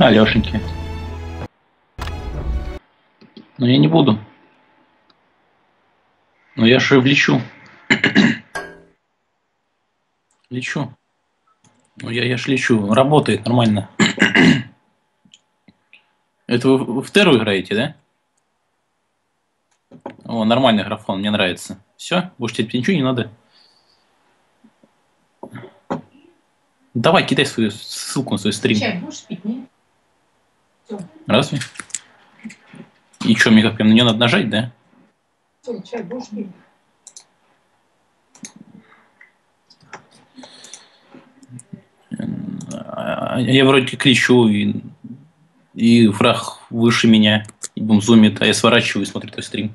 Алешеньки. Но я не буду. Но я же влечу. лечу. Ну, я, я ж лечу. Работает нормально. Это вы в Теру играете, да? О, нормальный графон, мне нравится. Все, больше тебе ничего не надо. Давай, кидай свою ссылку на свой стрим. Чай будешь пить, не? Разве? И что, мне как прям на нее надо нажать, да? А, Я вроде кричу, и, и враг выше меня, и бум зумит, а я сворачиваю и смотрю твой стрим.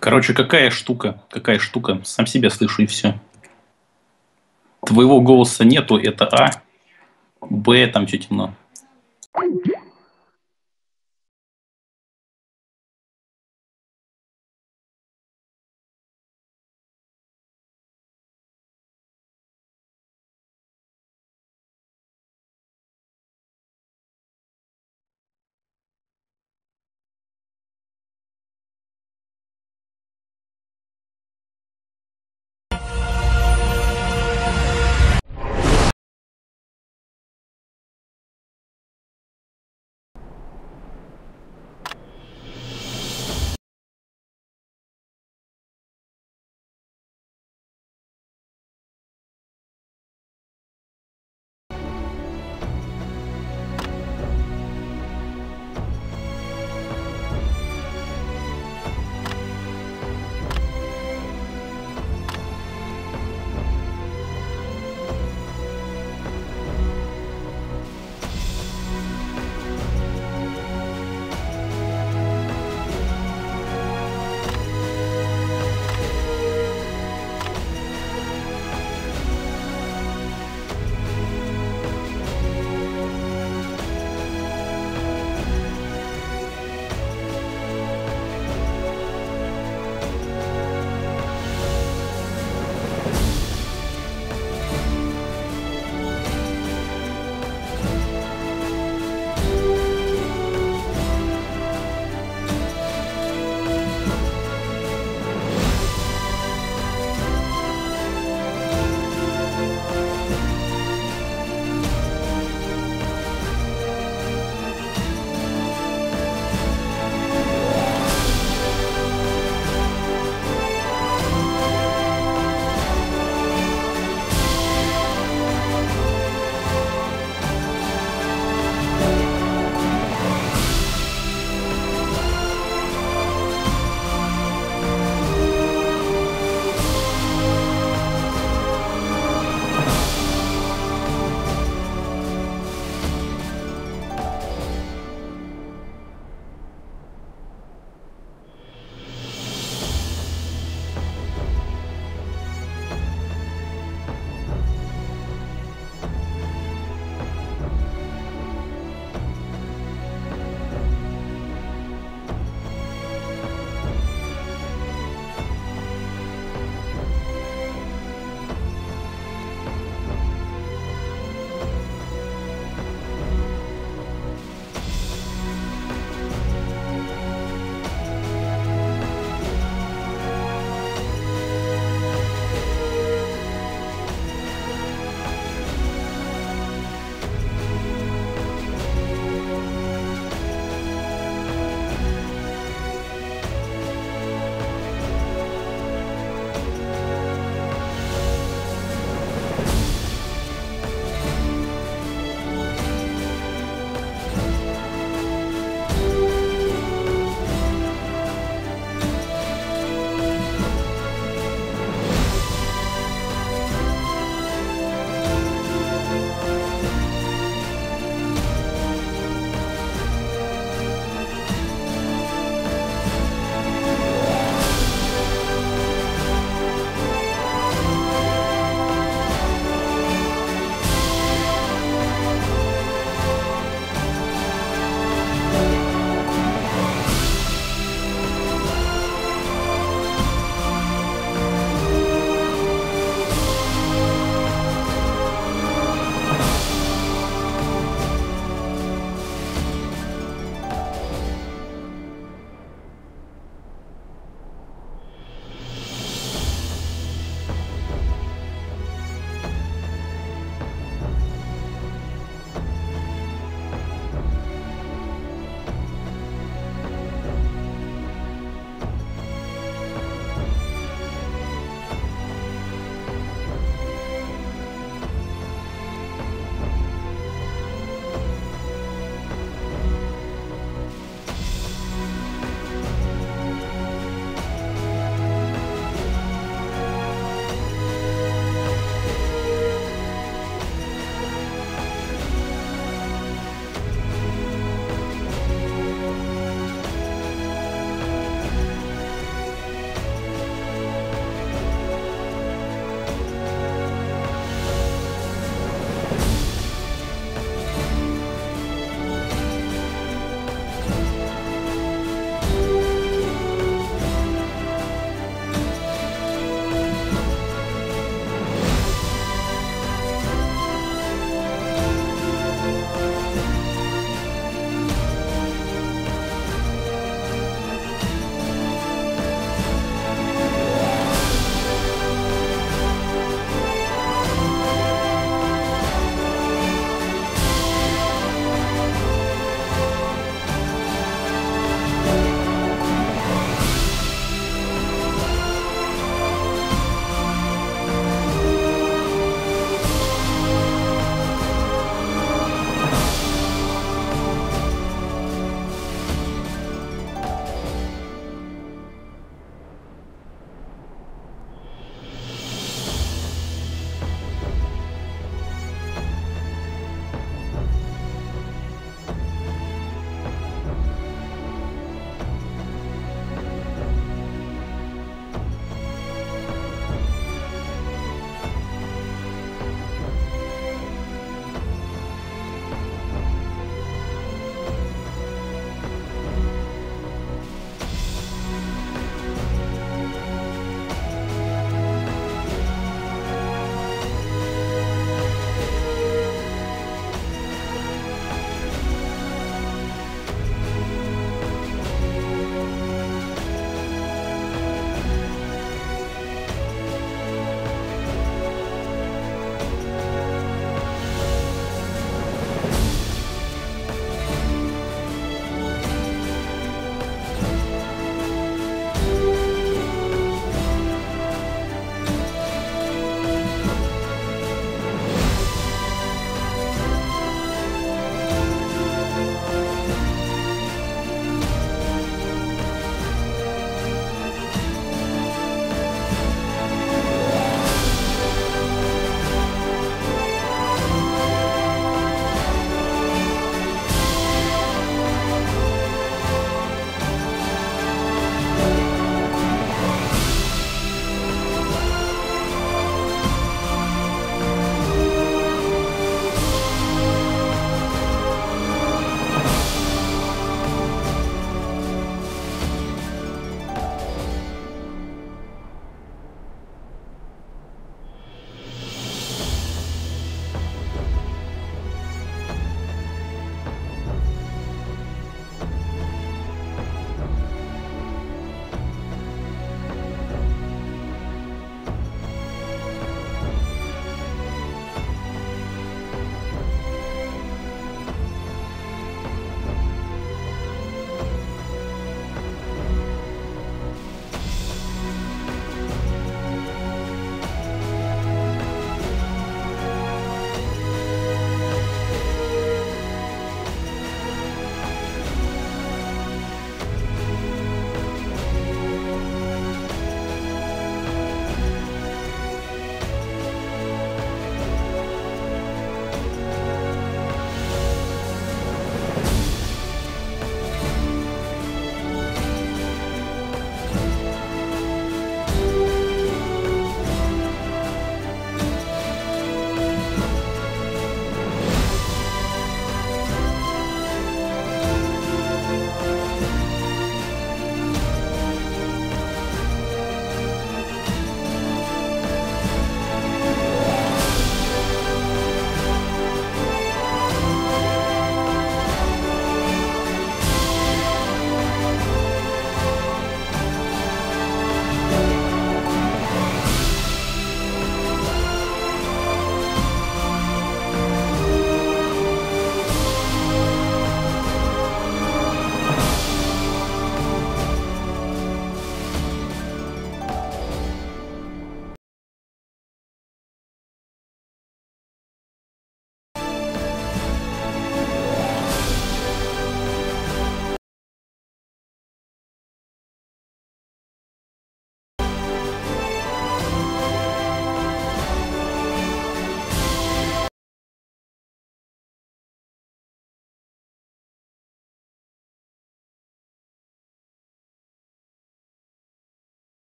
Короче, какая штука, какая штука, сам себя слышу и все. Твоего голоса нету, это А, Б, там все темно.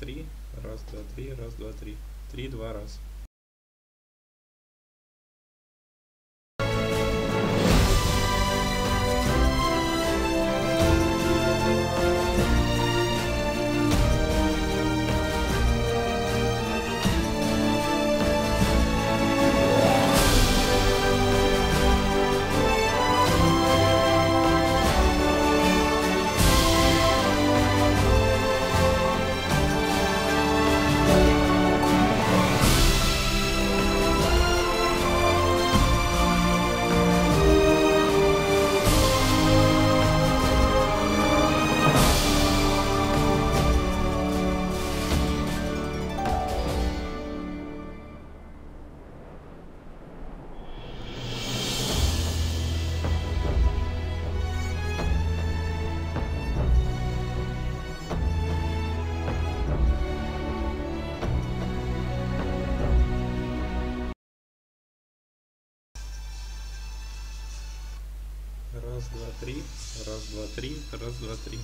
Три. Раз, два, три. Раз, два, три. Три, два, раз. Три. Раз, два, три.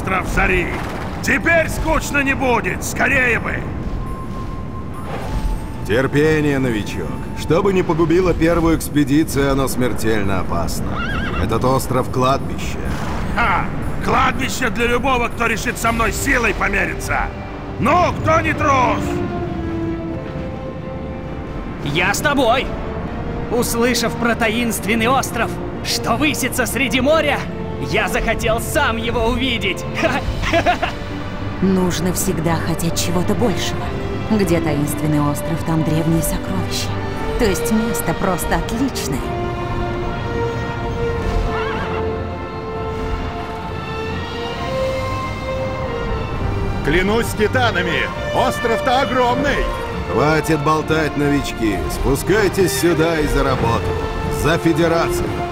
Остров Зари. Теперь скучно не будет, скорее бы. Терпение, новичок. Чтобы не погубило первую экспедицию, оно смертельно опасно. Этот остров — кладбище. Ха! Кладбище для любого, кто решит со мной силой помериться. Ну, кто не трус? Я с тобой! Услышав про таинственный остров, что высится среди моря, я захотел сам его увидеть. Нужно всегда хотеть чего-то большего. Где таинственный остров, там древние сокровища. То есть место просто отличное. Клянусь титанами, остров-то огромный! Хватит болтать, новички. Спускайтесь сюда и за работу. За Федерацию.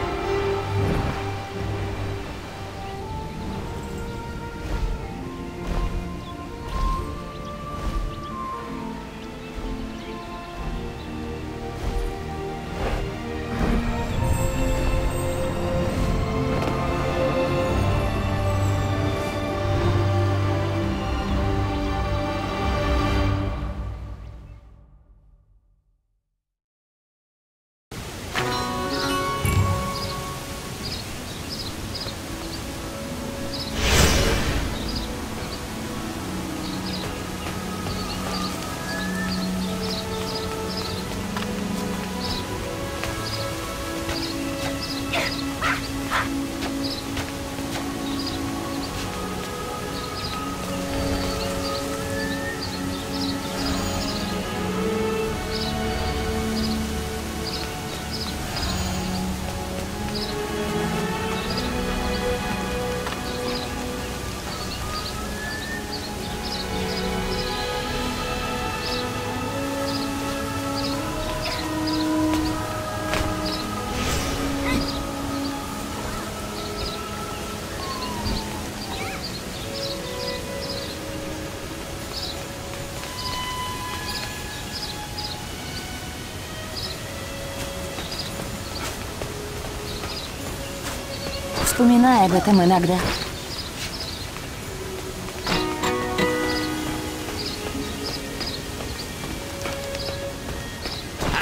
Вспоминай об этом иногда.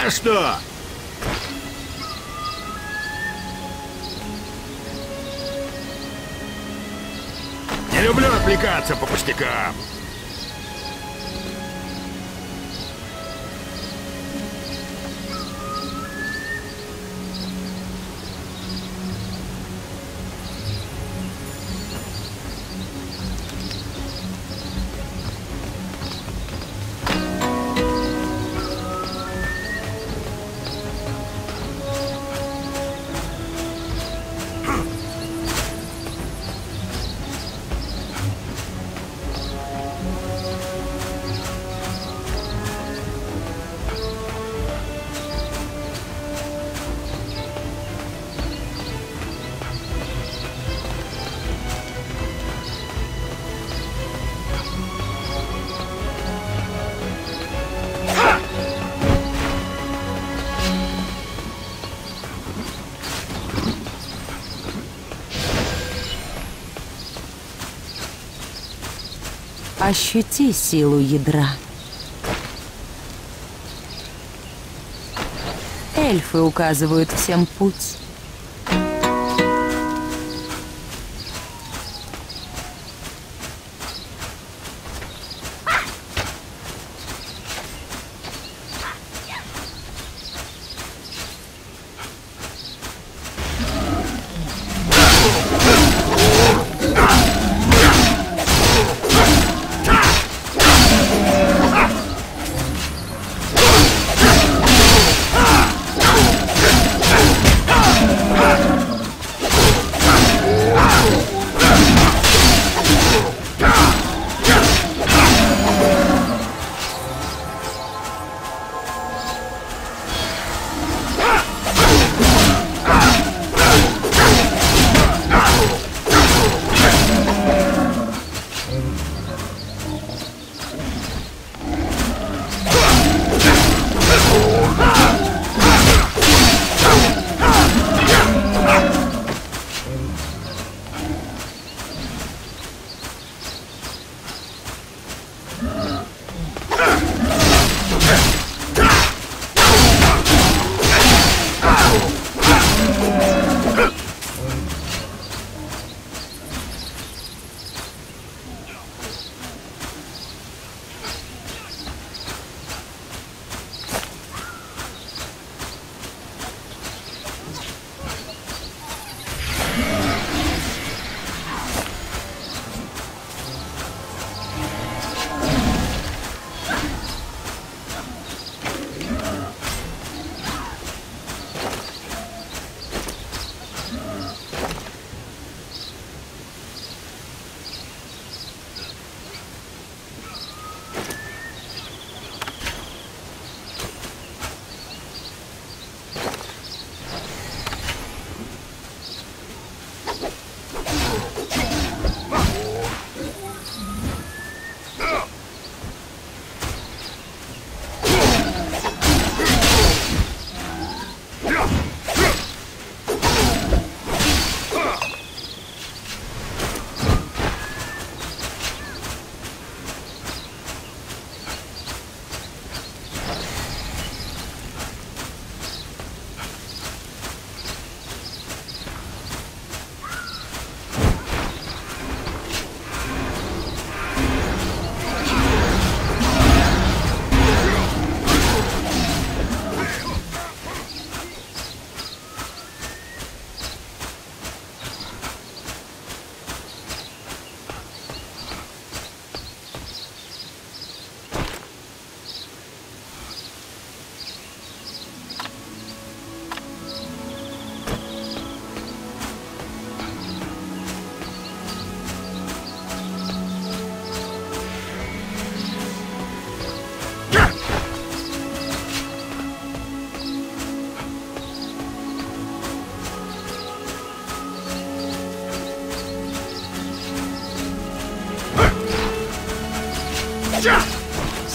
А что? Не люблю отвлекаться по пустякам. Ощути силу ядра. Эльфы указывают всем путь.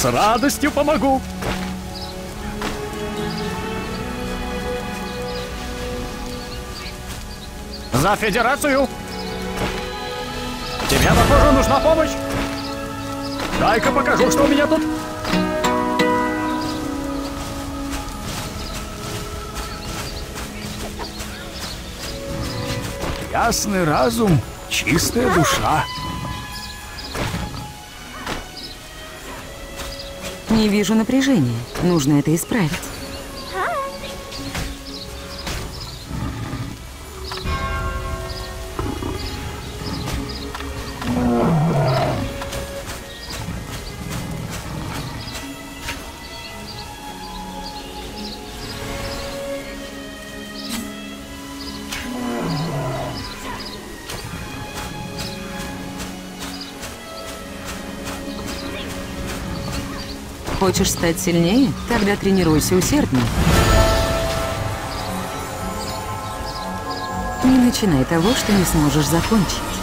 С радостью помогу. За федерацию! Тебе, похоже, нужна помощь? Дай-ка покажу, что у меня тут. Ясный разум, чистая душа. Не вижу напряжения. Нужно это исправить. Хочешь стать сильнее? Тогда тренируйся усерднее. Не начинай того, что не сможешь закончить.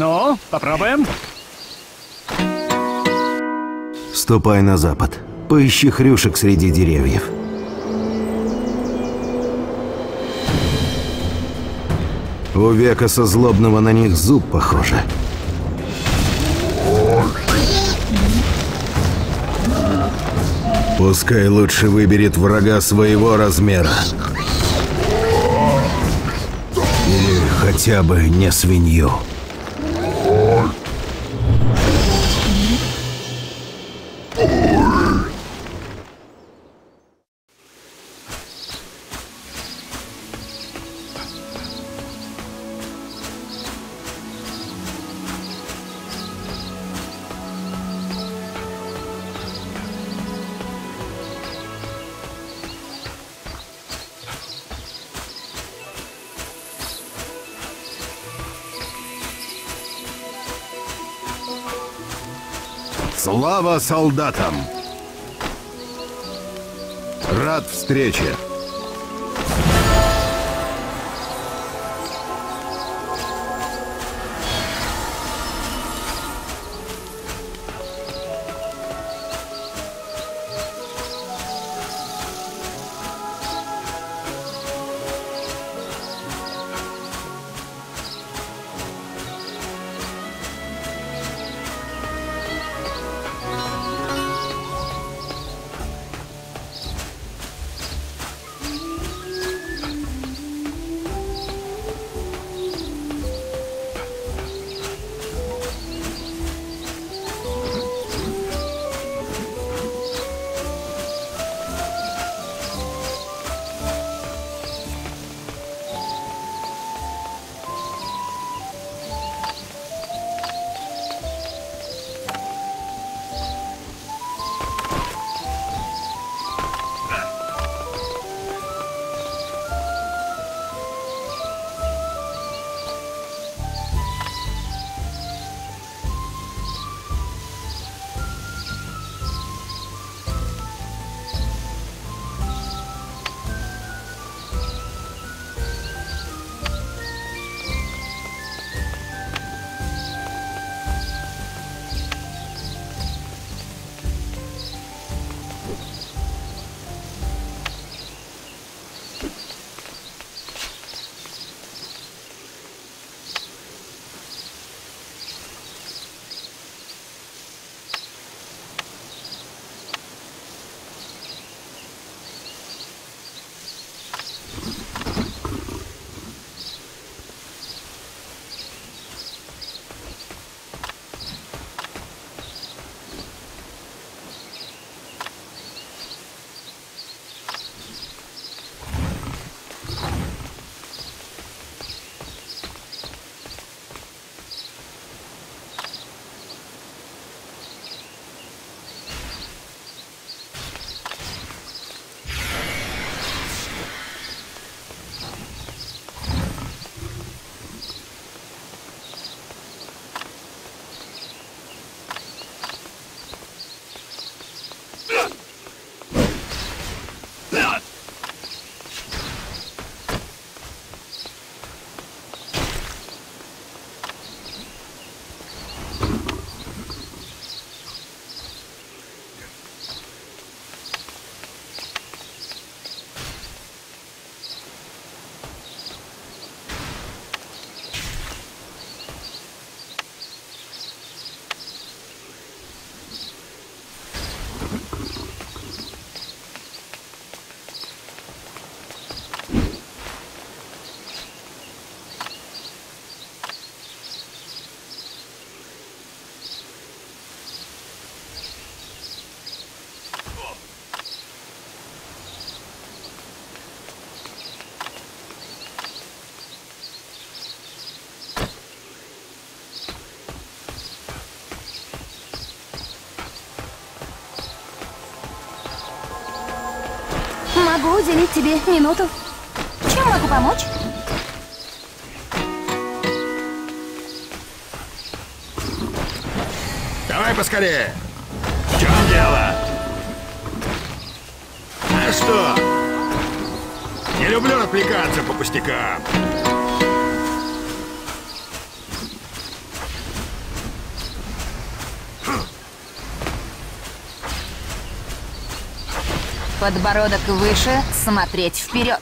Ну, попробуем. Ступай на запад. Поищи хрюшек среди деревьев. У века со злобного на них зуб похоже. Пускай лучше выберет врага своего размера. Или хотя бы не свинью. Солдатам! Рад встрече! Уделить тебе минуту. Чем могу помочь? Давай поскорее! В чем дело? А что? Не люблю отвлекаться по пустякам. Подбородок выше, смотреть вперед.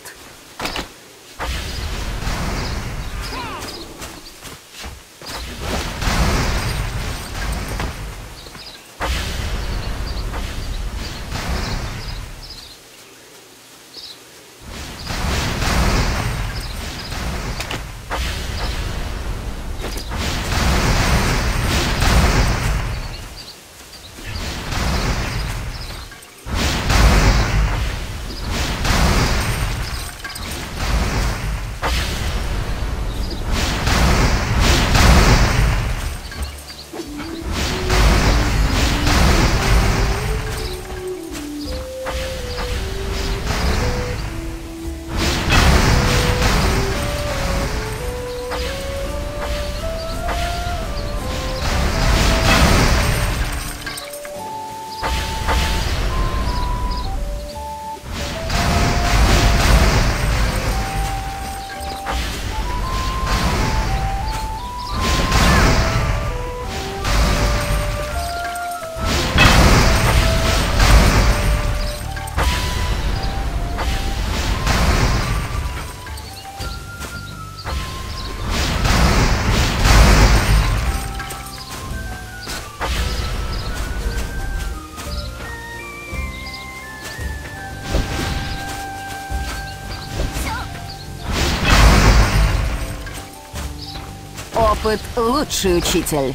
Опыт — лучший учитель.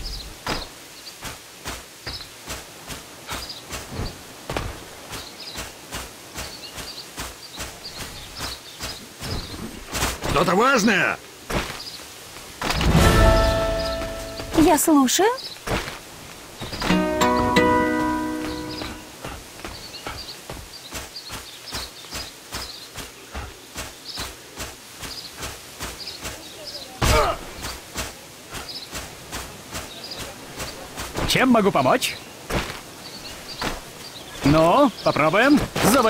Что-то важное? Я слушаю. Могу помочь? Ну, попробуем. За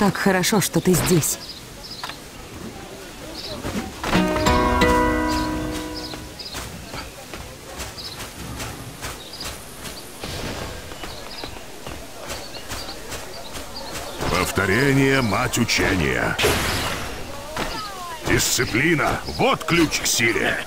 Так хорошо, что ты здесь. Повторение – мать учения. Дисциплина – вот ключ к силе.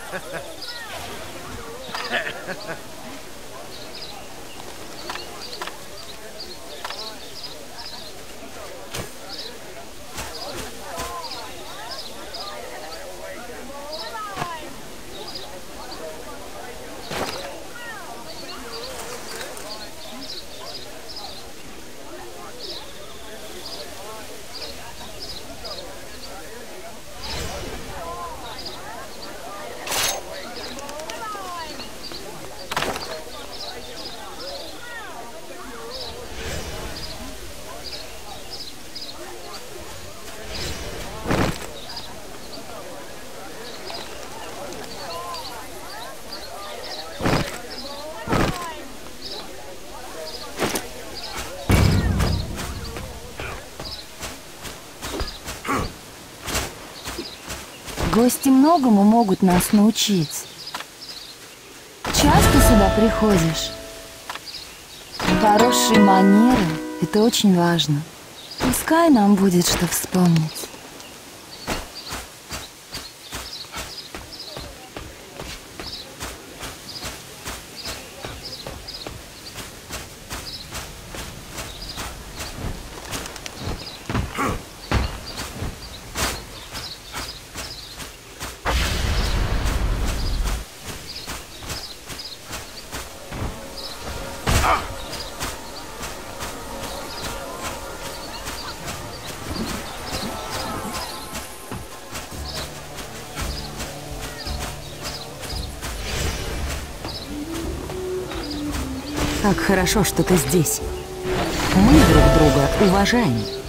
Гости многому могут нас научить. Часто сюда приходишь? Хорошие манеры — это очень важно. Пускай нам будет что вспомнить. Хорошо, что ты здесь. Мы друг друга уважаем.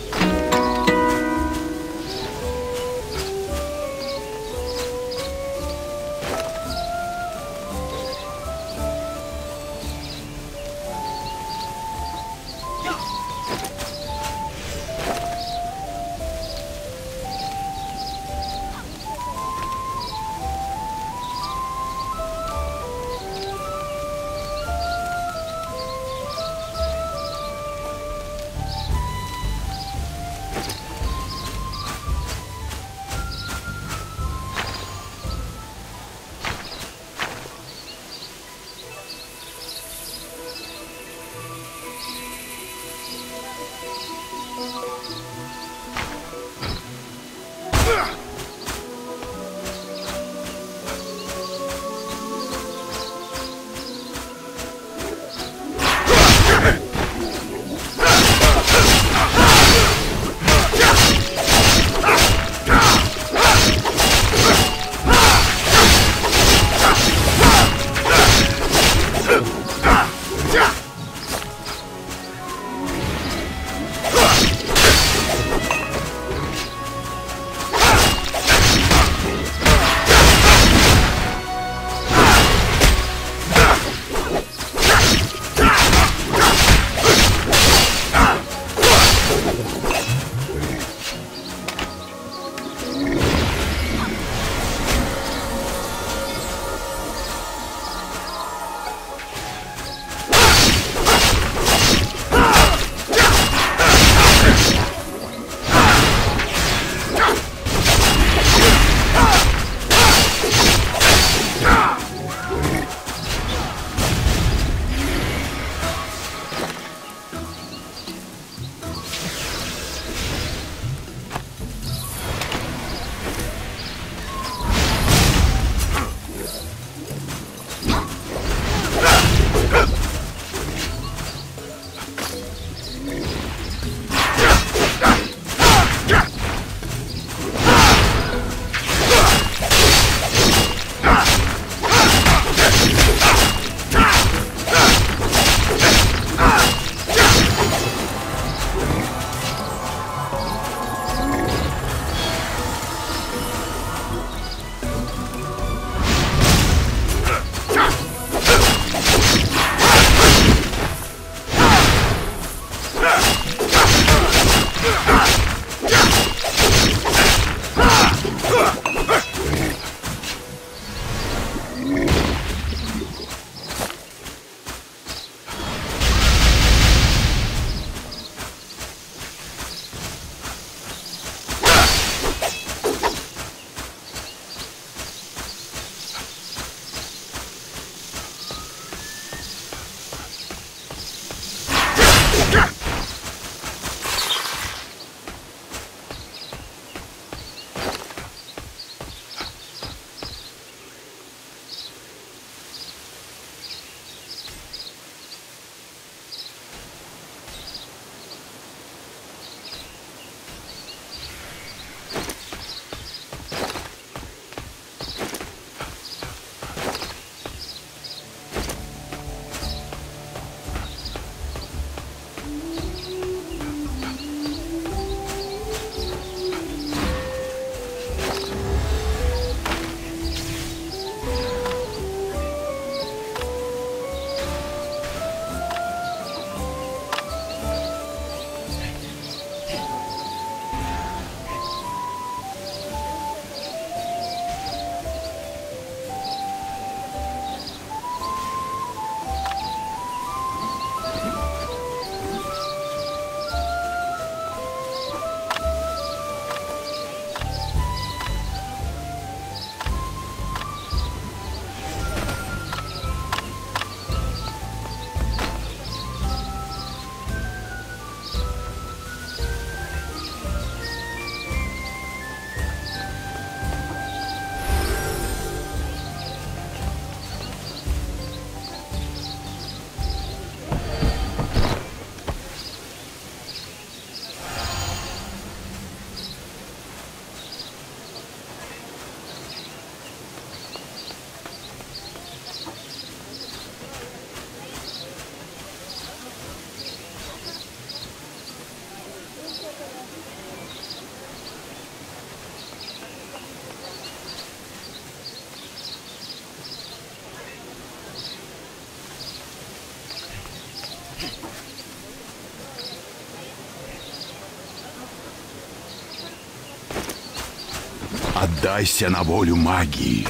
Отдайся на волю магии.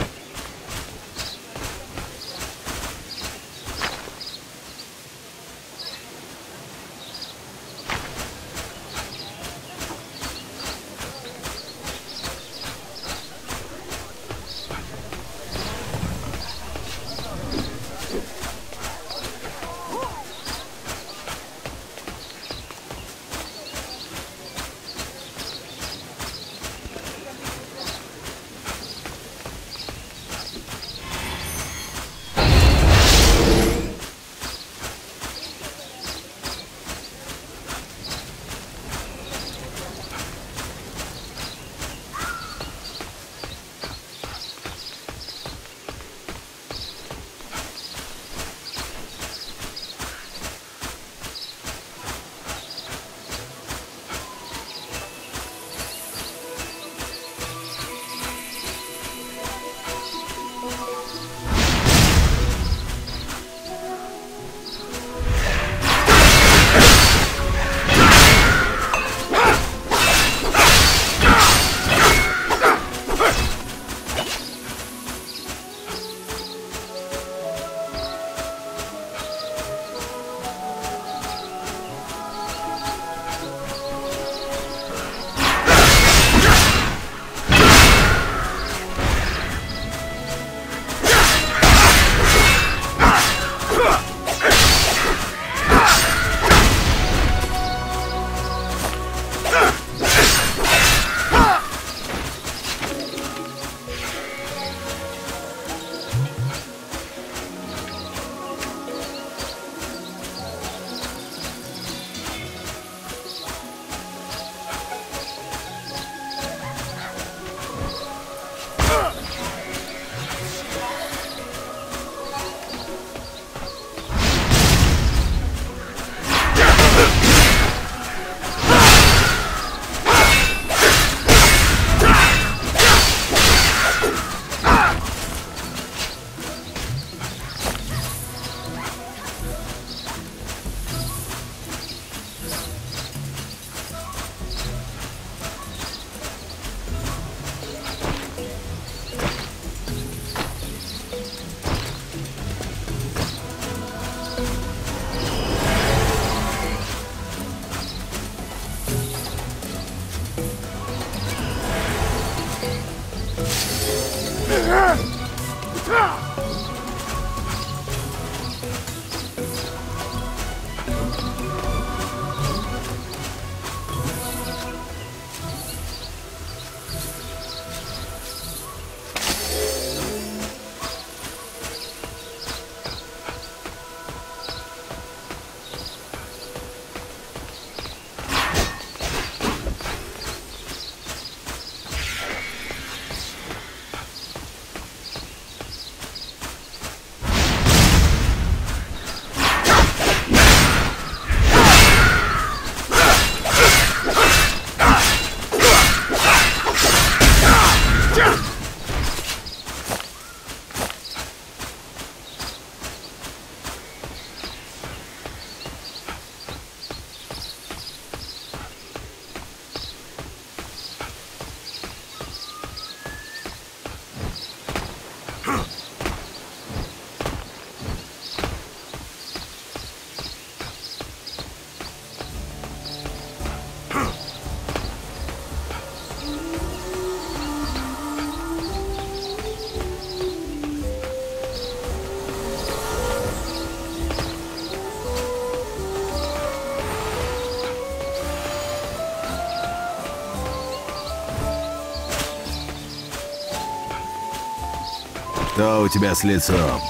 Что у тебя с лицом?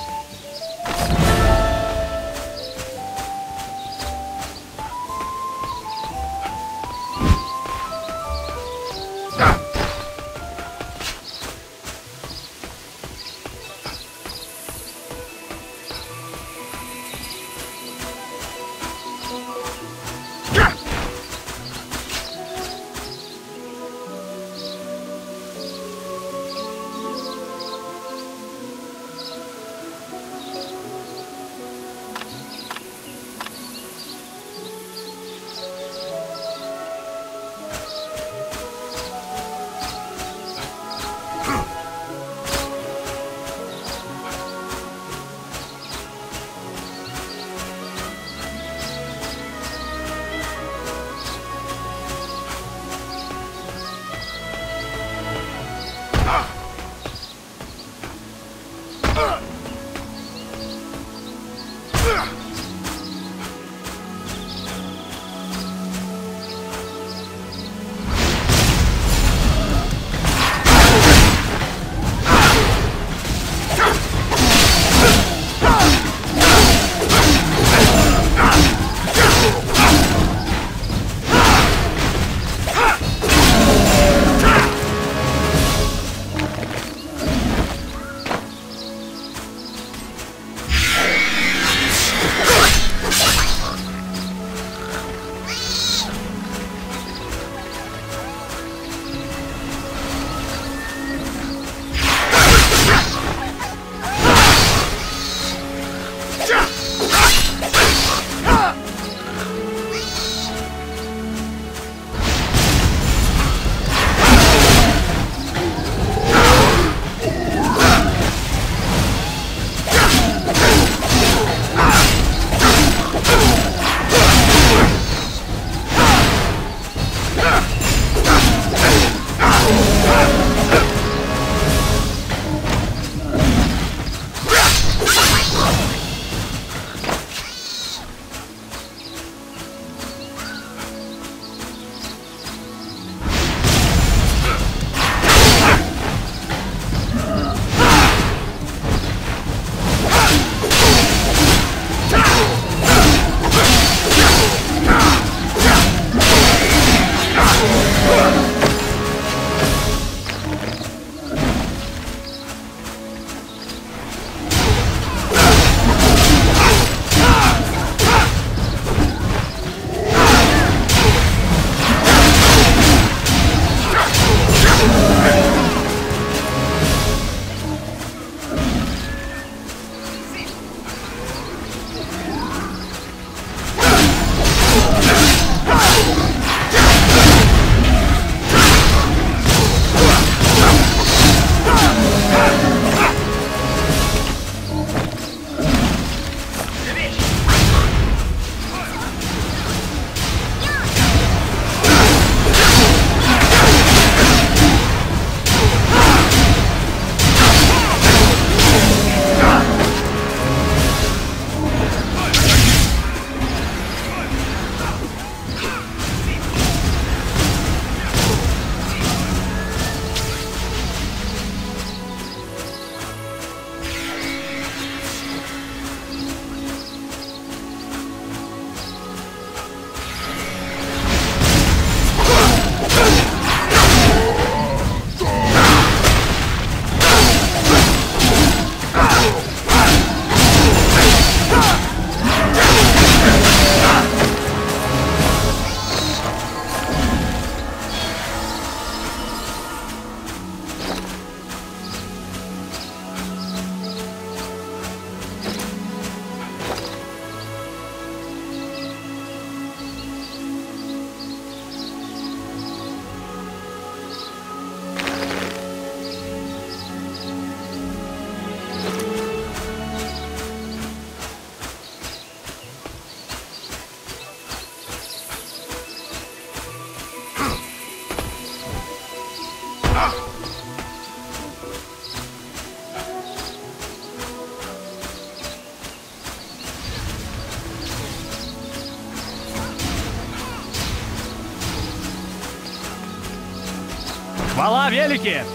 Хвала велики!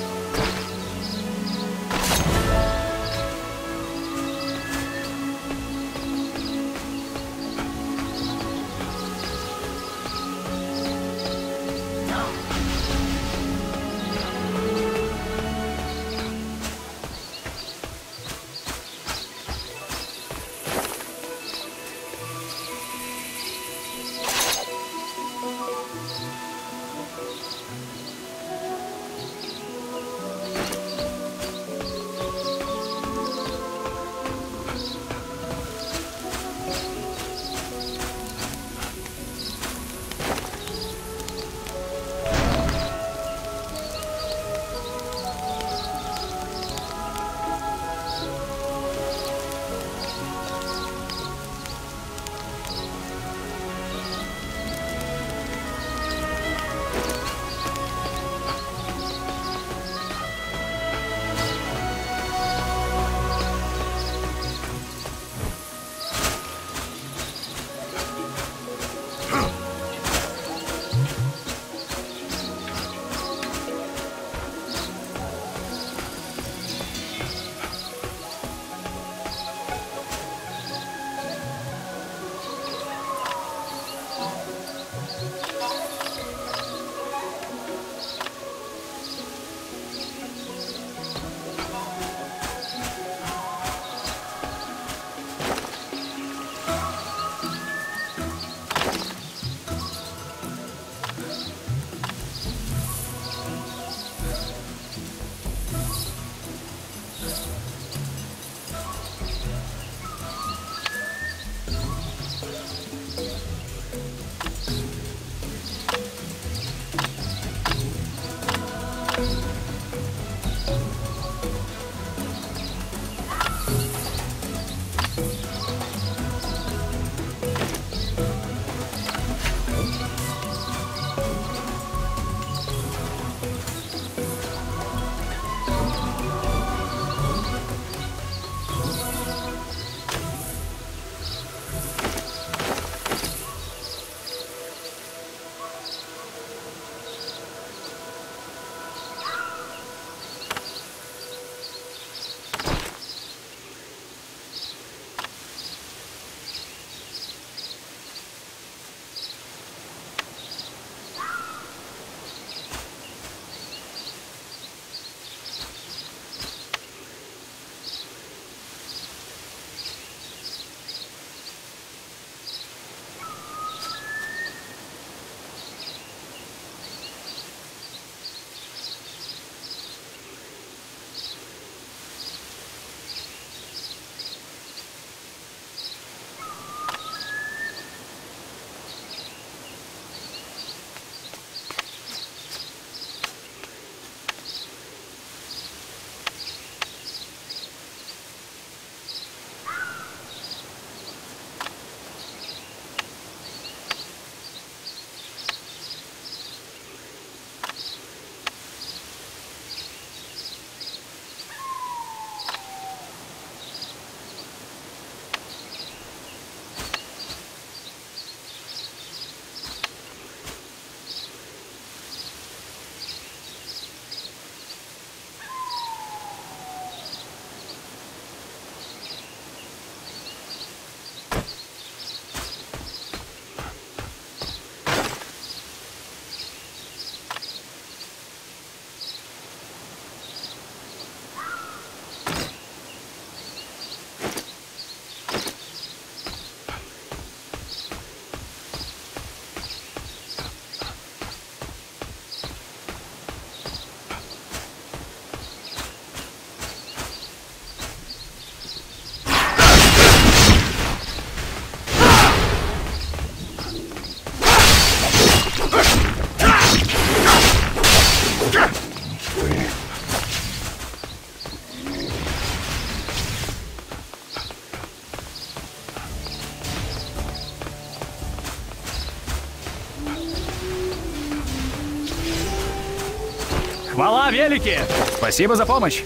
Хвала велики! Спасибо за помощь!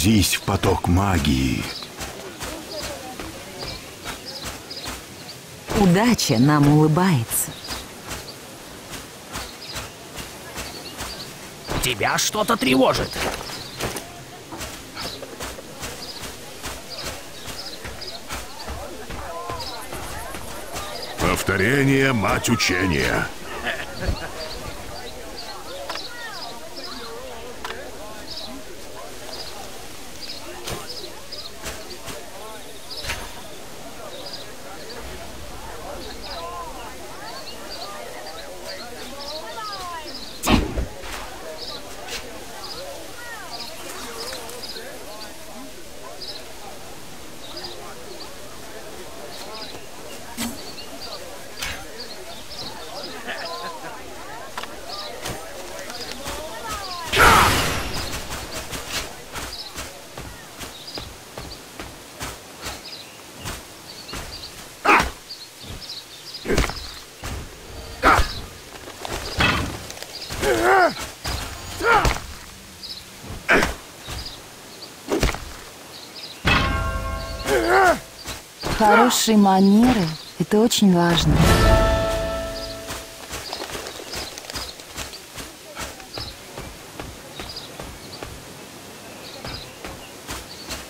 Погрузись в поток магии. Удача нам улыбается. Тебя что-то тревожит. Повторение — мать учения. Хорошие манеры — это очень важно.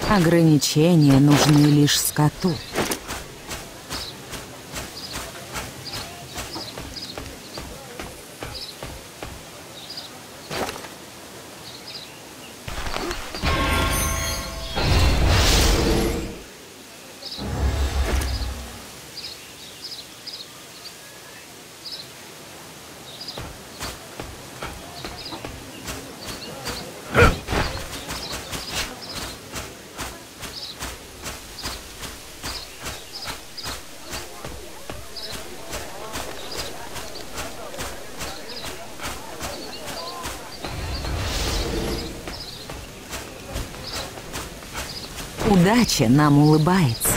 Ограничения нужны лишь скоту. Нам улыбается.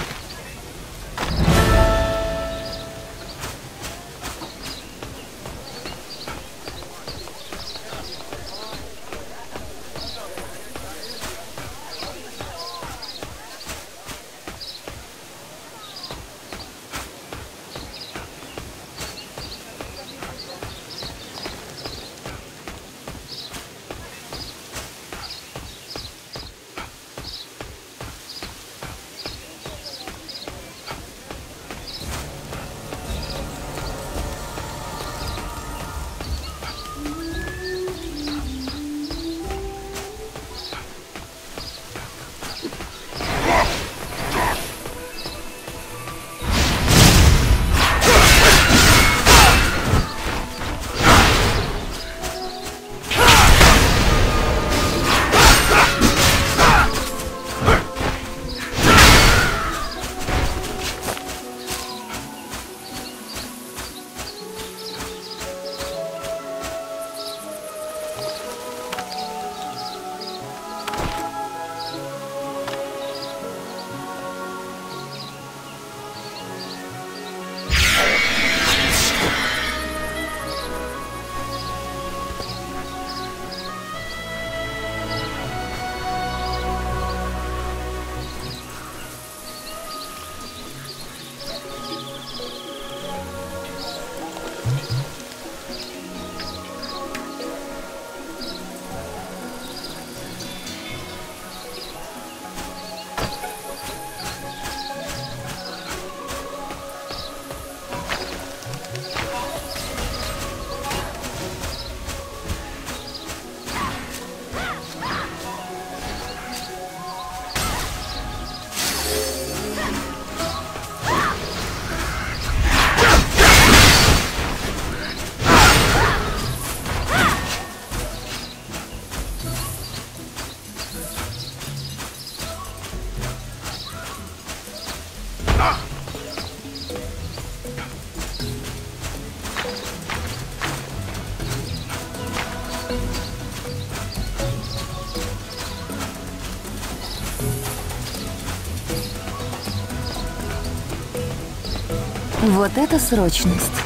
Вот это срочность.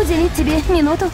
Уделить тебе минуту.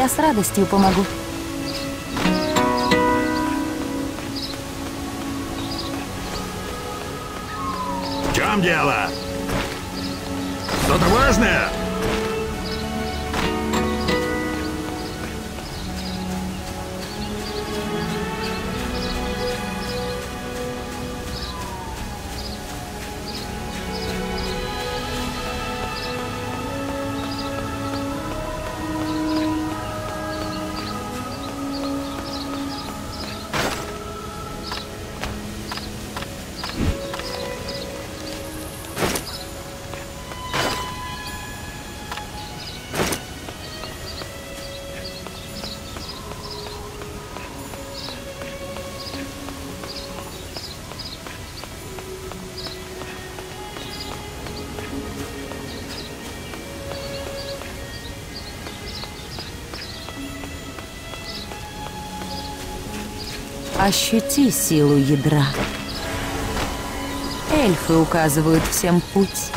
Я с радостью помогу. В чем дело? Что-то важное? Ощути силу ядра. Эльфы указывают всем путь.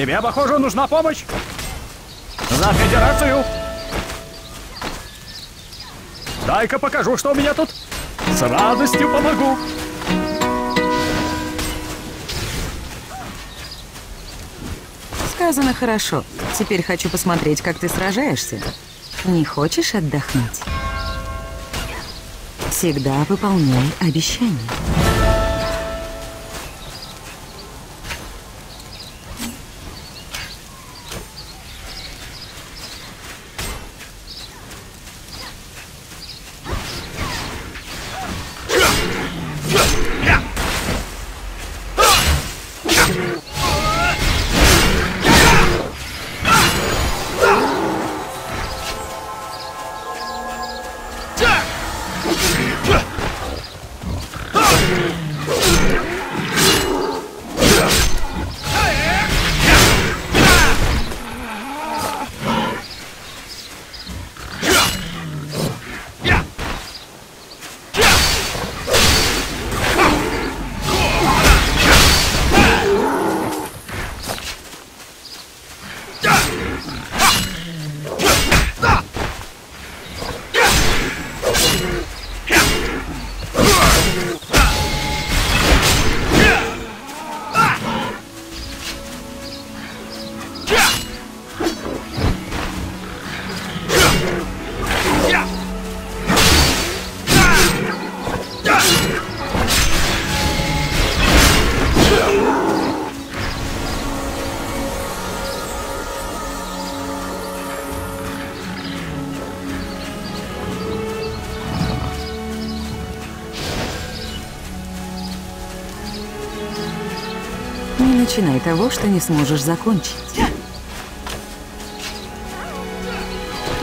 Тебе, похоже, нужна помощь. За Федерацию! Дай-ка покажу, что у меня тут. С радостью помогу. Сказано хорошо. Теперь хочу посмотреть, как ты сражаешься. Не хочешь отдохнуть? Всегда выполняй обещания. Начинай того, что не сможешь закончить.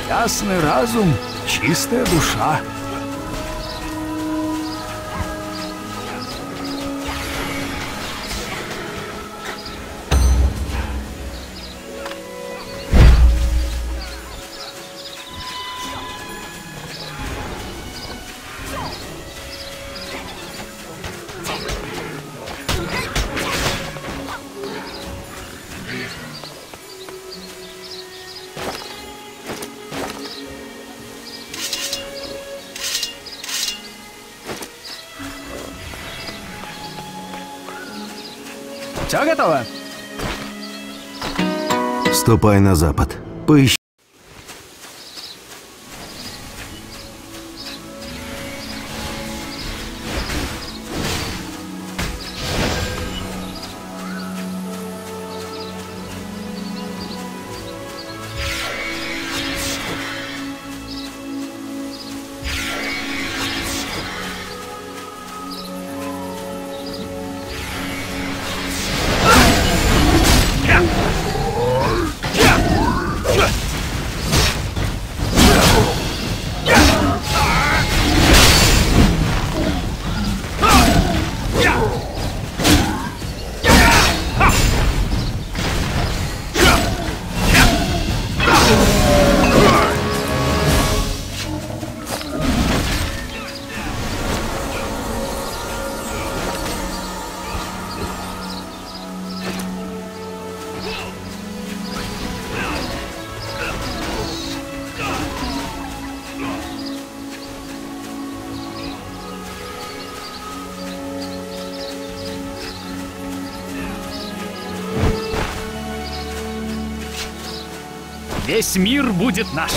Ясный разум, чистая душа. Ступай на запад. Поищи. Будет наш.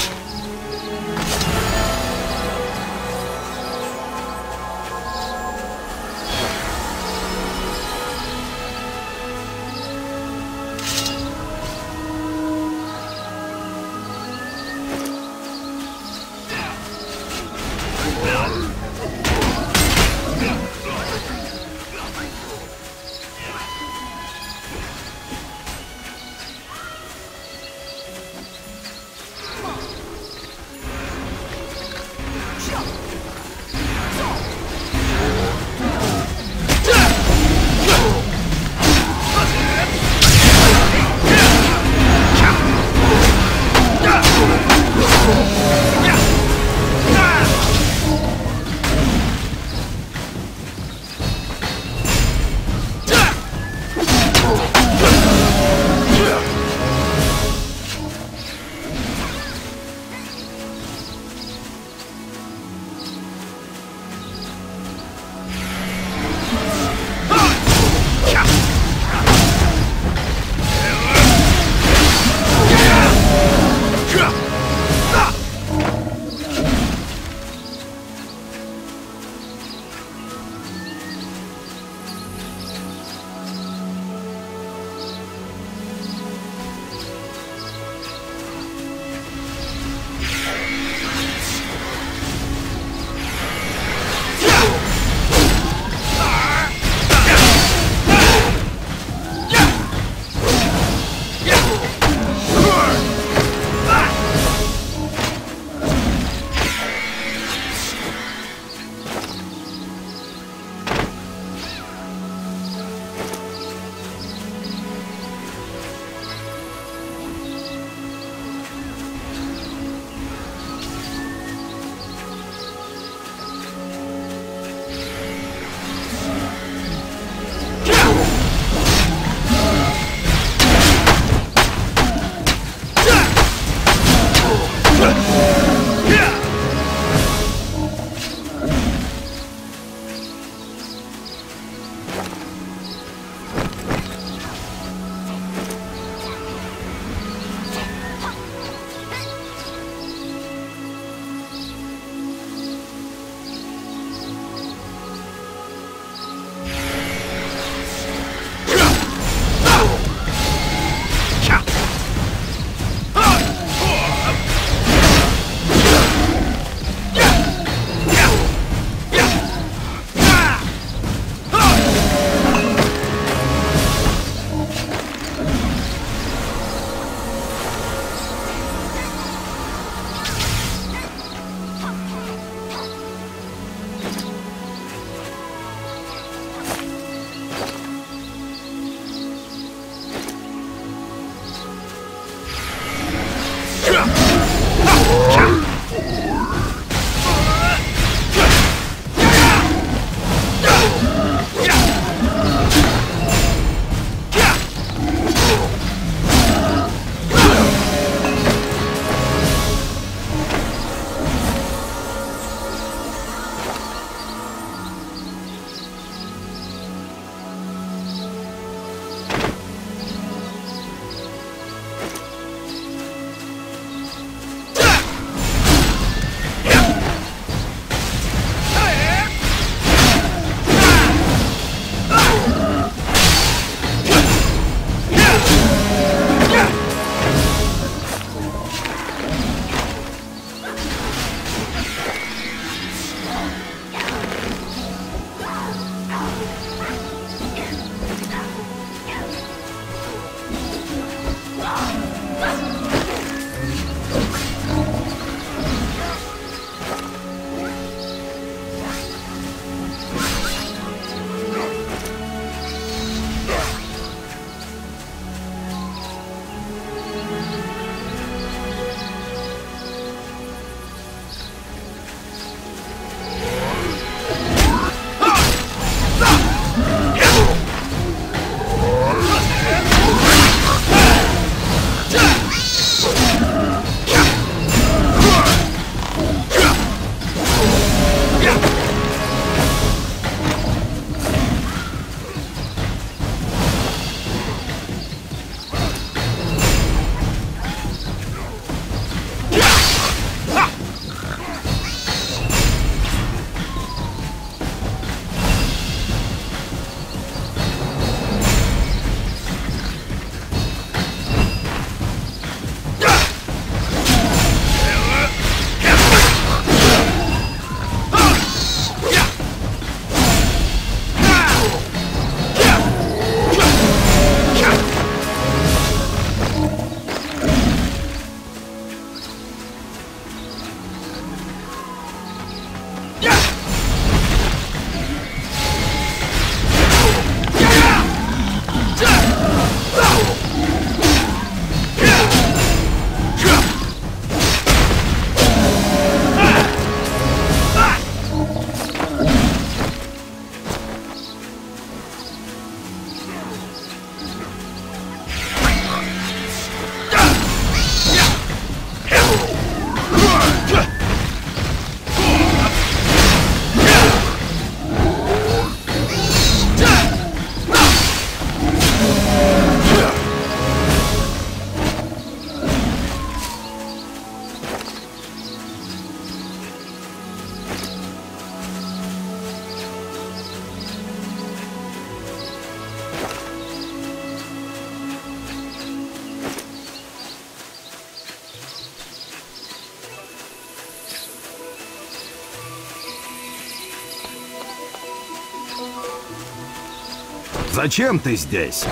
Зачем ты здесь?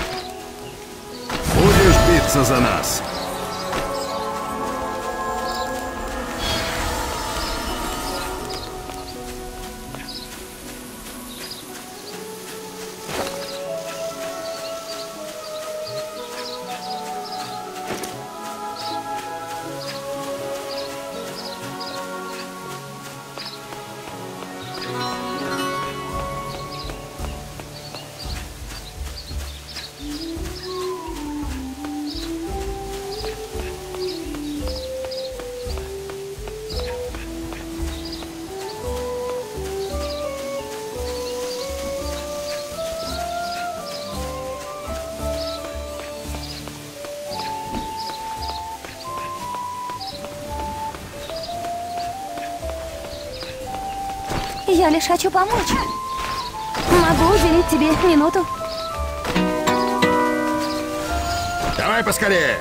Будешь биться за нас? Лишь хочу помочь. Могу уделить тебе минуту. Давай поскорее.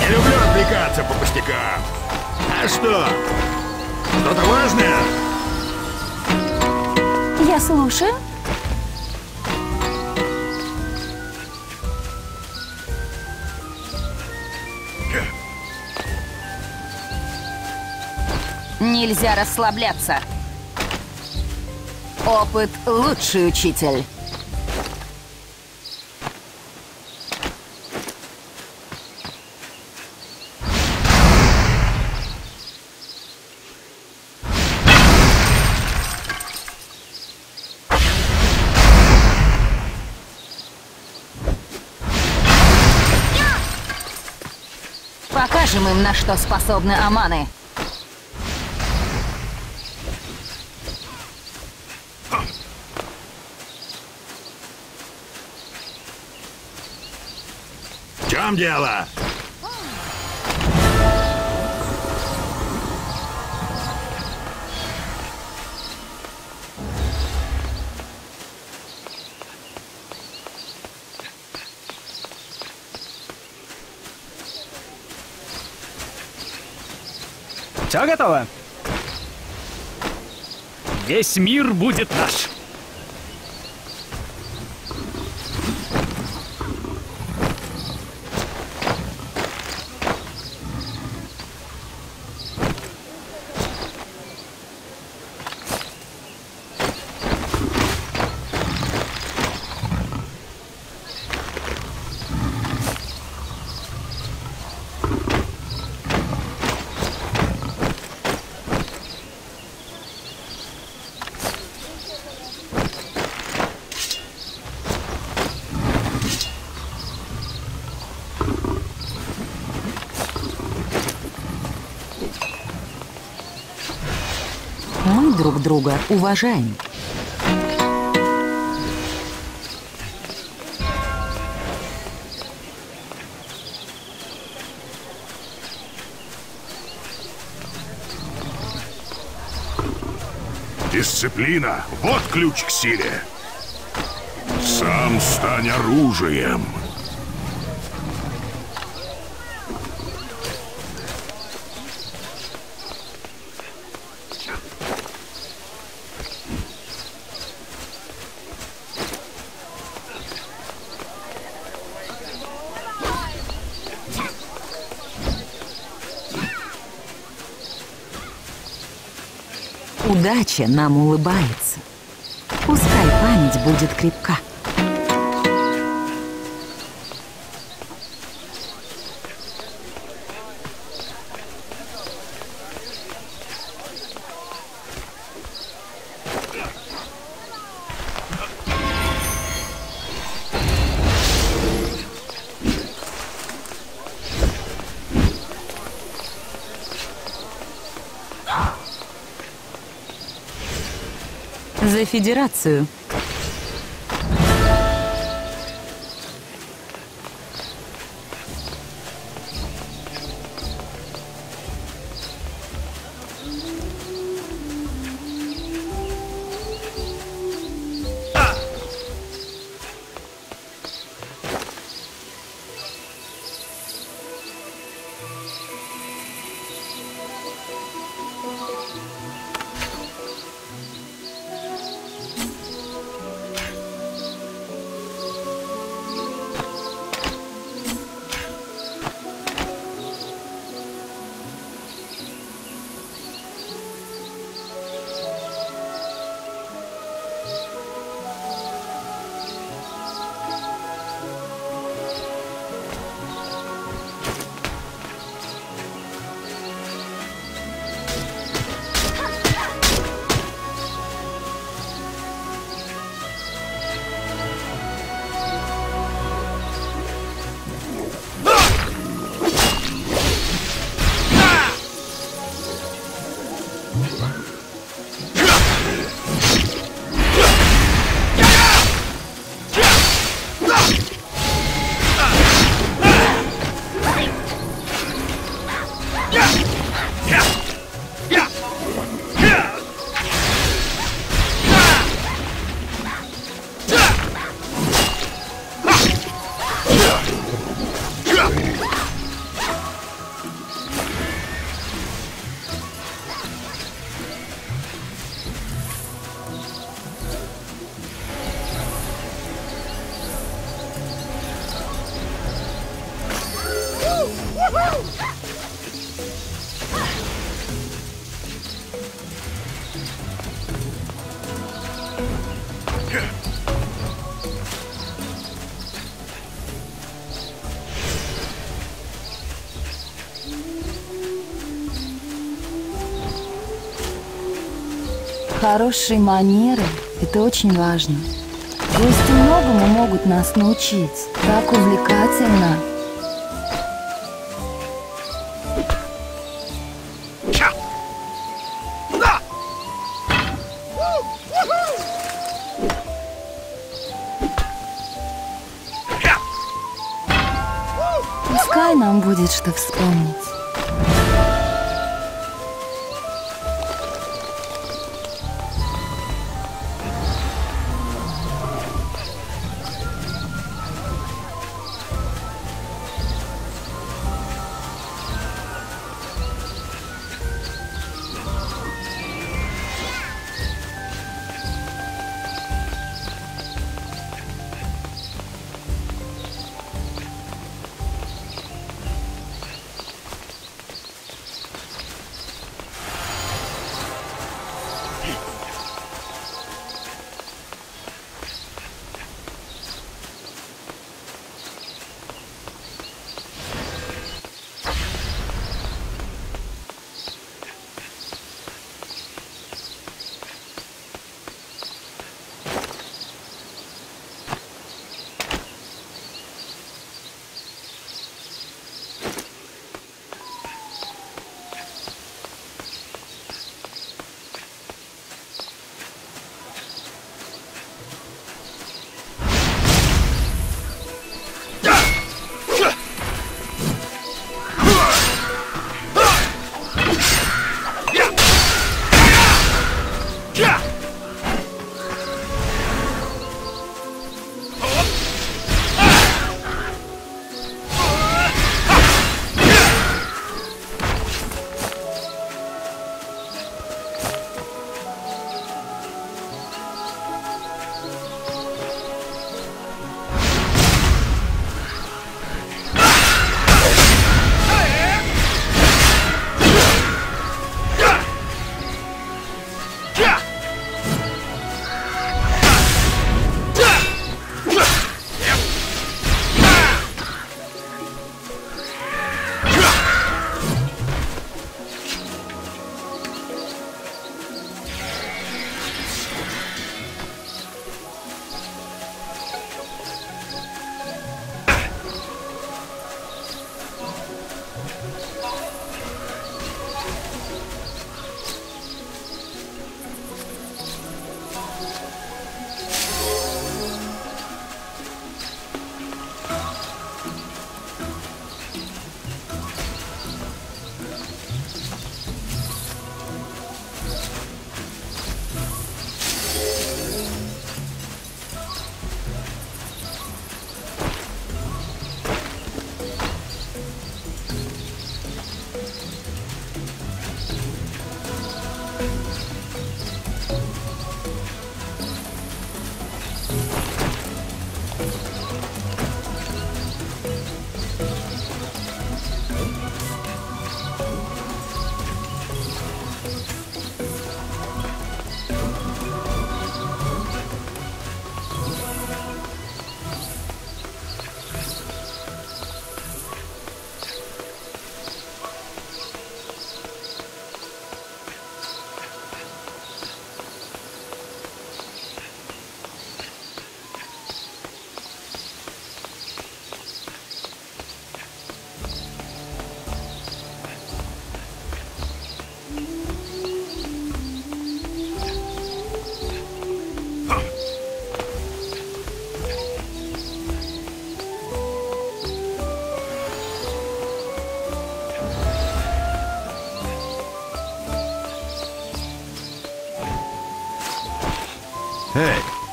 Не люблю отвлекаться по пустякам. А что? Что-то важное? Я слушаю. Нельзя расслабляться. Опыт — лучший учитель. Покажем им, на что способны аманы. Чем дело? Все готово? Весь мир будет наш. Мы друг друга уважаем. Дисциплина — вот ключ к силе. Сам стань оружием. Удача нам улыбается. Пускай память будет крепка. Федерацию. Хорошие манеры — это очень важно. Гости многому могут нас научить. Так увлекательно. Пускай нам будет что вспомнить.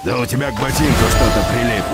Да у тебя к ботинку что-то прилипло.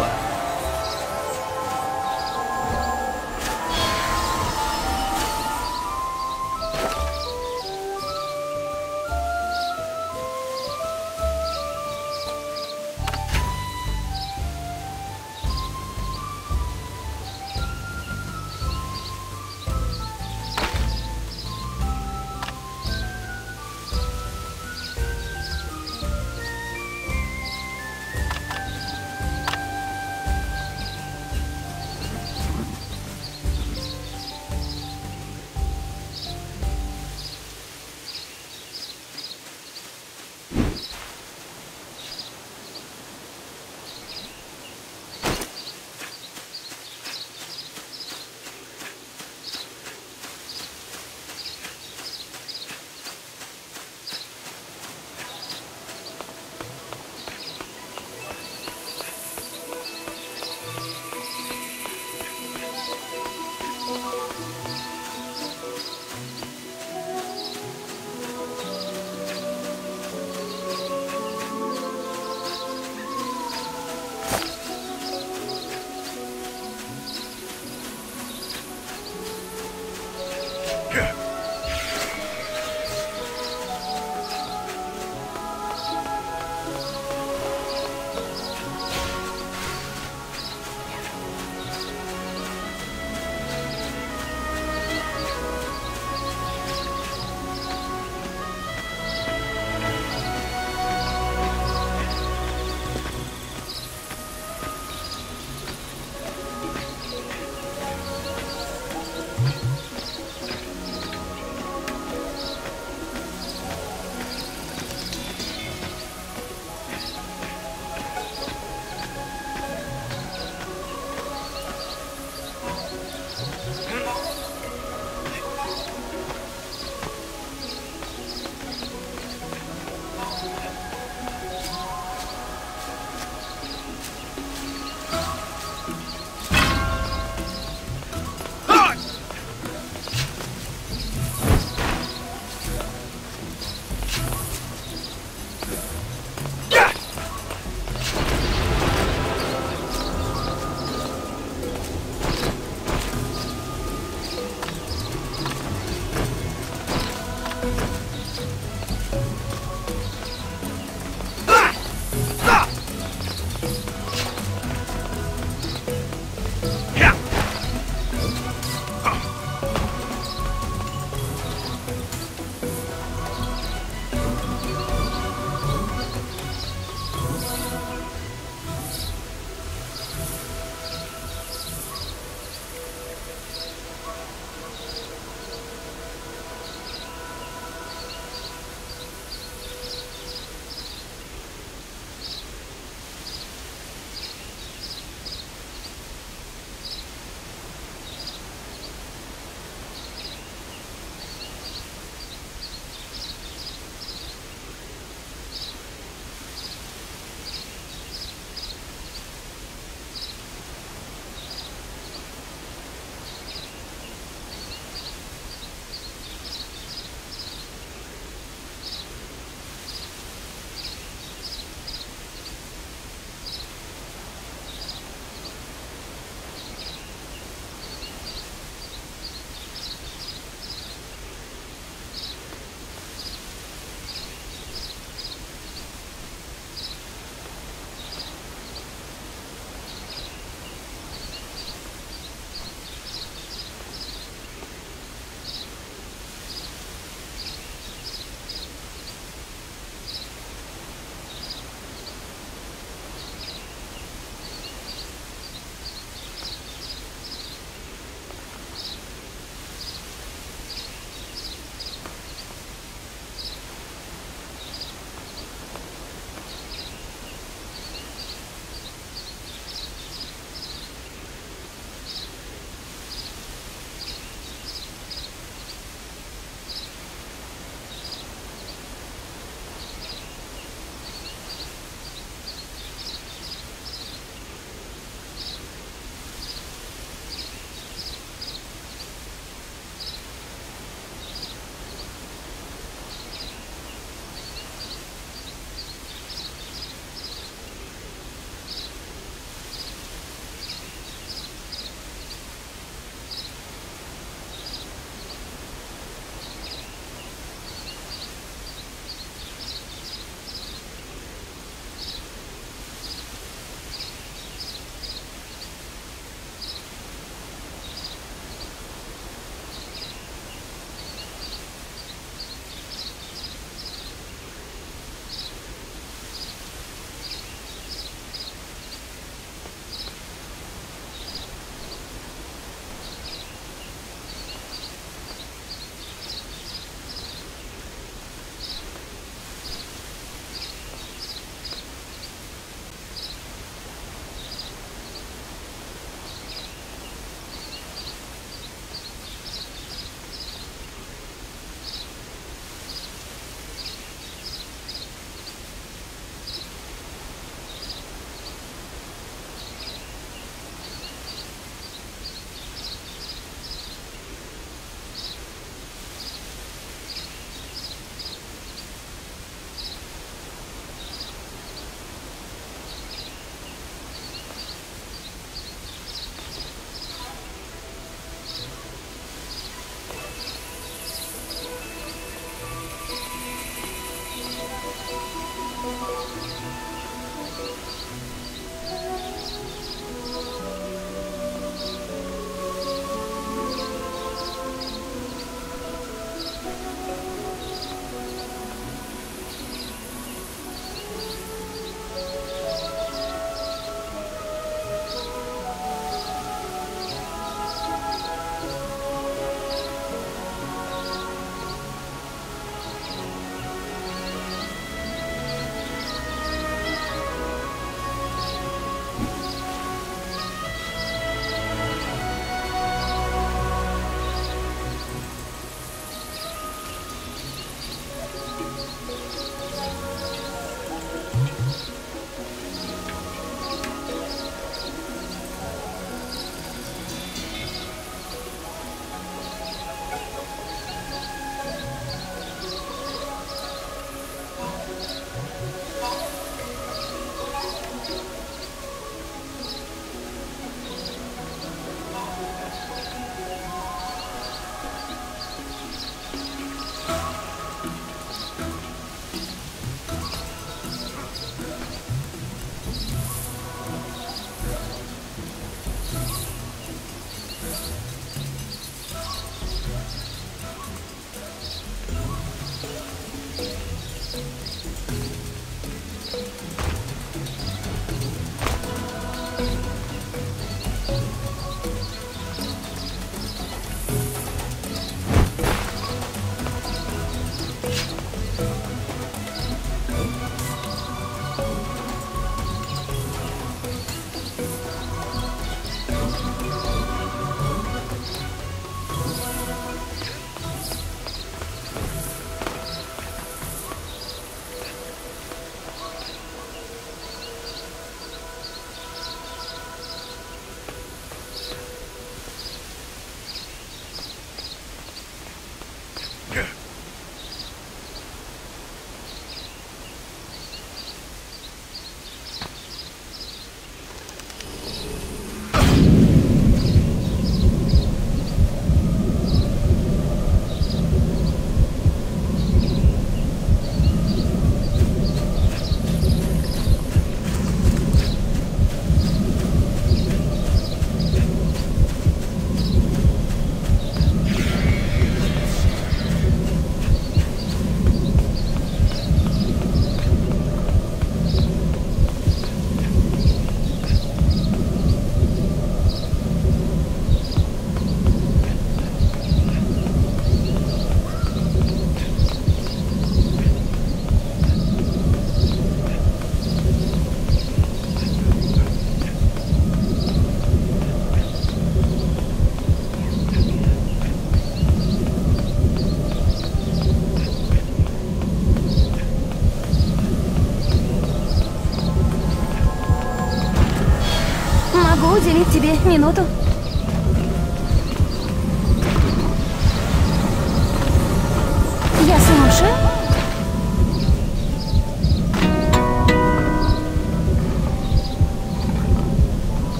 Тебе минуту?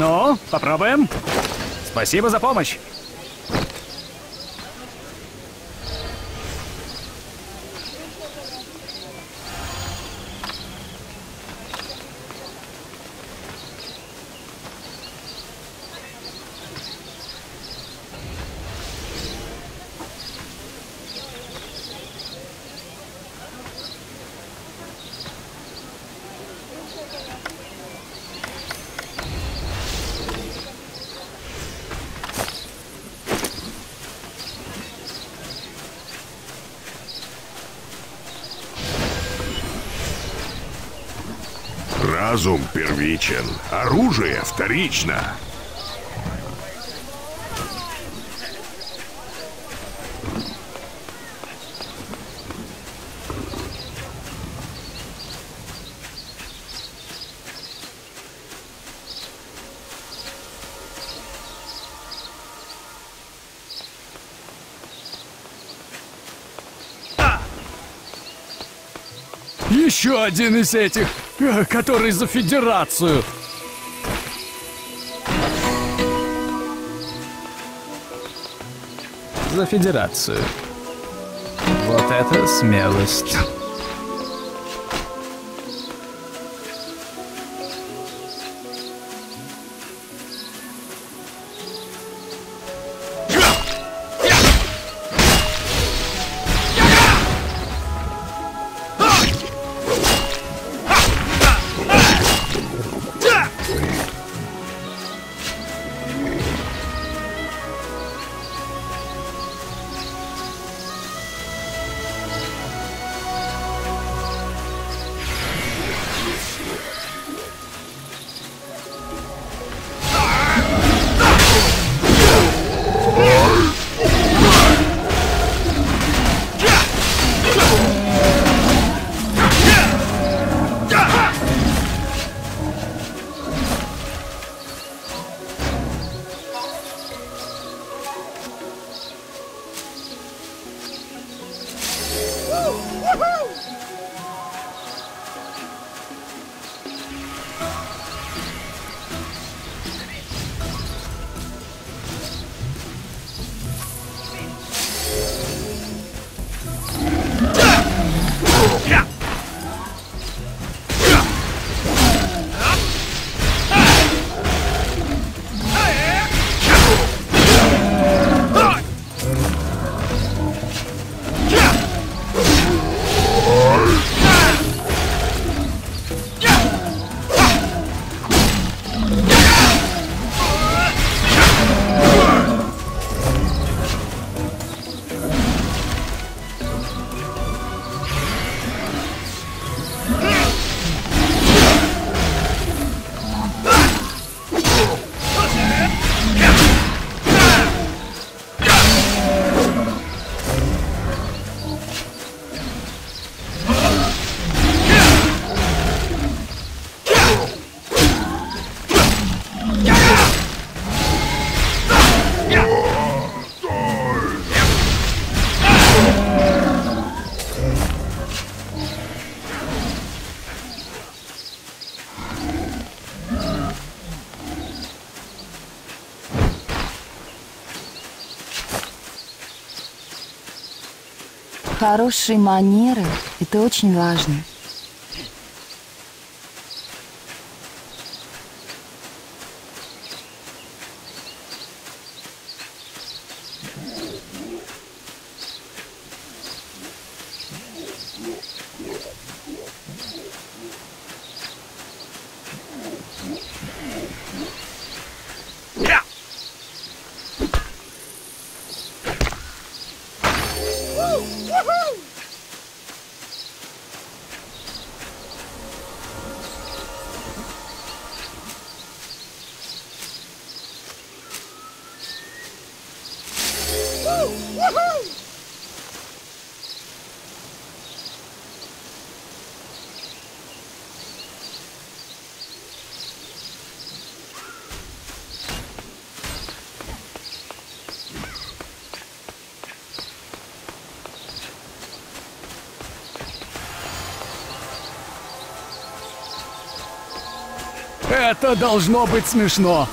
Ну, попробуем. Спасибо за помощь. Разум первичен, оружие вторично. Еще один из этих, который за Федерацию. За Федерацию. Вот это смелость. Хорошие манеры — это очень важно. Это должно быть смешно.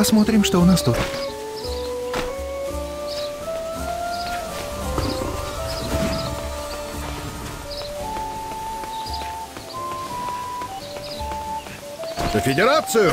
Посмотрим, что у нас тут. Федерацию!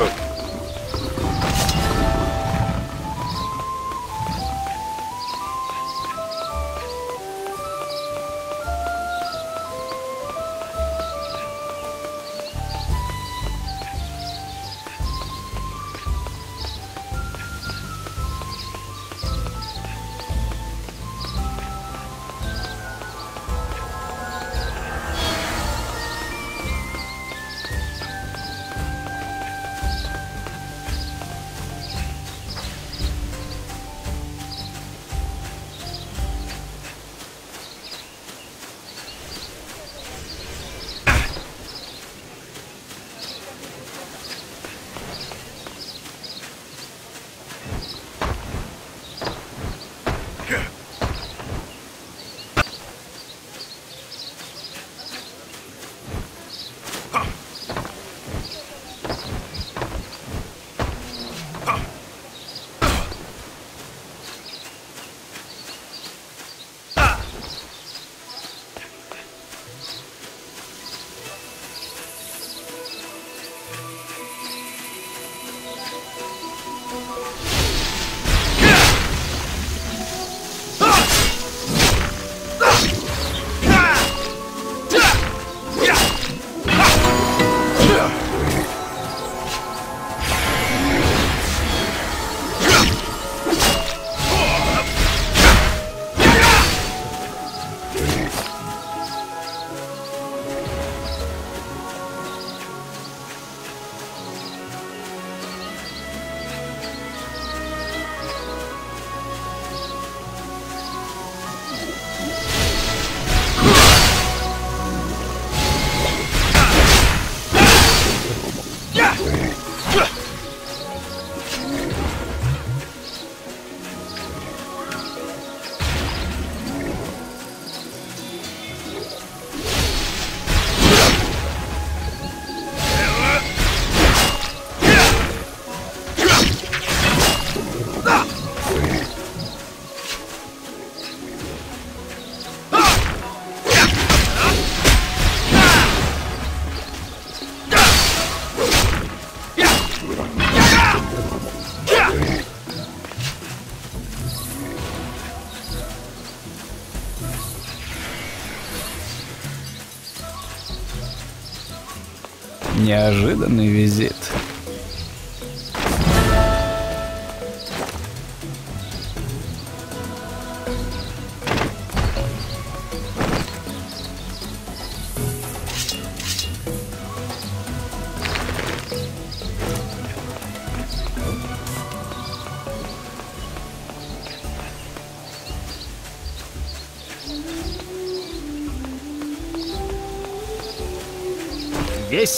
Неожиданный визит.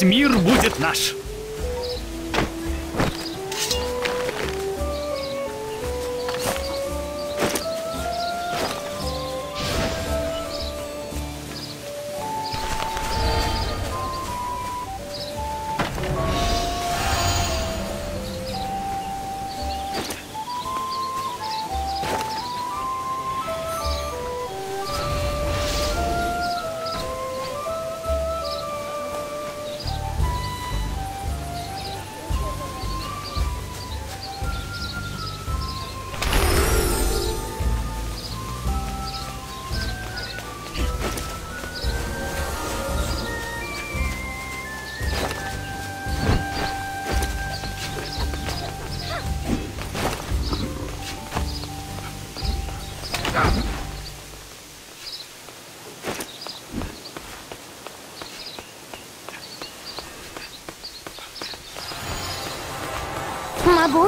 Весь мир будет наш.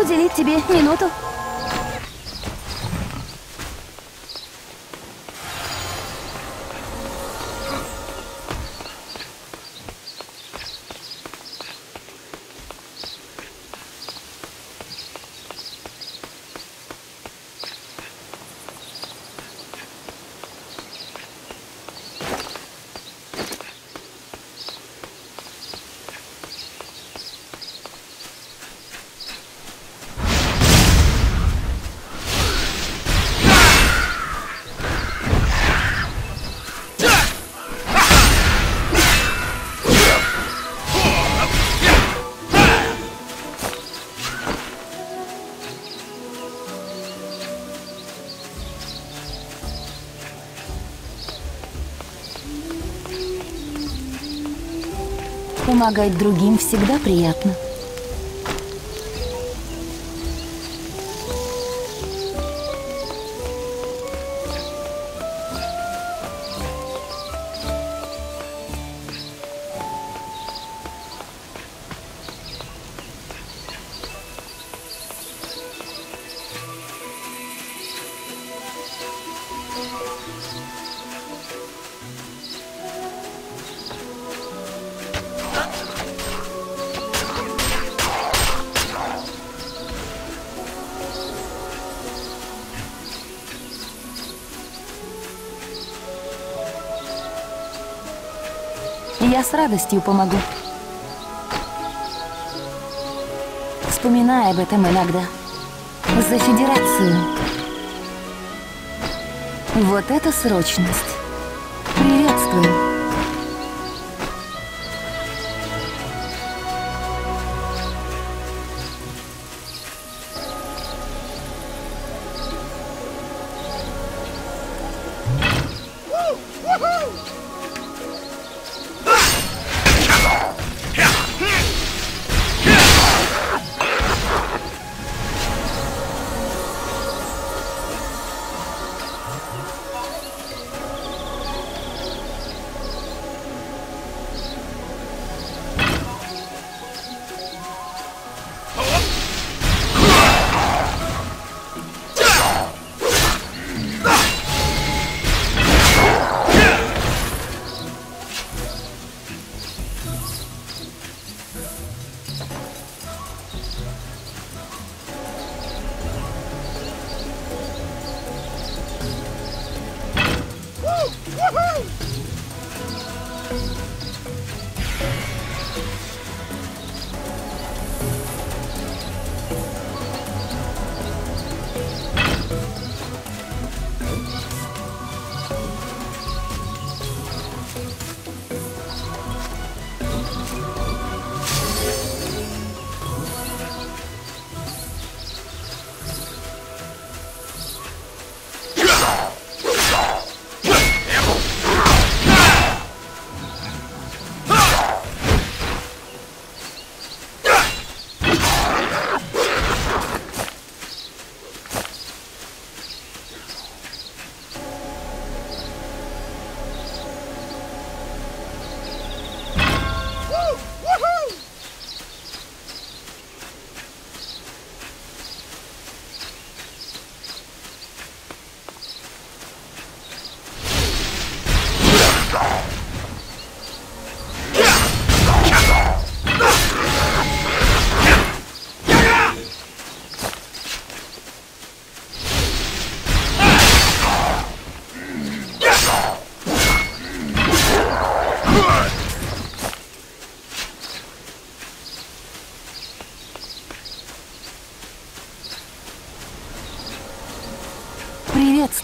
Могу уделить тебе минуту. Помогать другим всегда приятно. С радостью помогу. Вспоминай об этом иногда. За Федерацию. Вот это срочность.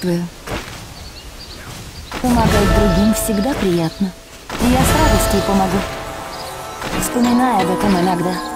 Приветствую. Помогать другим всегда приятно. Я с радостью помогу. Вспоминаю об этом иногда.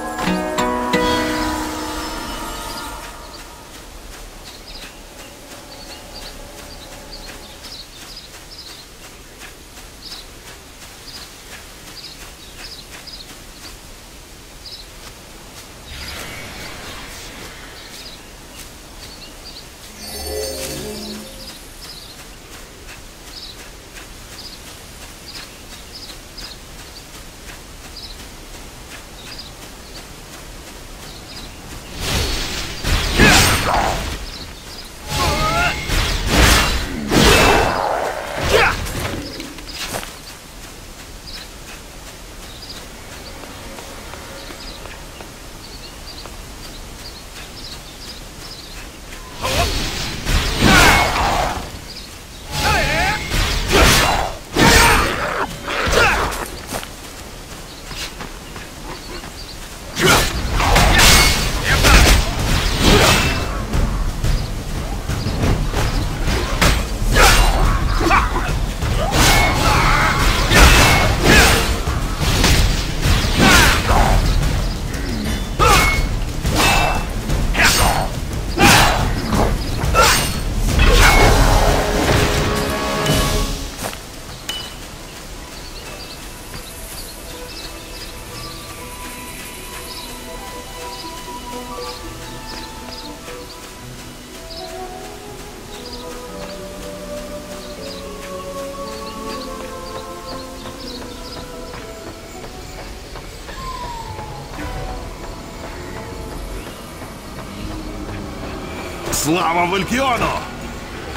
Слава Валькиону!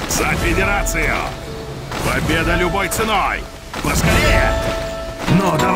За Федерацию! Победа любой ценой! Поскорее! Ну, давай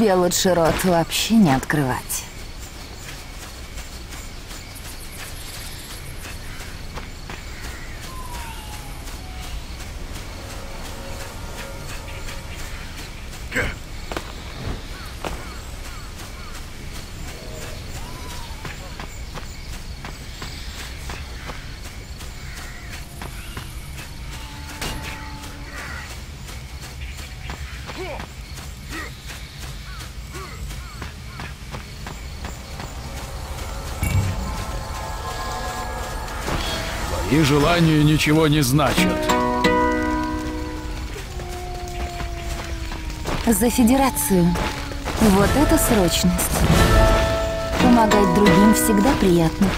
Тебе лучше рот вообще не открывать. Желания ничего не значат. За Федерацию. Вот это срочность. Помогать другим всегда приятно.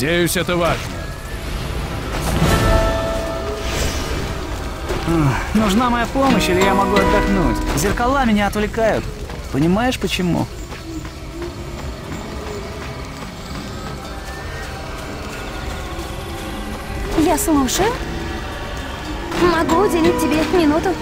Надеюсь, это важно. Нужна моя помощь или я могу отдохнуть? Зеркала меня отвлекают. Понимаешь почему? Я слушаю. Могу уделить тебе минуту.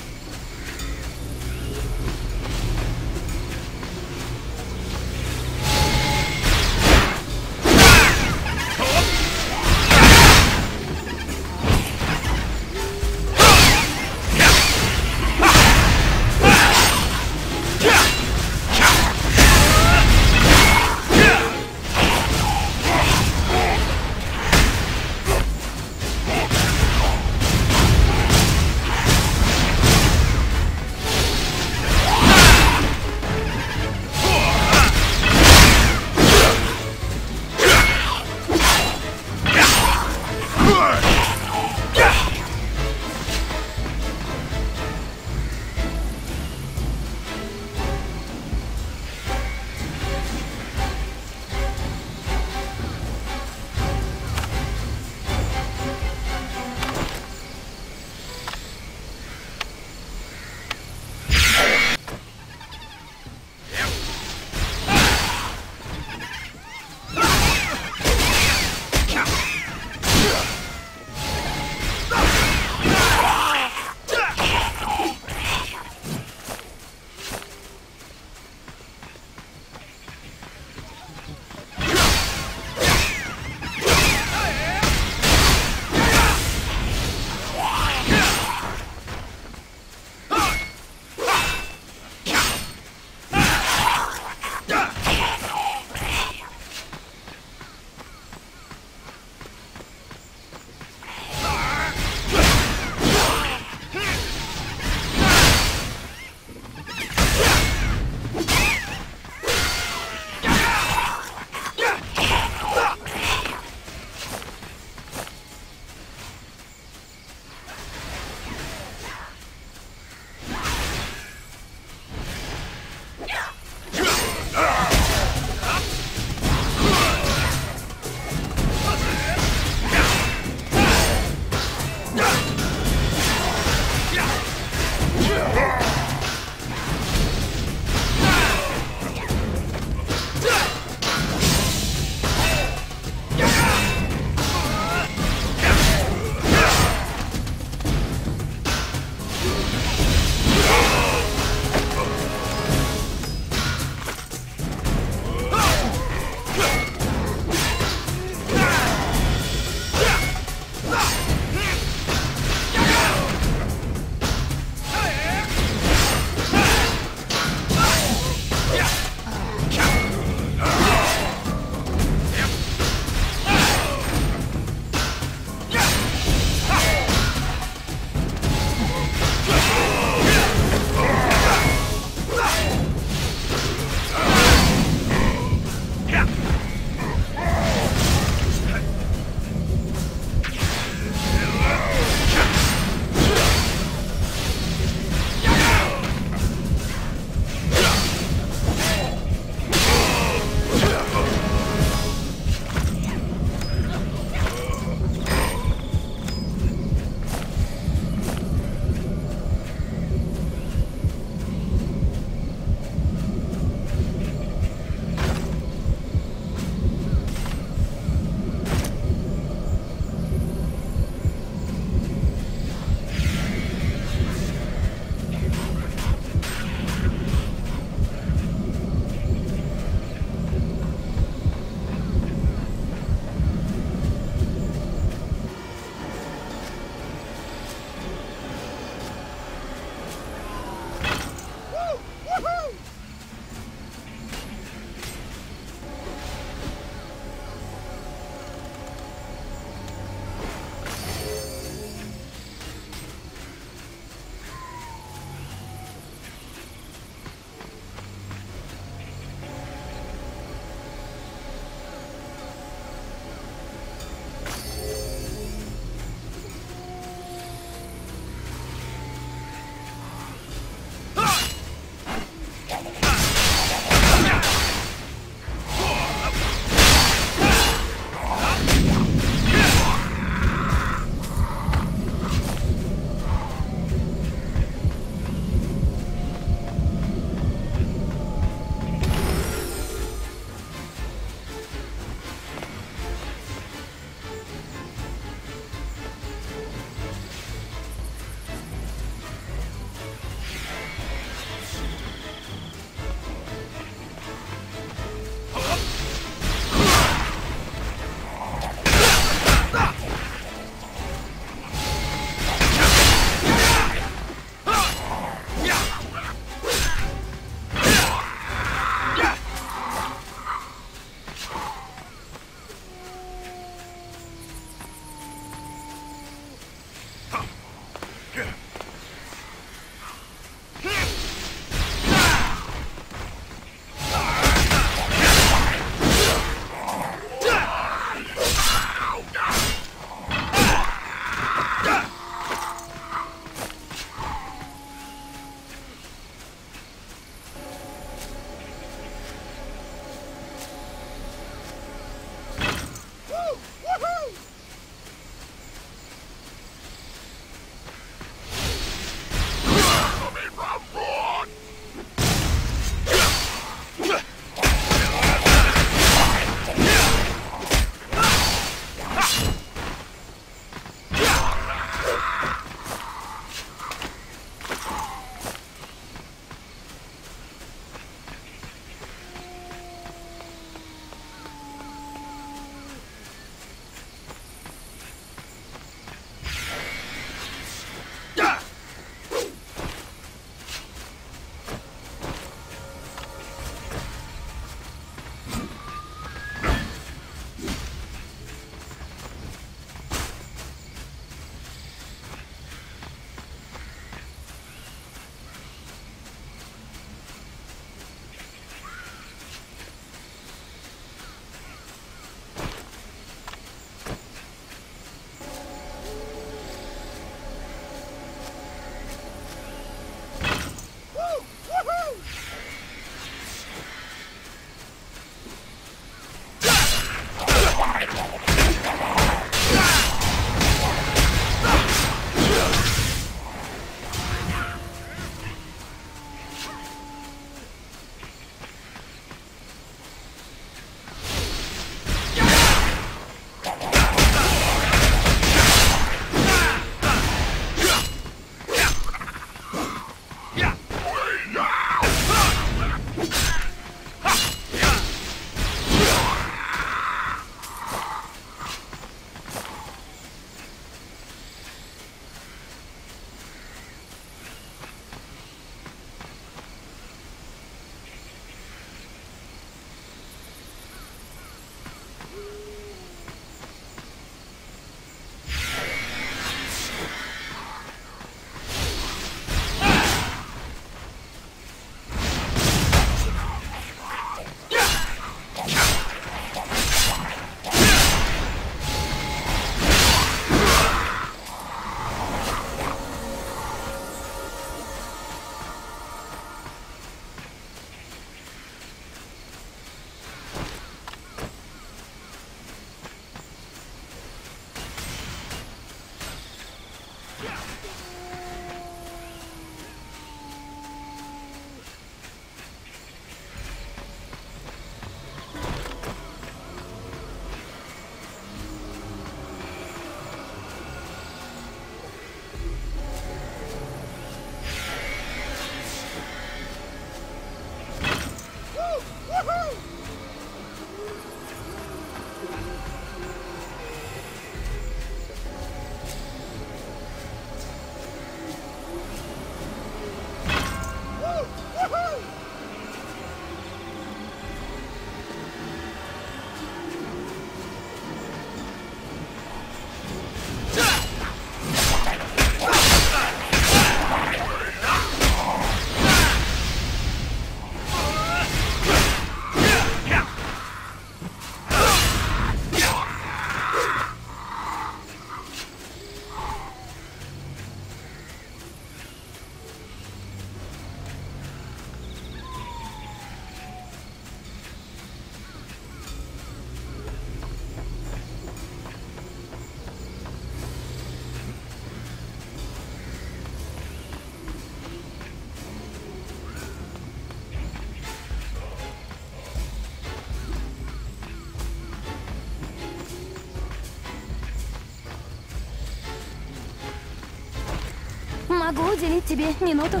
Могу уделить тебе минуту.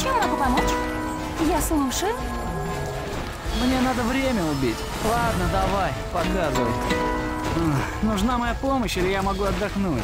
Чем могу помочь? Я слушаю. Мне надо время убить. Ладно, давай, показывай. Нужна моя помощь или я могу отдохнуть?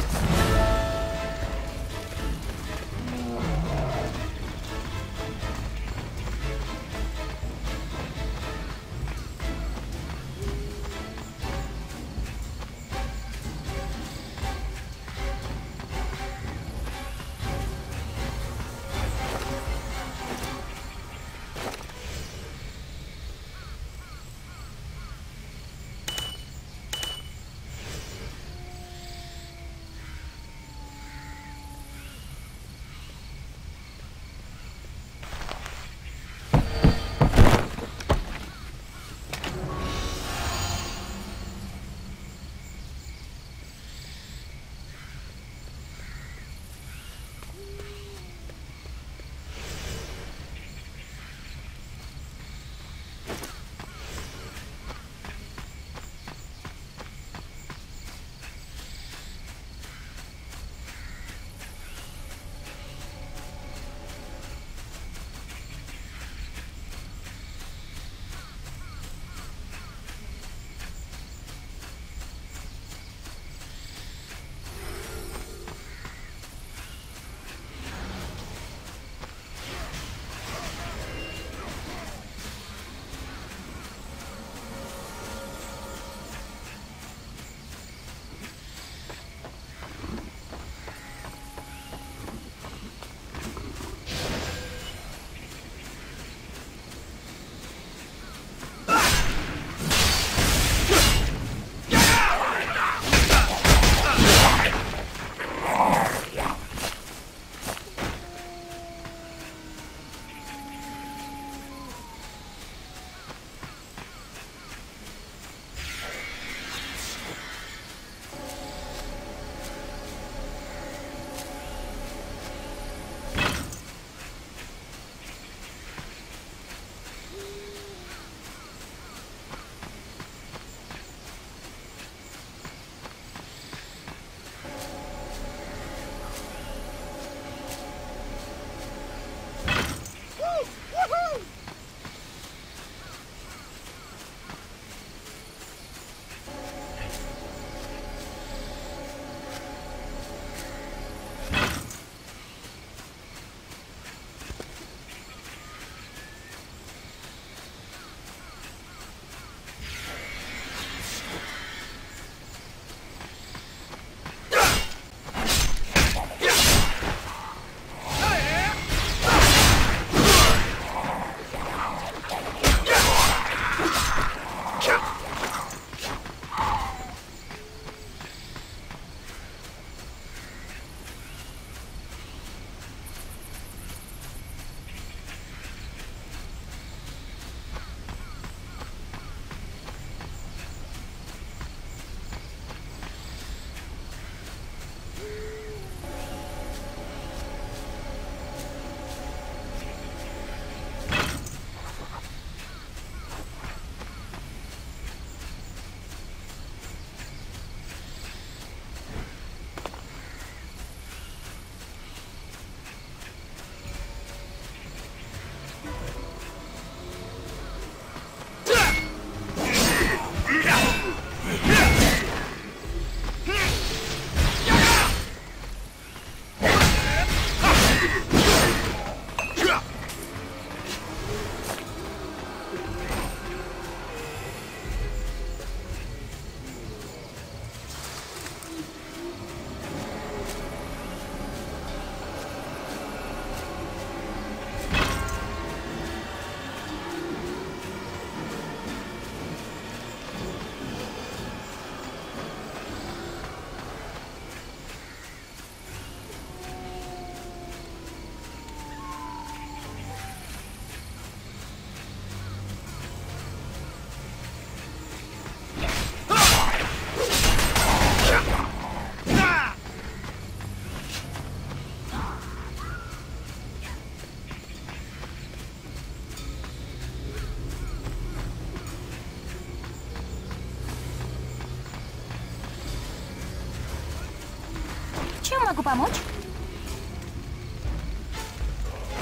могу помочь?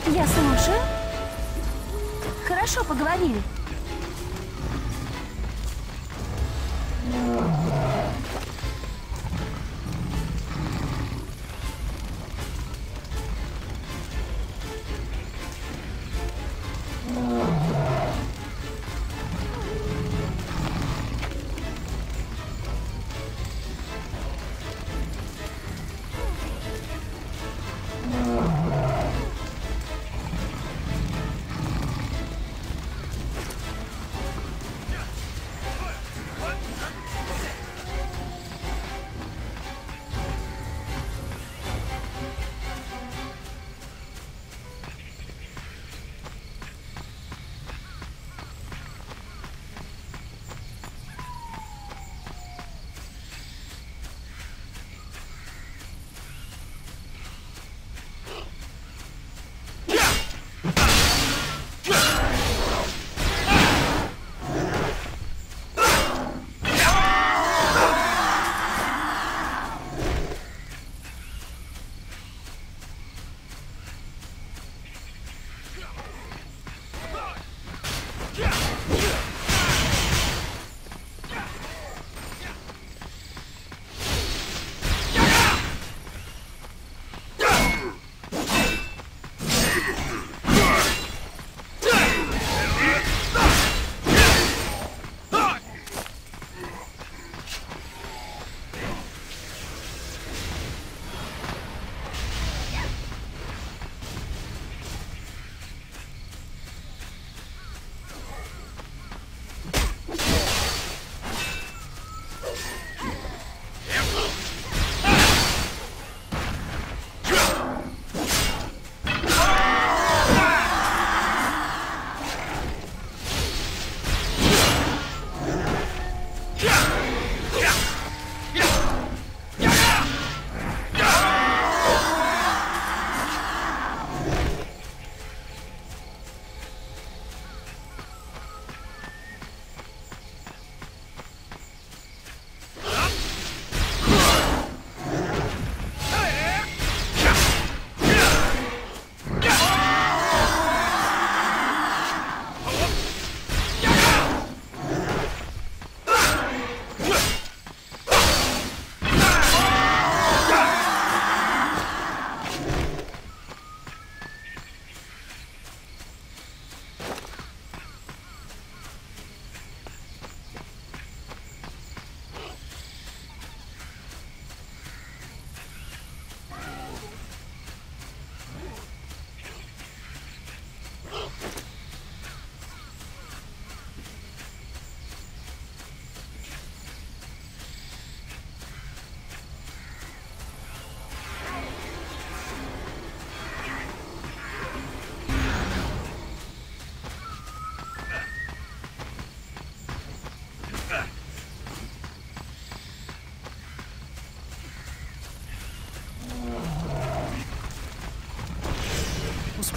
Я слушаю. Хорошо поговорили.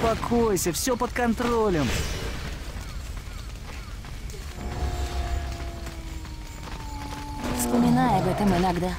Успокойся, все под контролем. Вспоминай об этом иногда.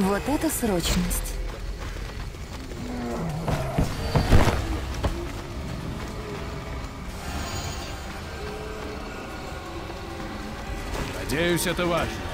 Вот это срочность. Надеюсь, это важно.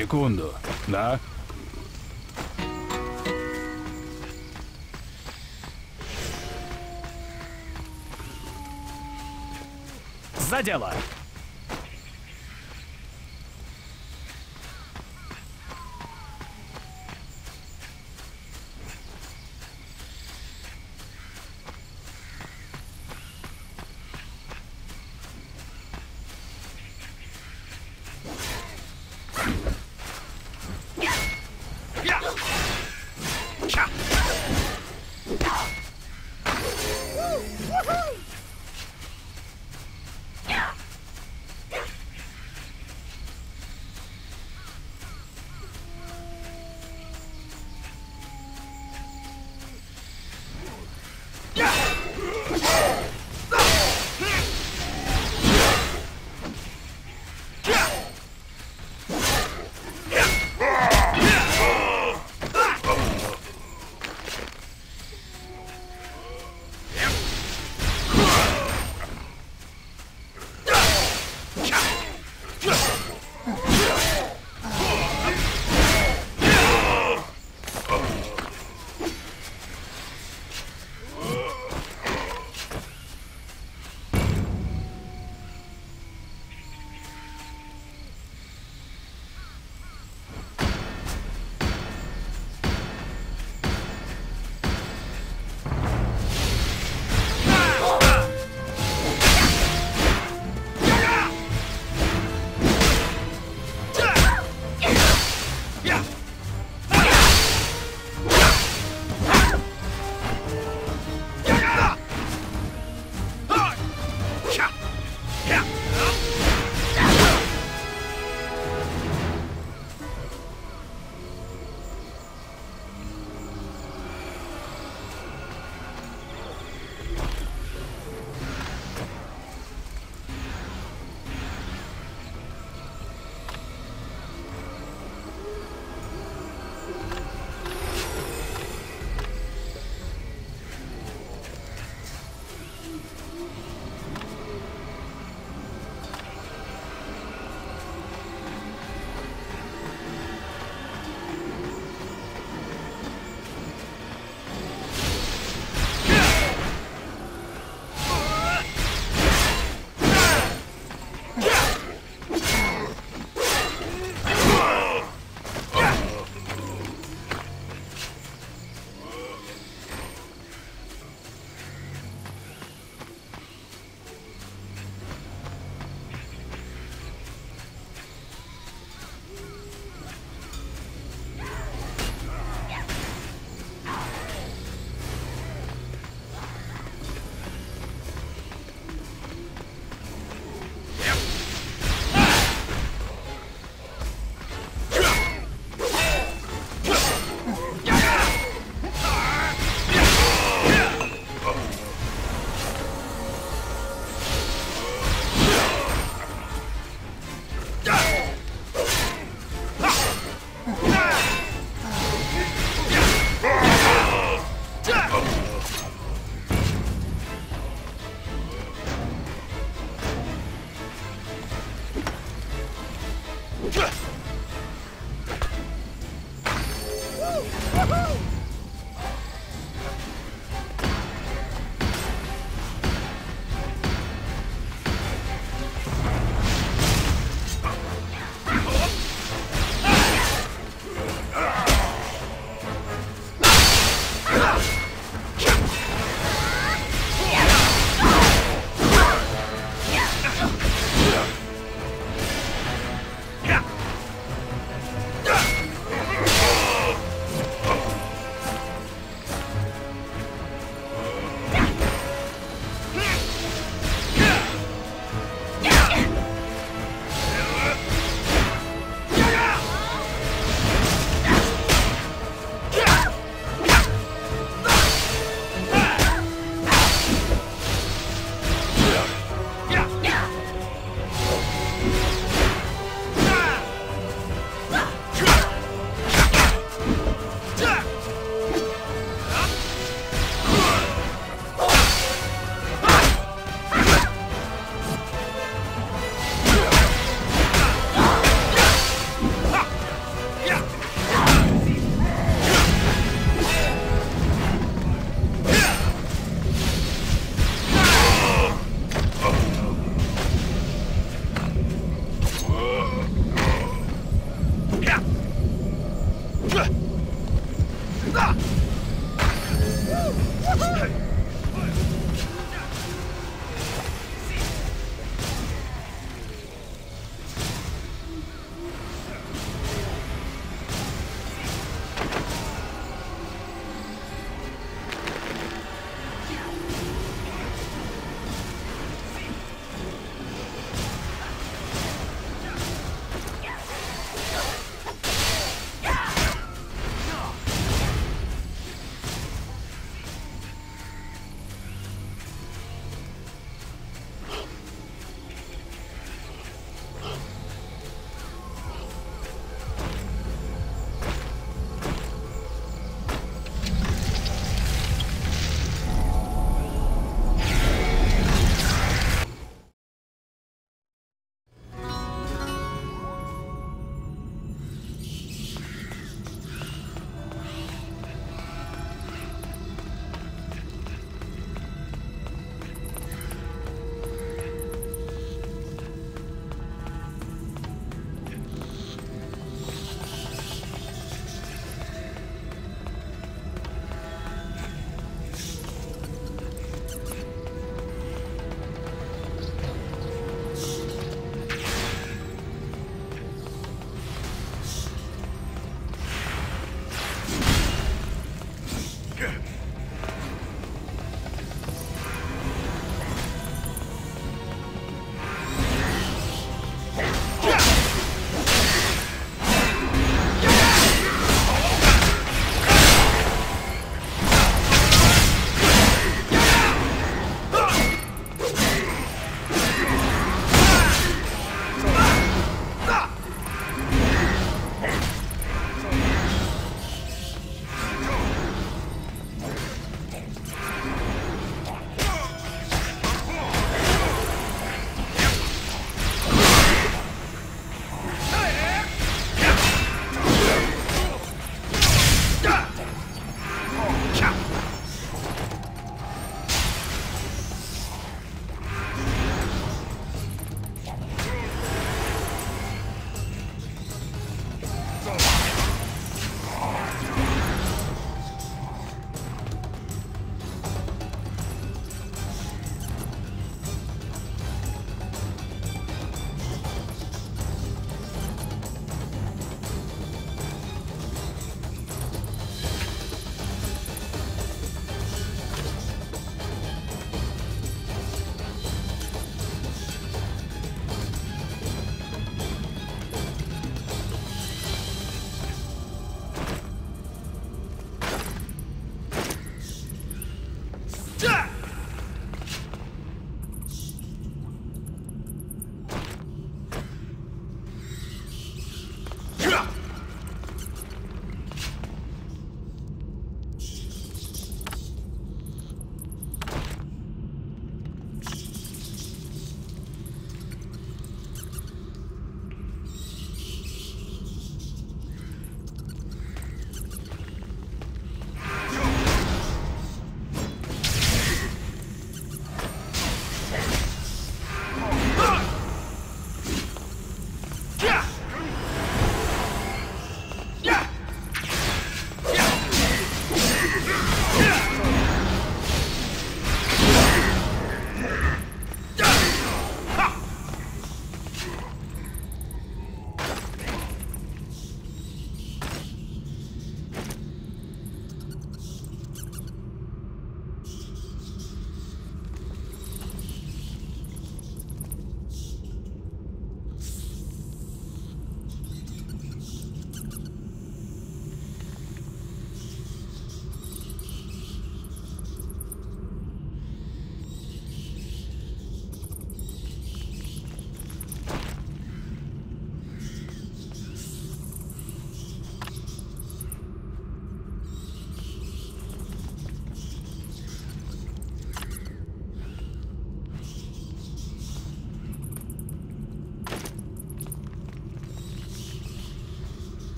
Секунду. Да? За дело!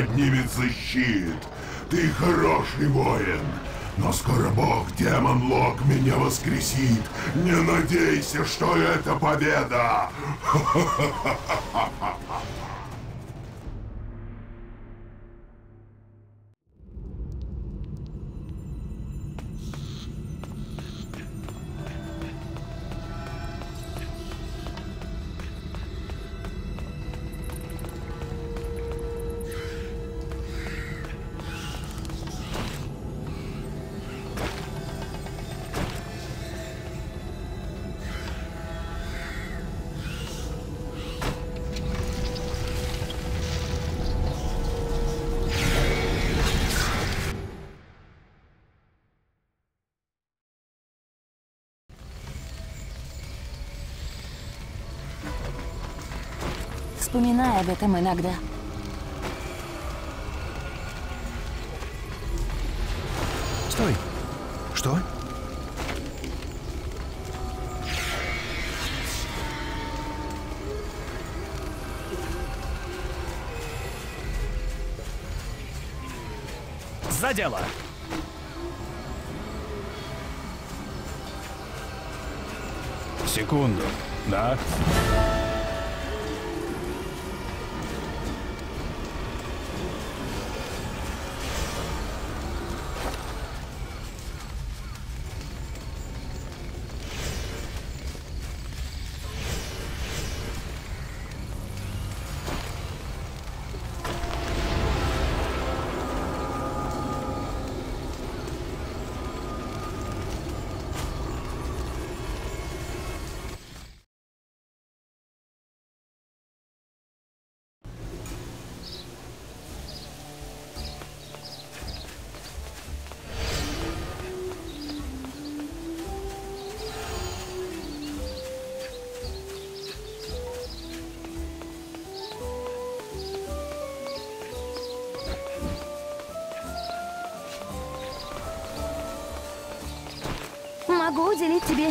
Поднимется щит. Ты хороший воин, но скоро бог демон Лок меня воскресит. Не надейся, что это победа. Вспоминай об этом иногда. Стой. Что? За дело! Секунду.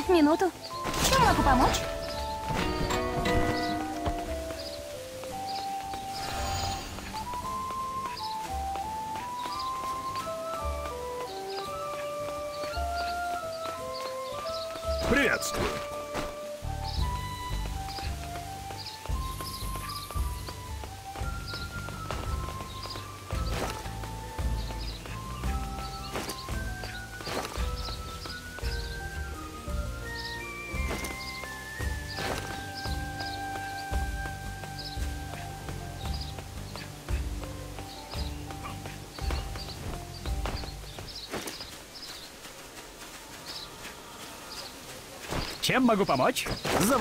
Минуту. Чем могу помочь? Чем могу помочь? За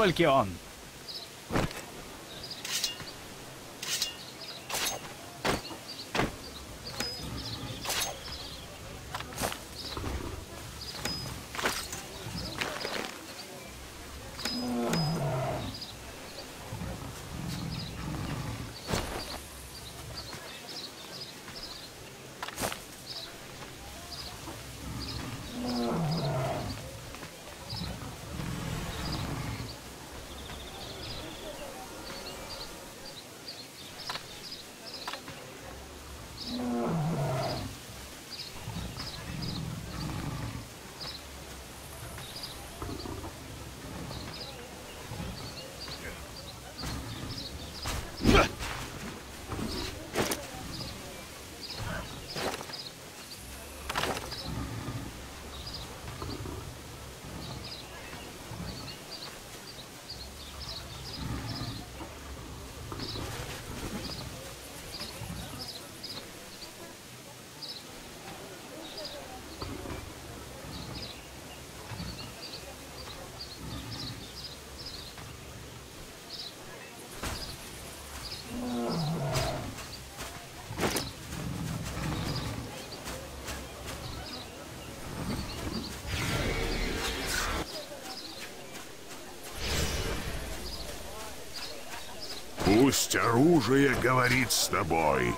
оружие говорит с тобой.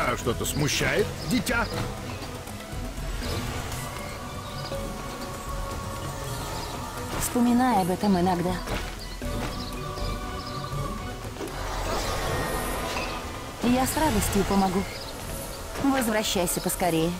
Тебя что-то смущает, дитя? Вспоминай об этом иногда. Я с радостью помогу. Возвращайся поскорее.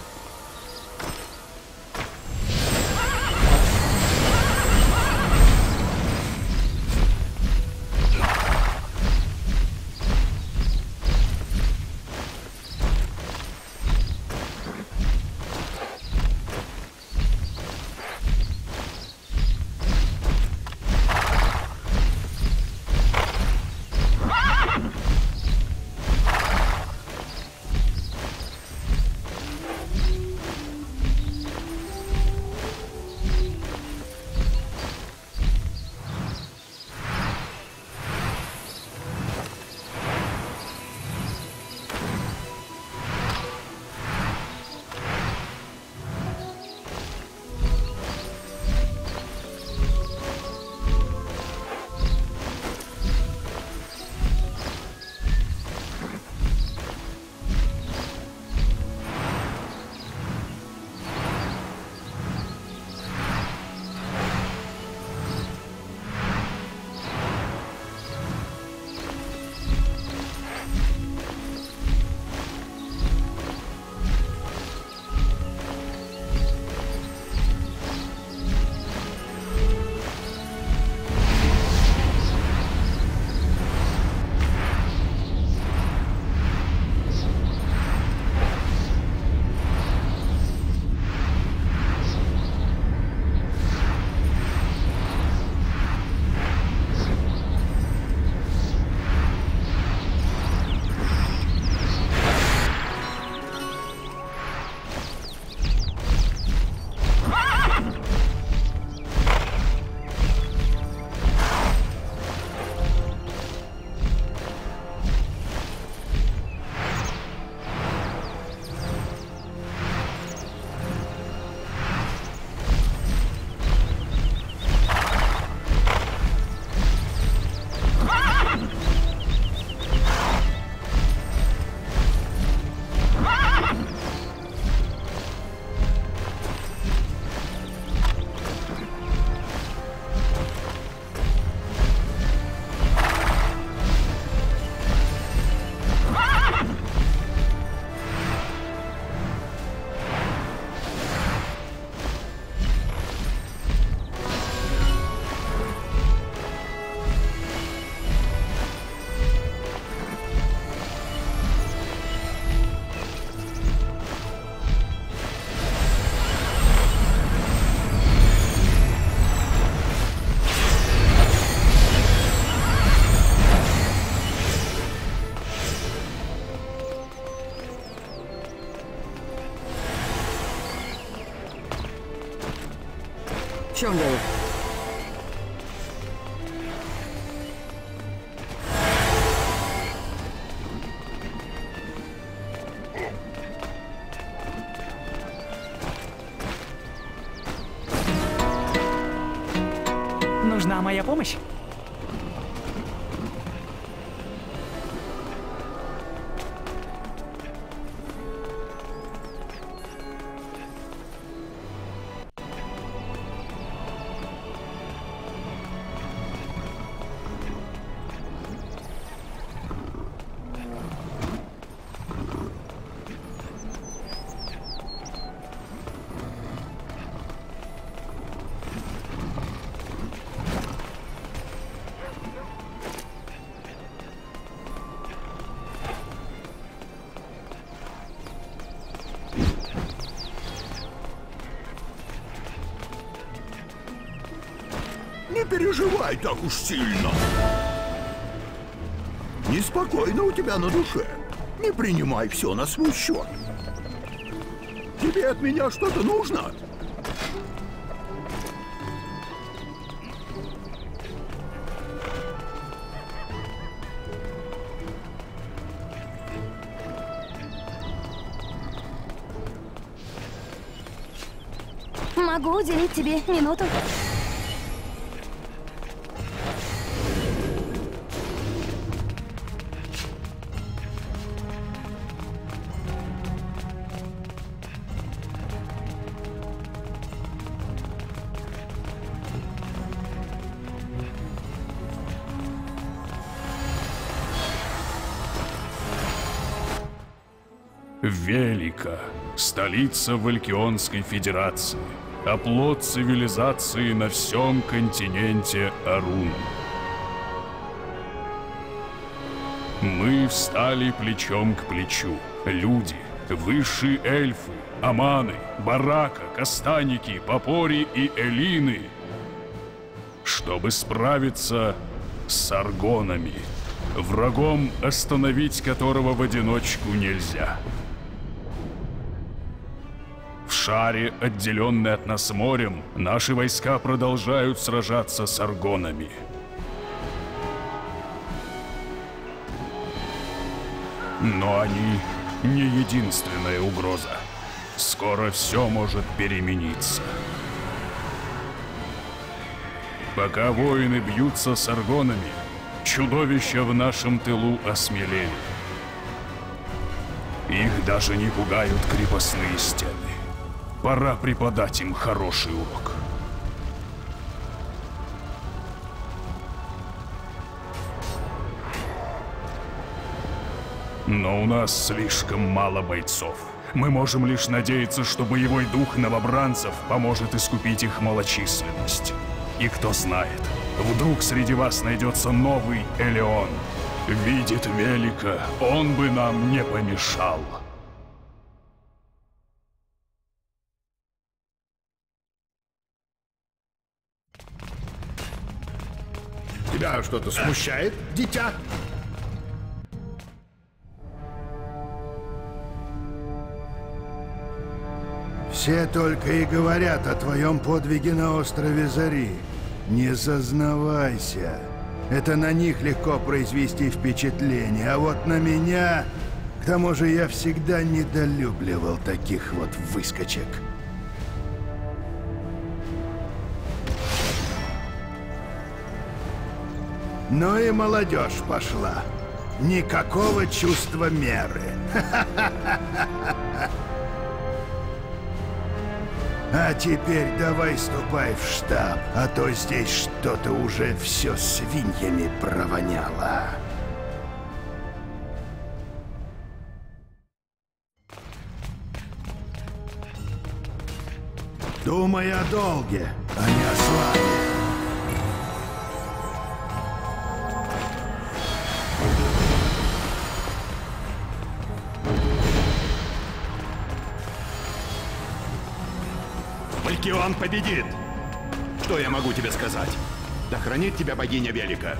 В переживай так уж сильно. Неспокойно у тебя на душе. Не принимай все на свой счет. Тебе от меня что-то нужно? Могу уделить тебе минуту. Столица Валькионской Федерации, оплот цивилизации на всем континенте Арун. Мы встали плечом к плечу. Люди, высшие эльфы, аманы, барака, кастаники, попори и элины, чтобы справиться с аргонами, врагом, остановить которого в одиночку нельзя. Шаре, отделенный от нас морем, наши войска продолжают сражаться с аргонами. Но они не единственная угроза. Скоро все может перемениться. Пока воины бьются с аргонами, чудовища в нашем тылу осмелели. Их даже не пугают крепостные стены. Пора преподать им хороший урок. Но у нас слишком мало бойцов. Мы можем лишь надеяться, что боевой дух новобранцев поможет искупить их малочисленность. И кто знает, вдруг среди вас найдется новый Элеон. Видит велика, он бы нам не помешал. Что-то смущает, дитя? Все только и говорят о твоем подвиге на острове Зари. Не зазнавайся. Это на них легко произвести впечатление, а вот на меня... К тому же я всегда недолюбливал таких вот выскочек. Ну и молодежь пошла. Никакого чувства меры. А теперь давай ступай в штаб, а то здесь что-то уже все свиньями провоняло. Думай о долге, а не о славе. Валькион победит! Что я могу тебе сказать? Да хранит тебя богиня Велика.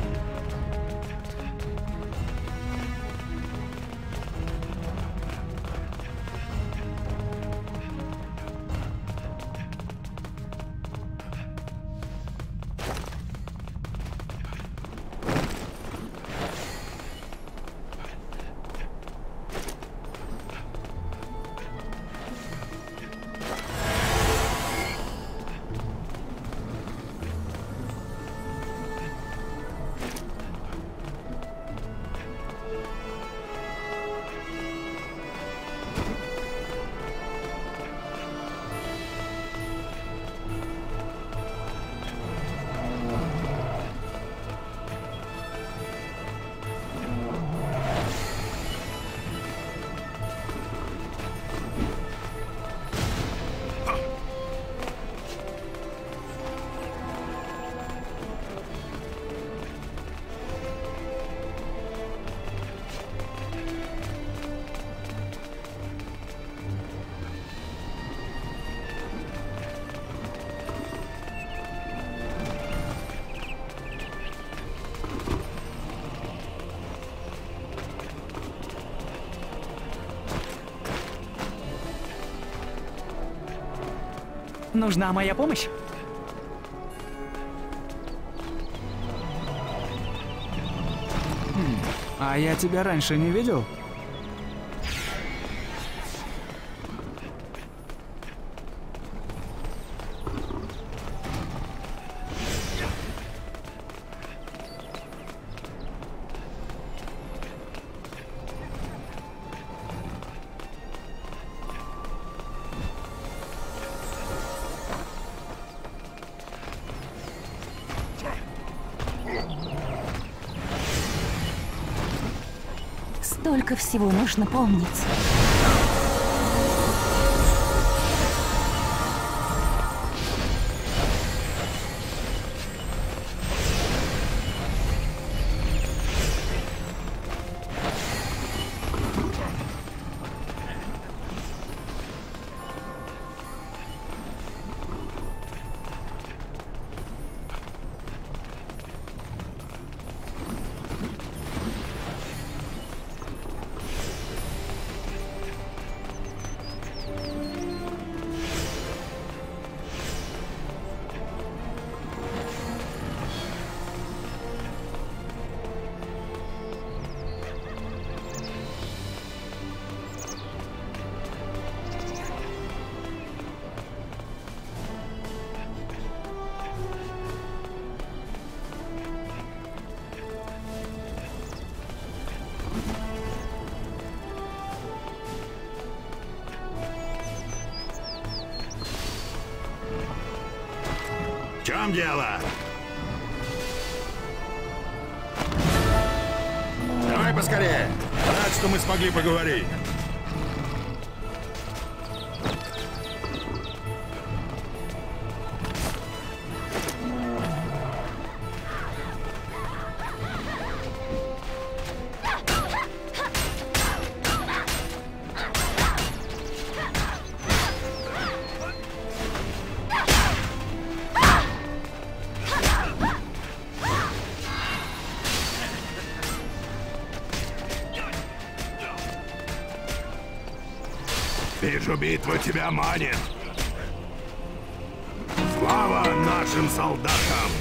Нужна моя помощь? А я тебя раньше не видел? Столько всего нужно помнить. В чем битва тебя манит. Слава нашим солдатам!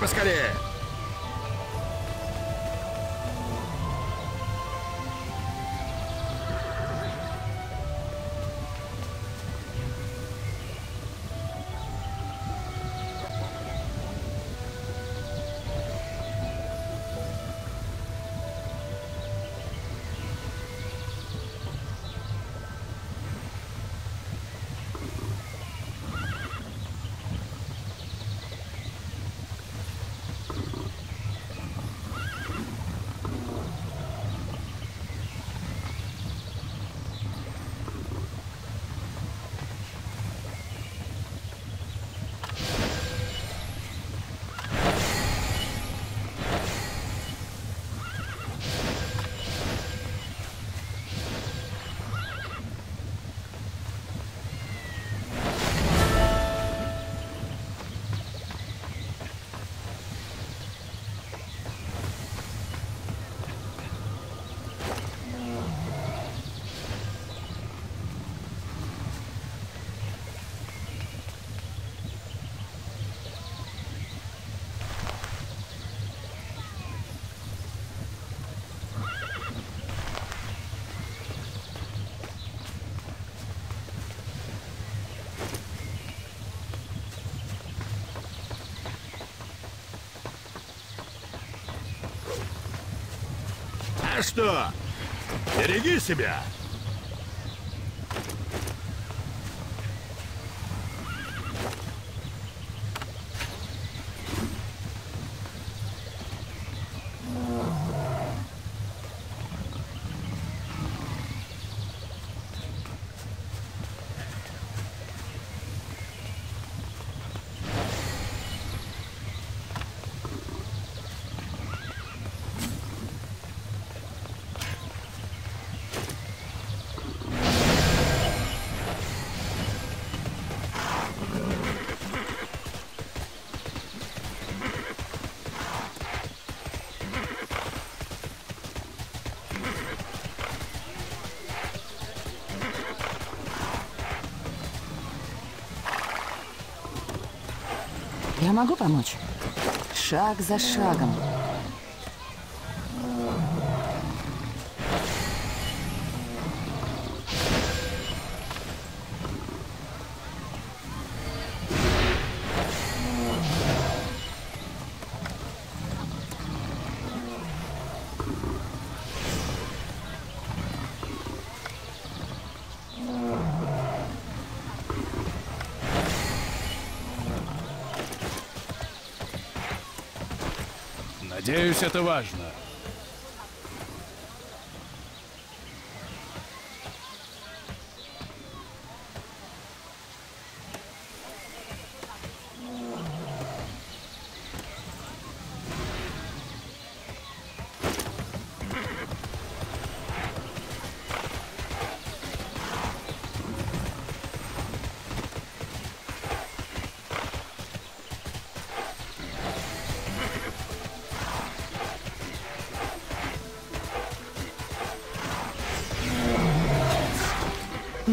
Поскорее. Что? Береги себя! Я могу помочь? Шаг за шагом. Надеюсь, это важно.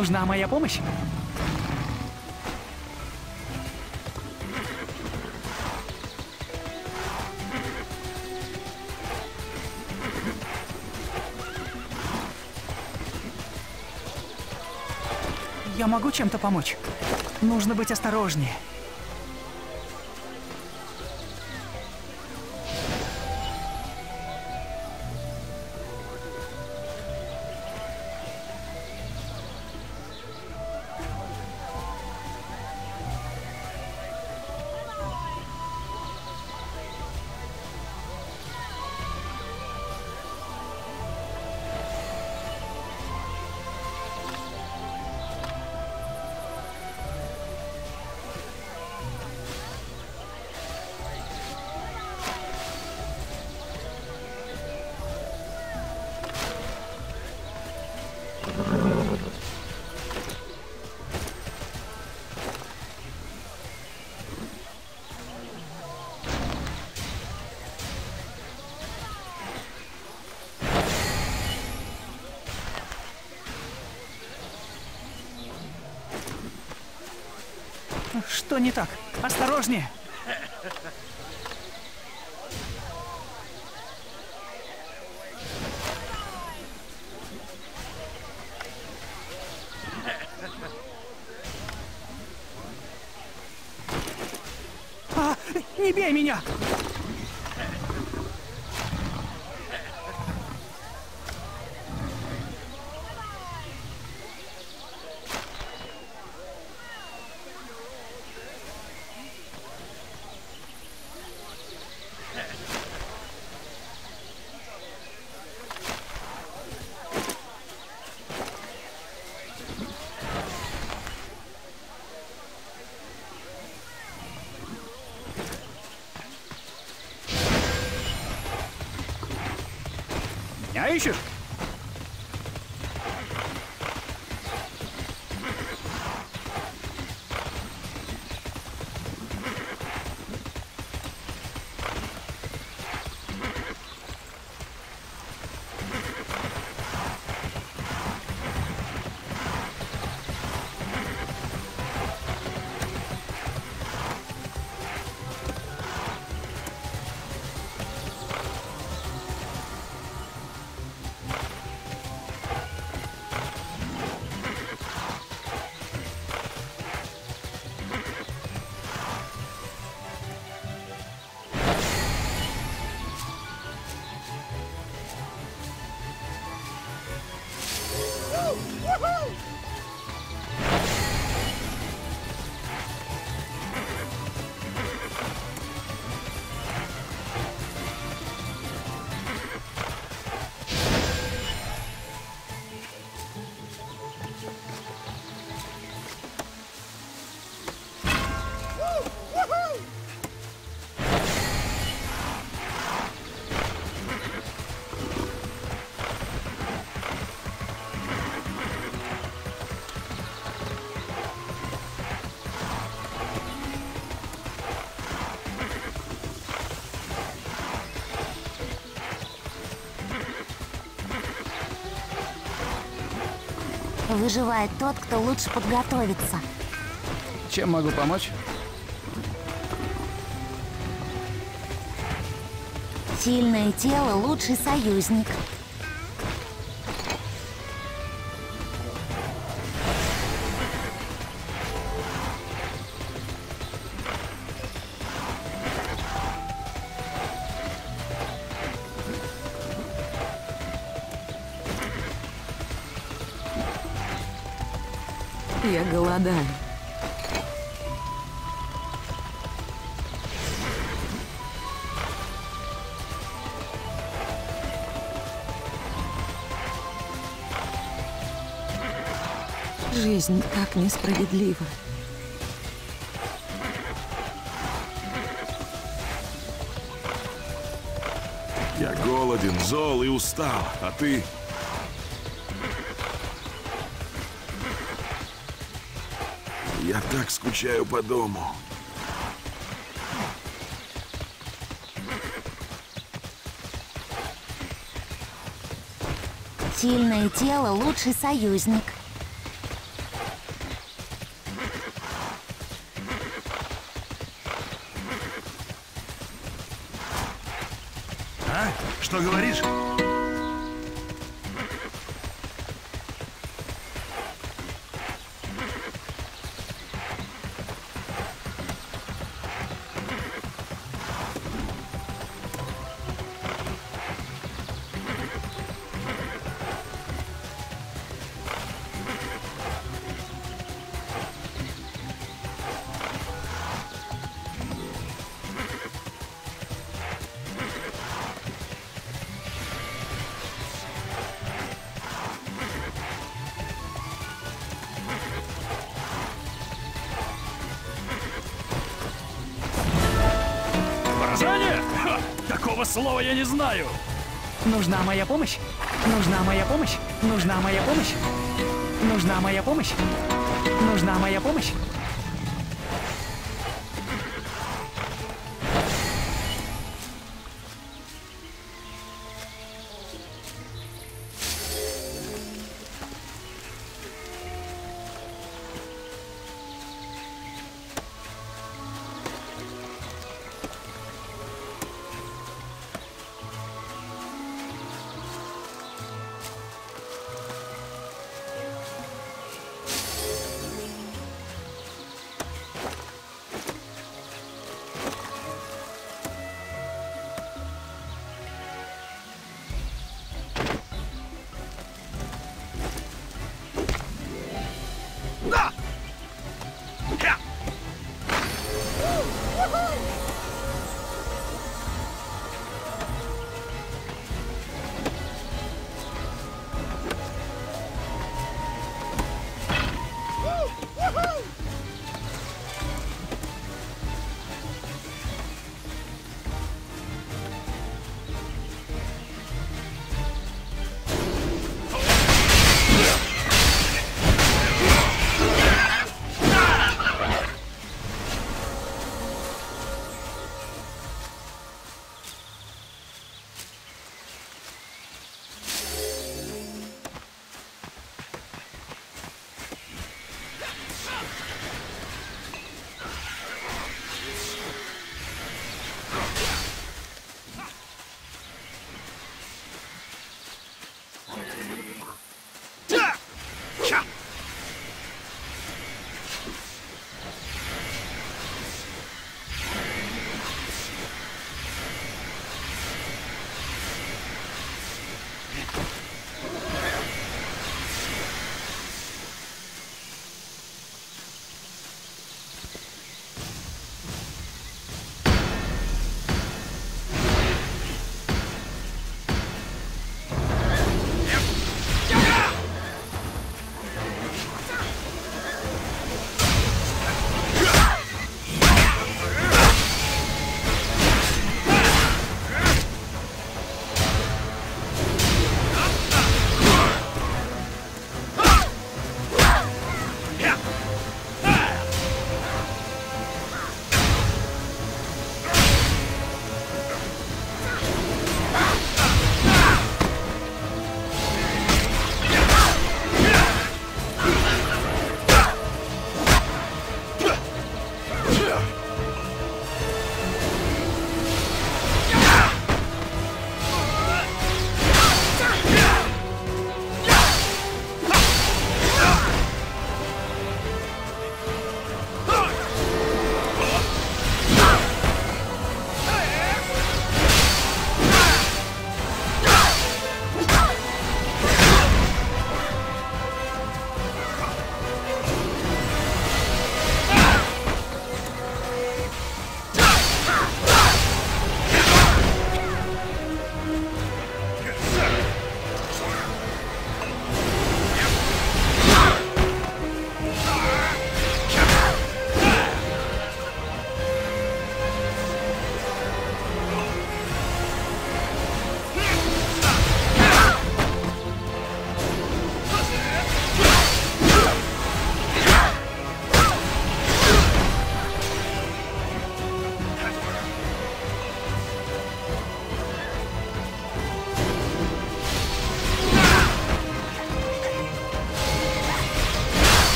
Нужна моя помощь? Я могу чем-то помочь? Нужно быть осторожнее. Что не так? Осторожнее! Выживает тот, кто лучше подготовится. Чем могу помочь? Сильное тело – лучший союзник. Жизнь так несправедлива. Я голоден, зол и устал, а ты... Я так скучаю по дому. Сильное тело – лучший союзник. Слова я не знаю. Нужна моя помощь? Нужна моя помощь? Нужна моя помощь? Нужна моя помощь? Нужна моя помощь?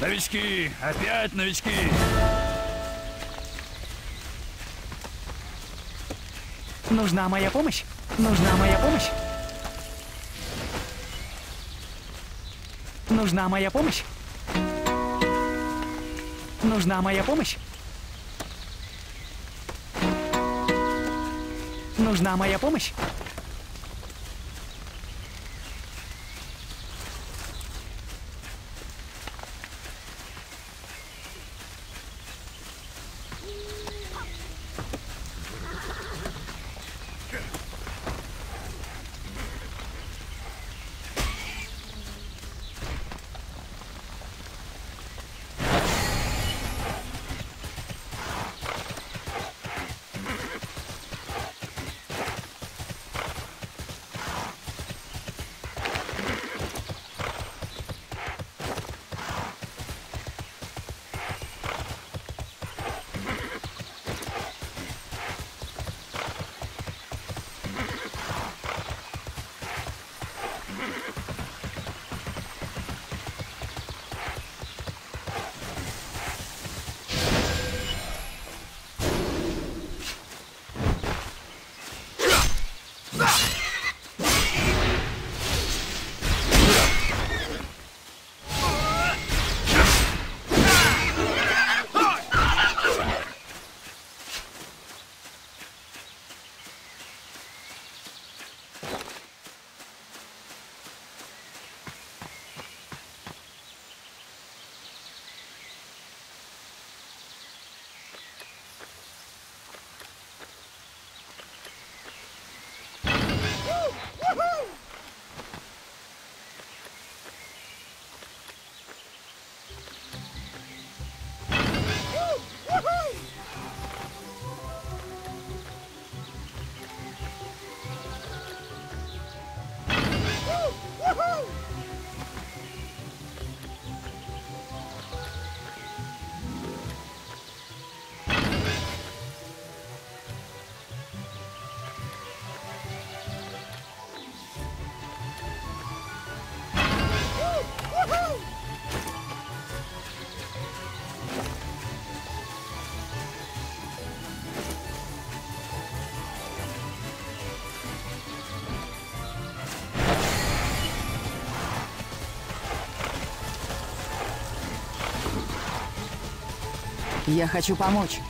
Новички! Опять новички! Нужна моя помощь? Нужна моя помощь? Нужна моя помощь? Нужна моя помощь? Нужна моя помощь? Я хочу помочь.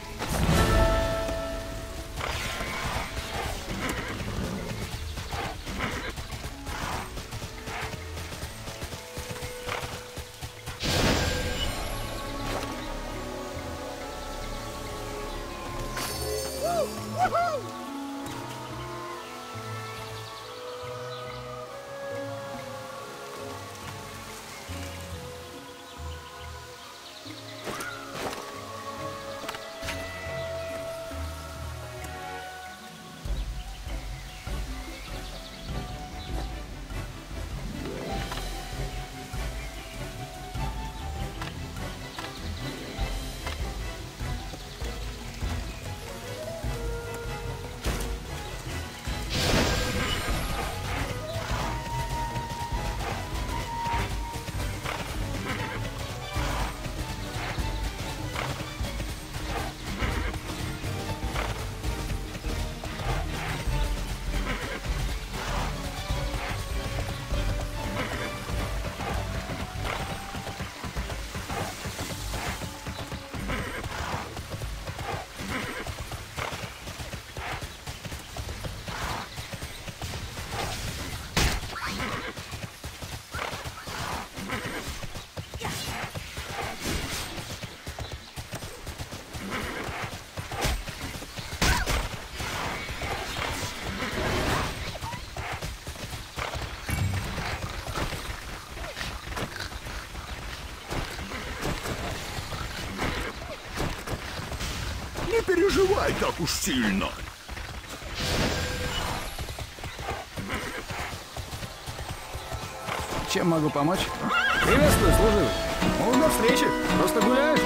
Переживай так уж сильно. Чем могу помочь? Приветствую, служивый. Мы на встрече. Просто гуляешь?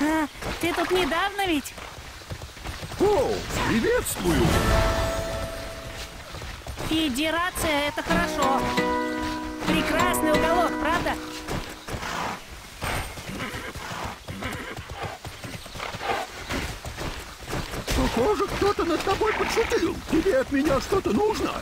А, ты тут недавно ведь? О, приветствую. Федерация — это хорошо. Прекрасный уголок, над тобой подшутил. Тебе от меня что-то нужно?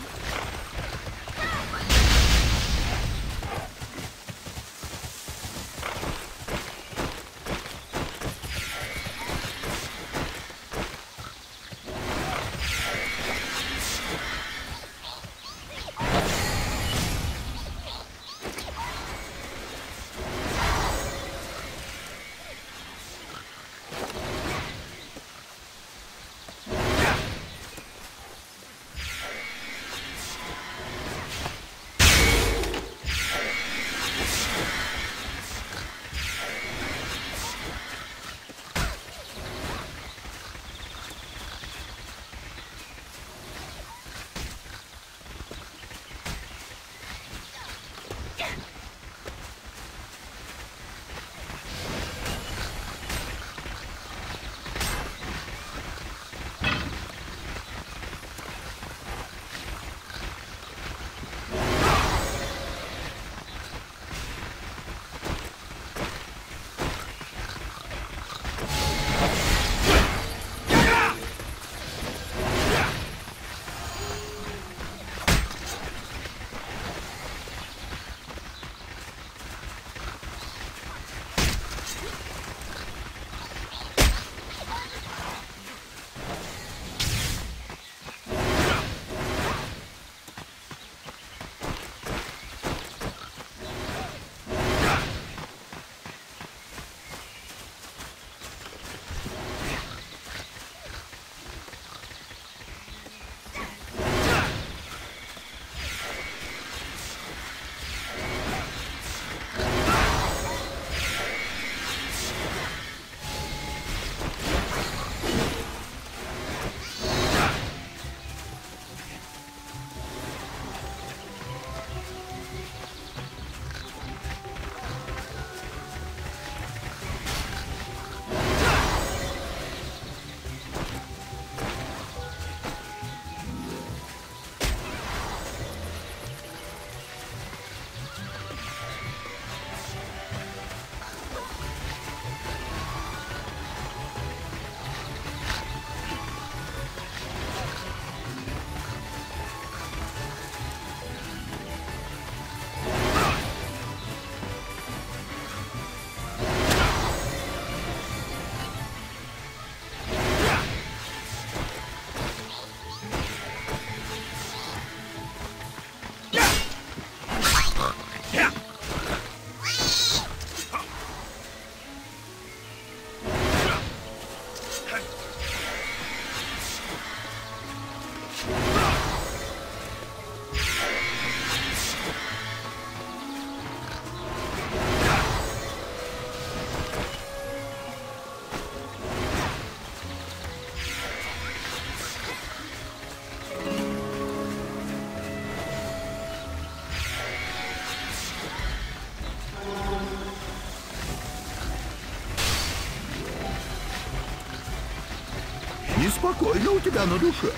Неспокойно у тебя на душе.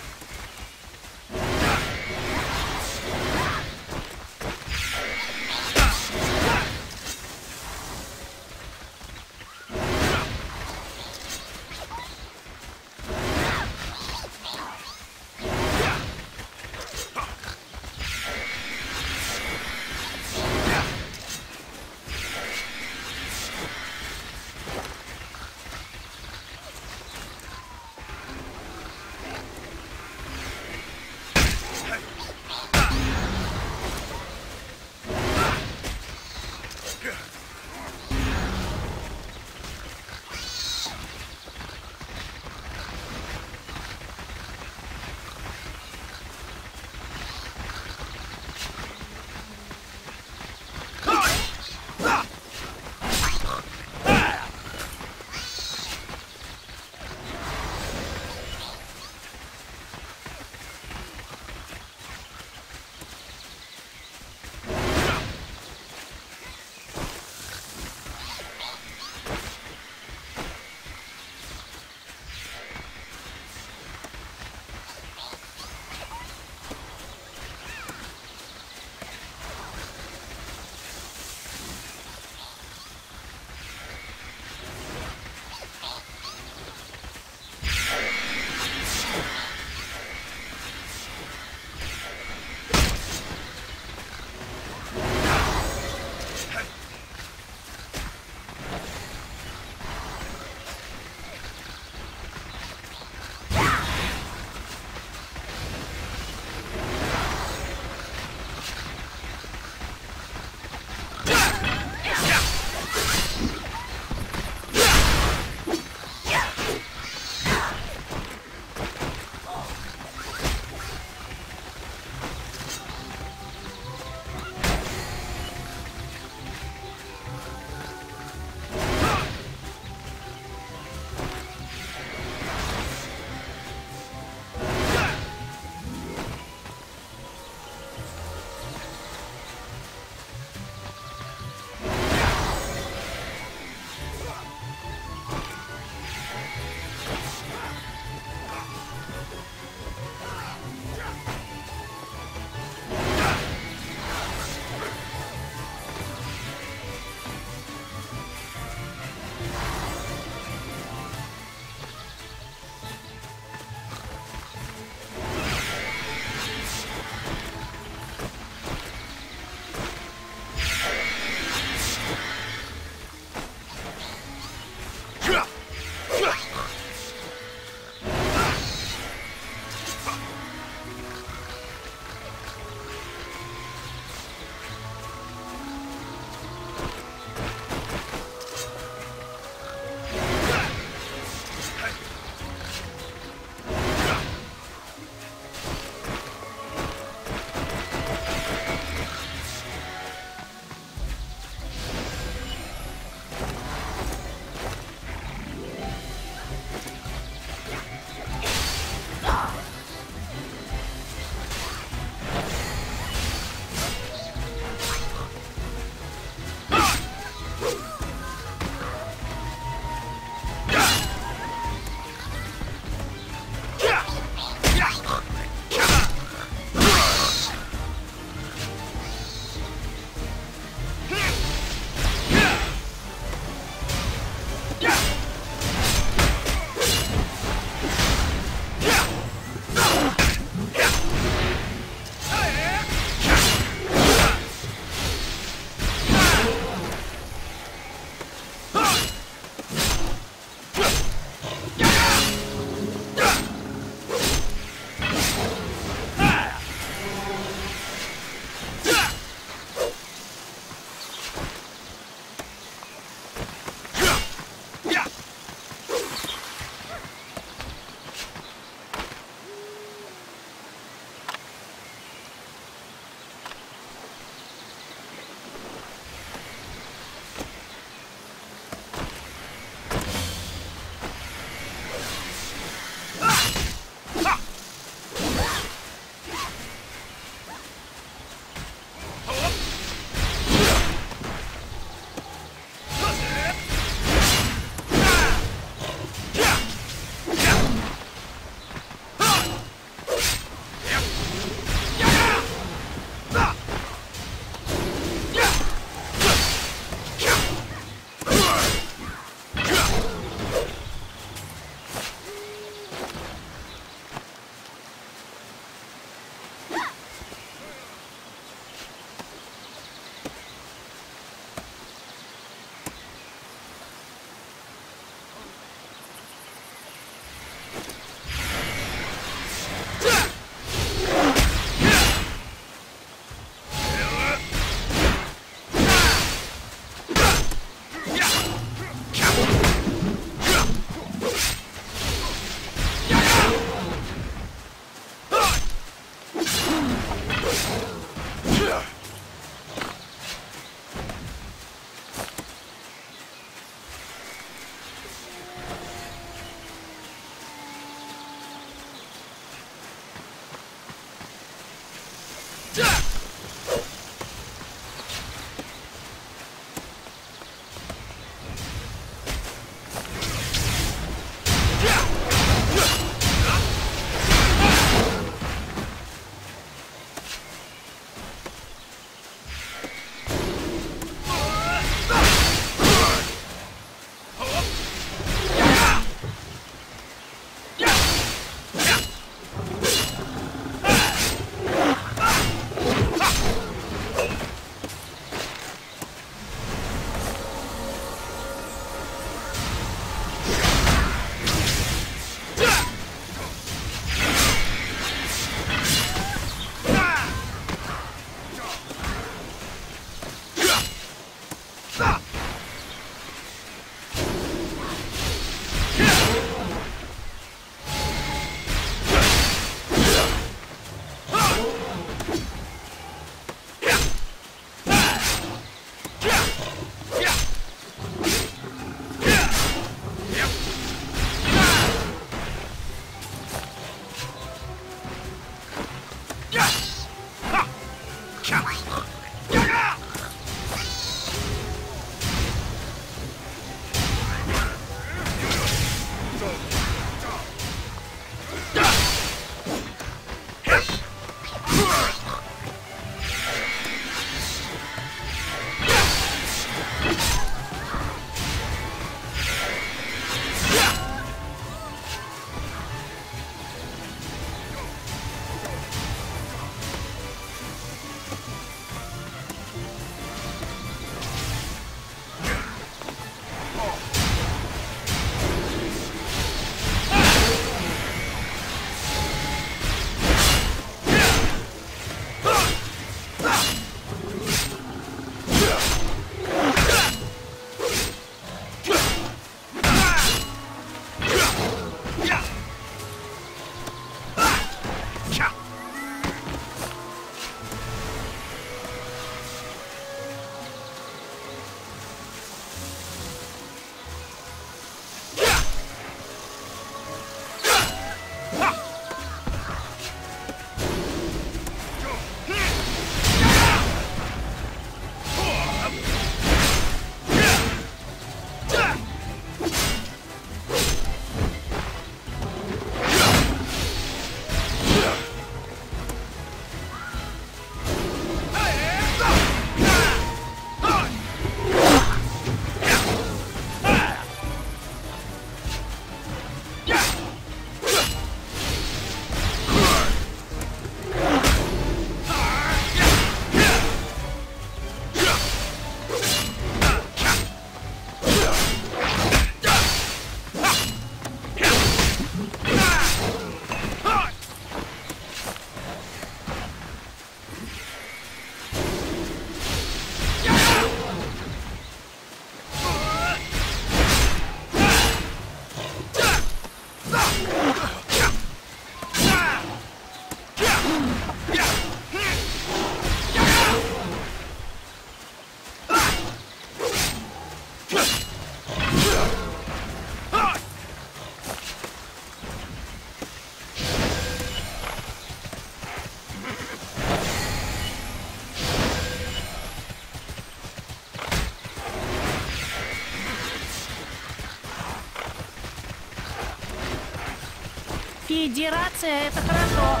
Федерация — это хорошо.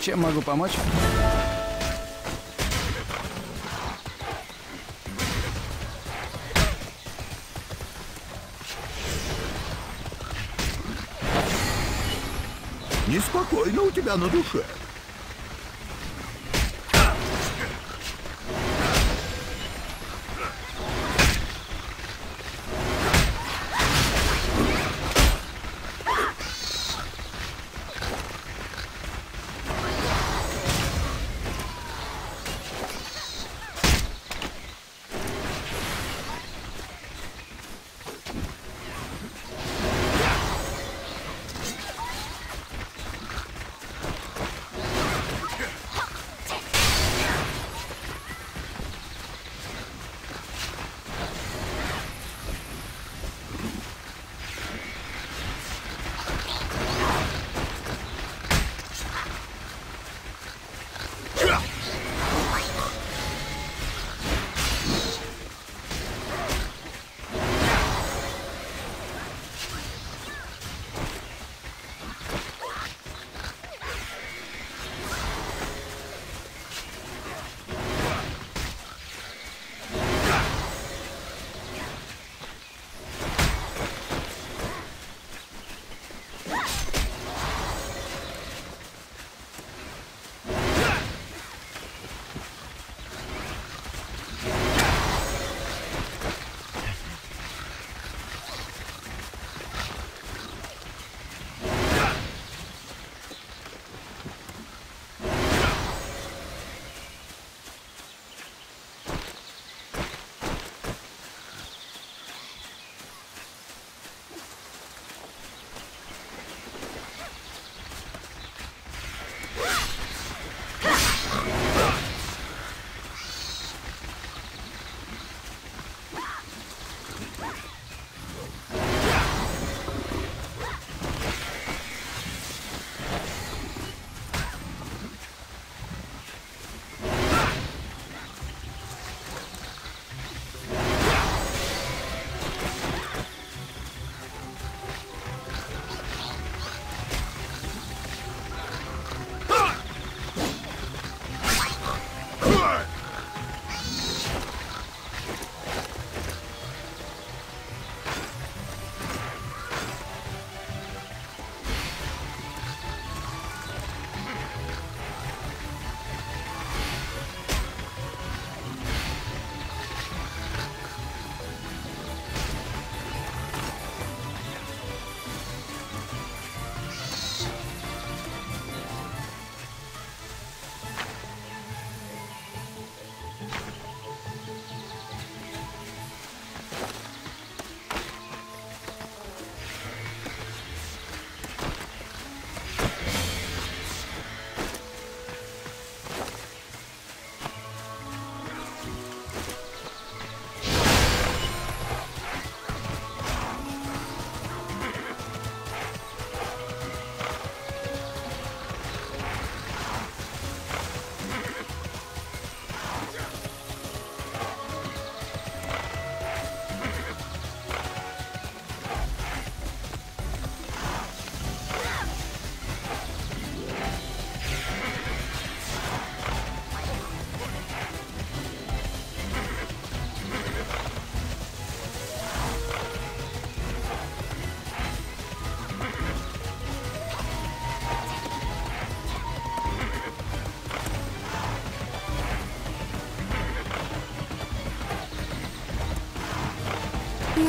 Чем могу помочь? Неспокойно у тебя на душе.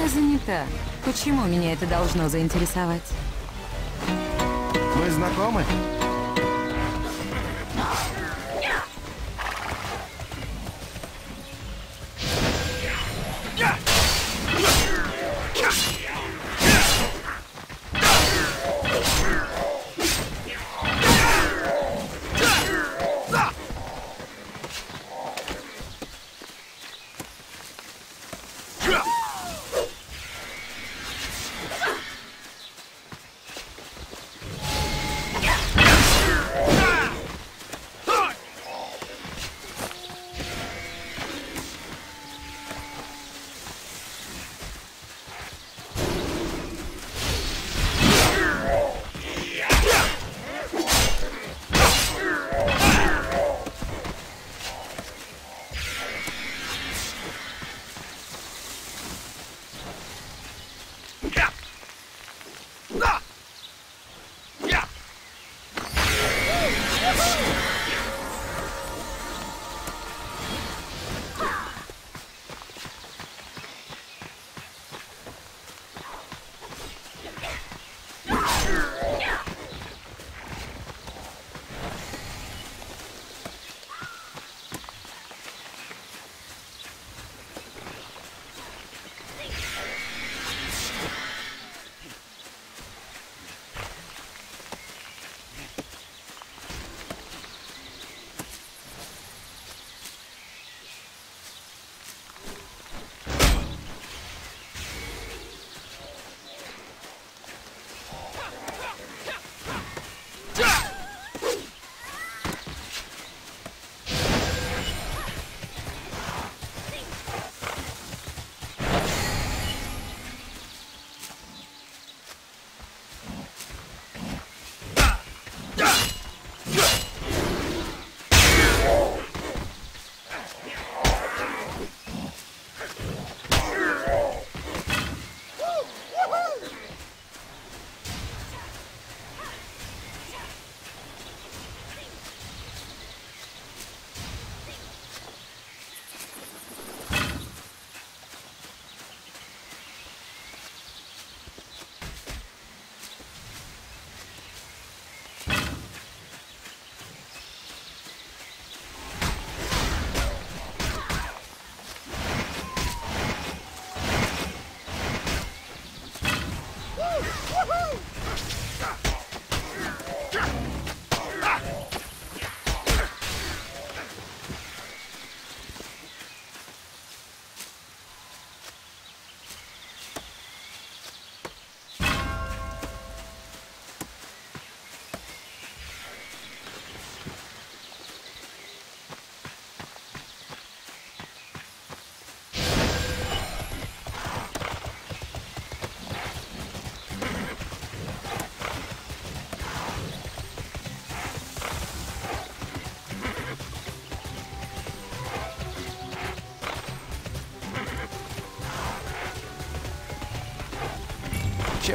Занята. Почему меня это должно заинтересовать? Мы знакомы?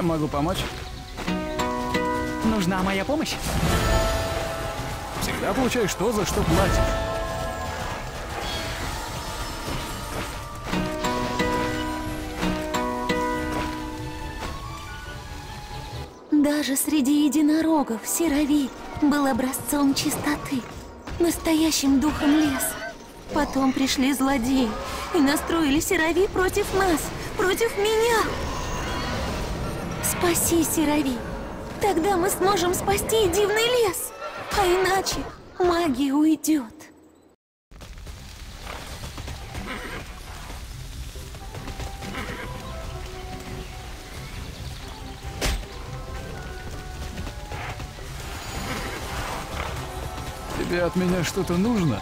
Чем могу помочь? Нужна моя помощь? Всегда получаешь то, за что платишь. Даже среди единорогов Серови был образцом чистоты, настоящим духом леса. Потом пришли злодеи и настроили Серови против нас, против меня. Спаси Серови, тогда мы сможем спасти дивный лес, а иначе магия уйдет. Тебе от меня что-то нужно?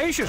Меня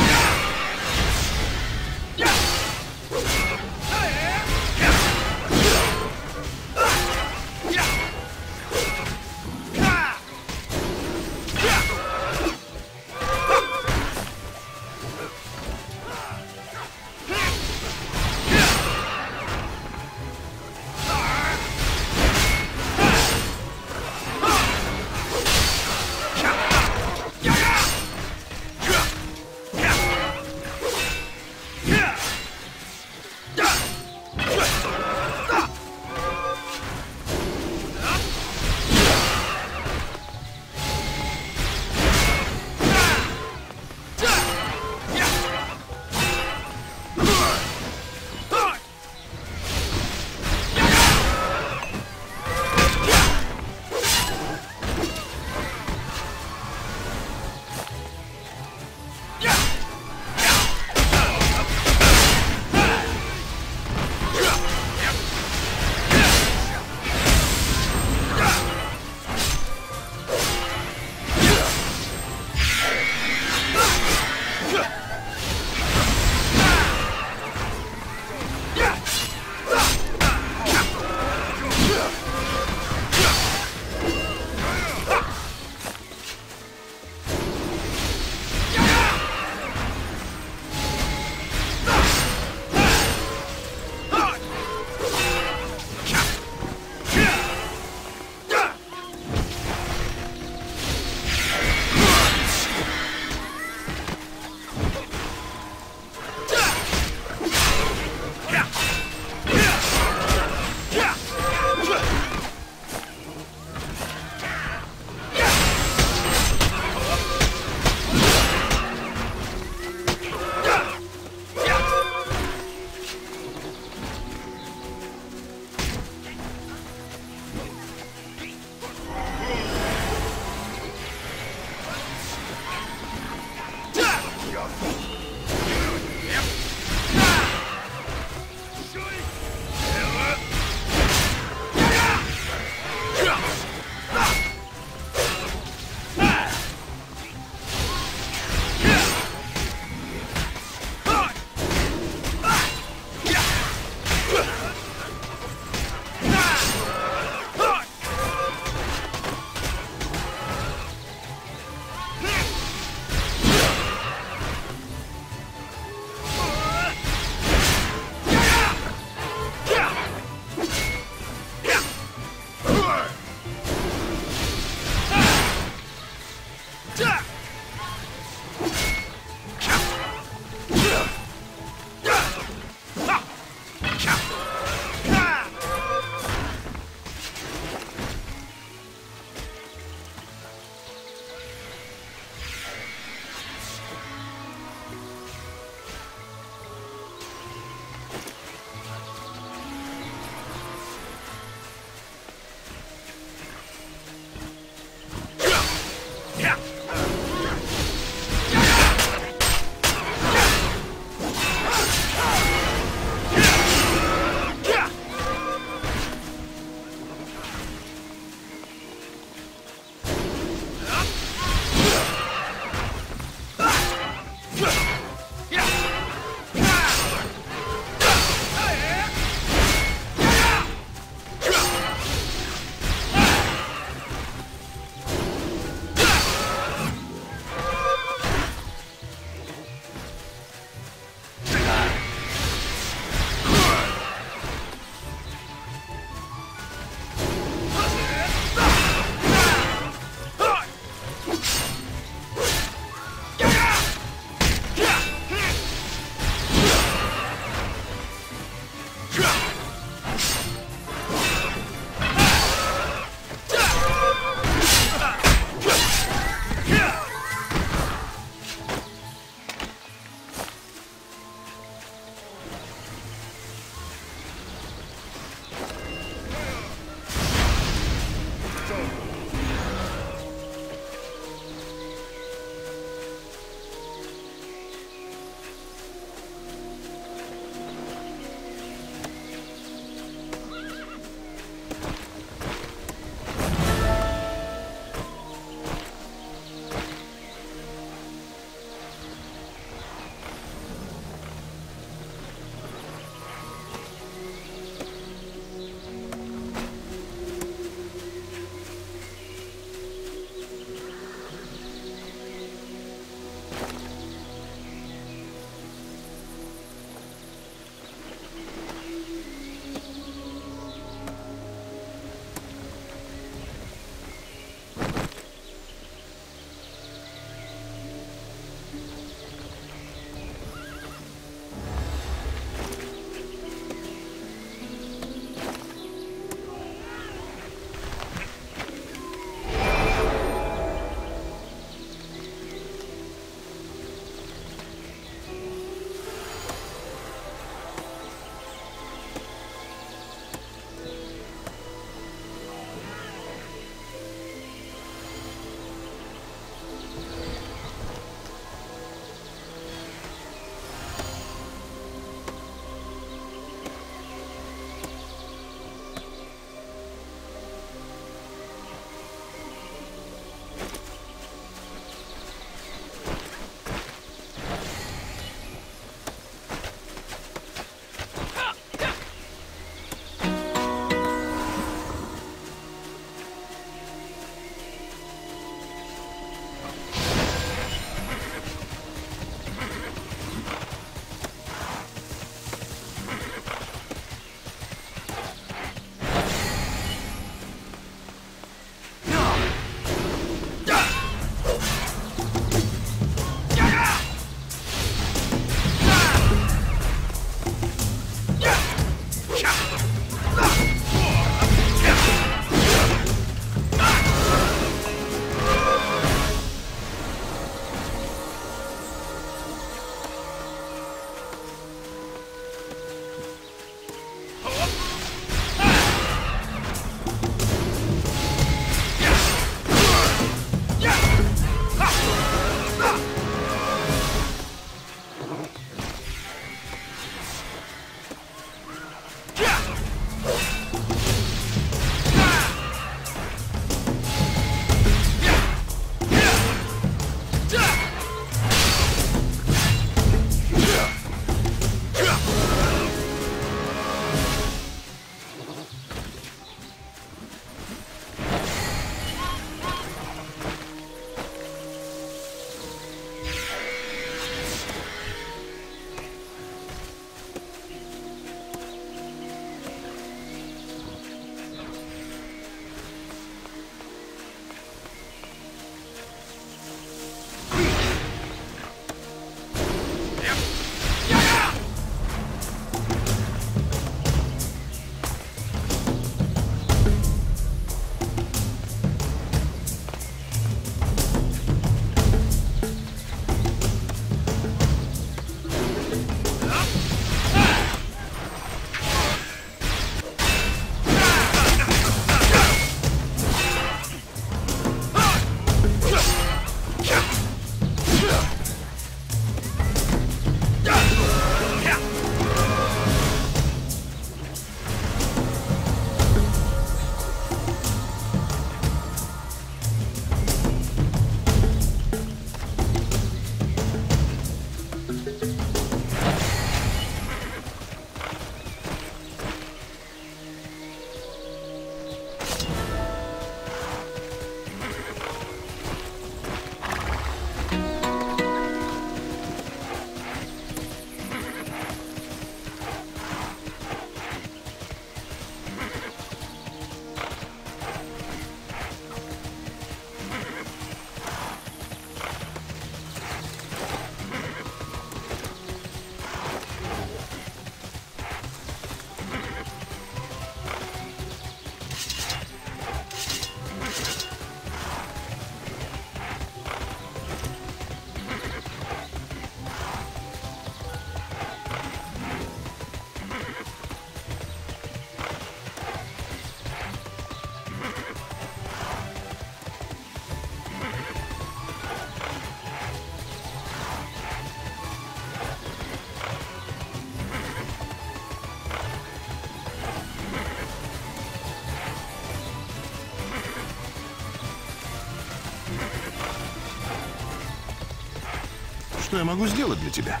я могу сделать для тебя?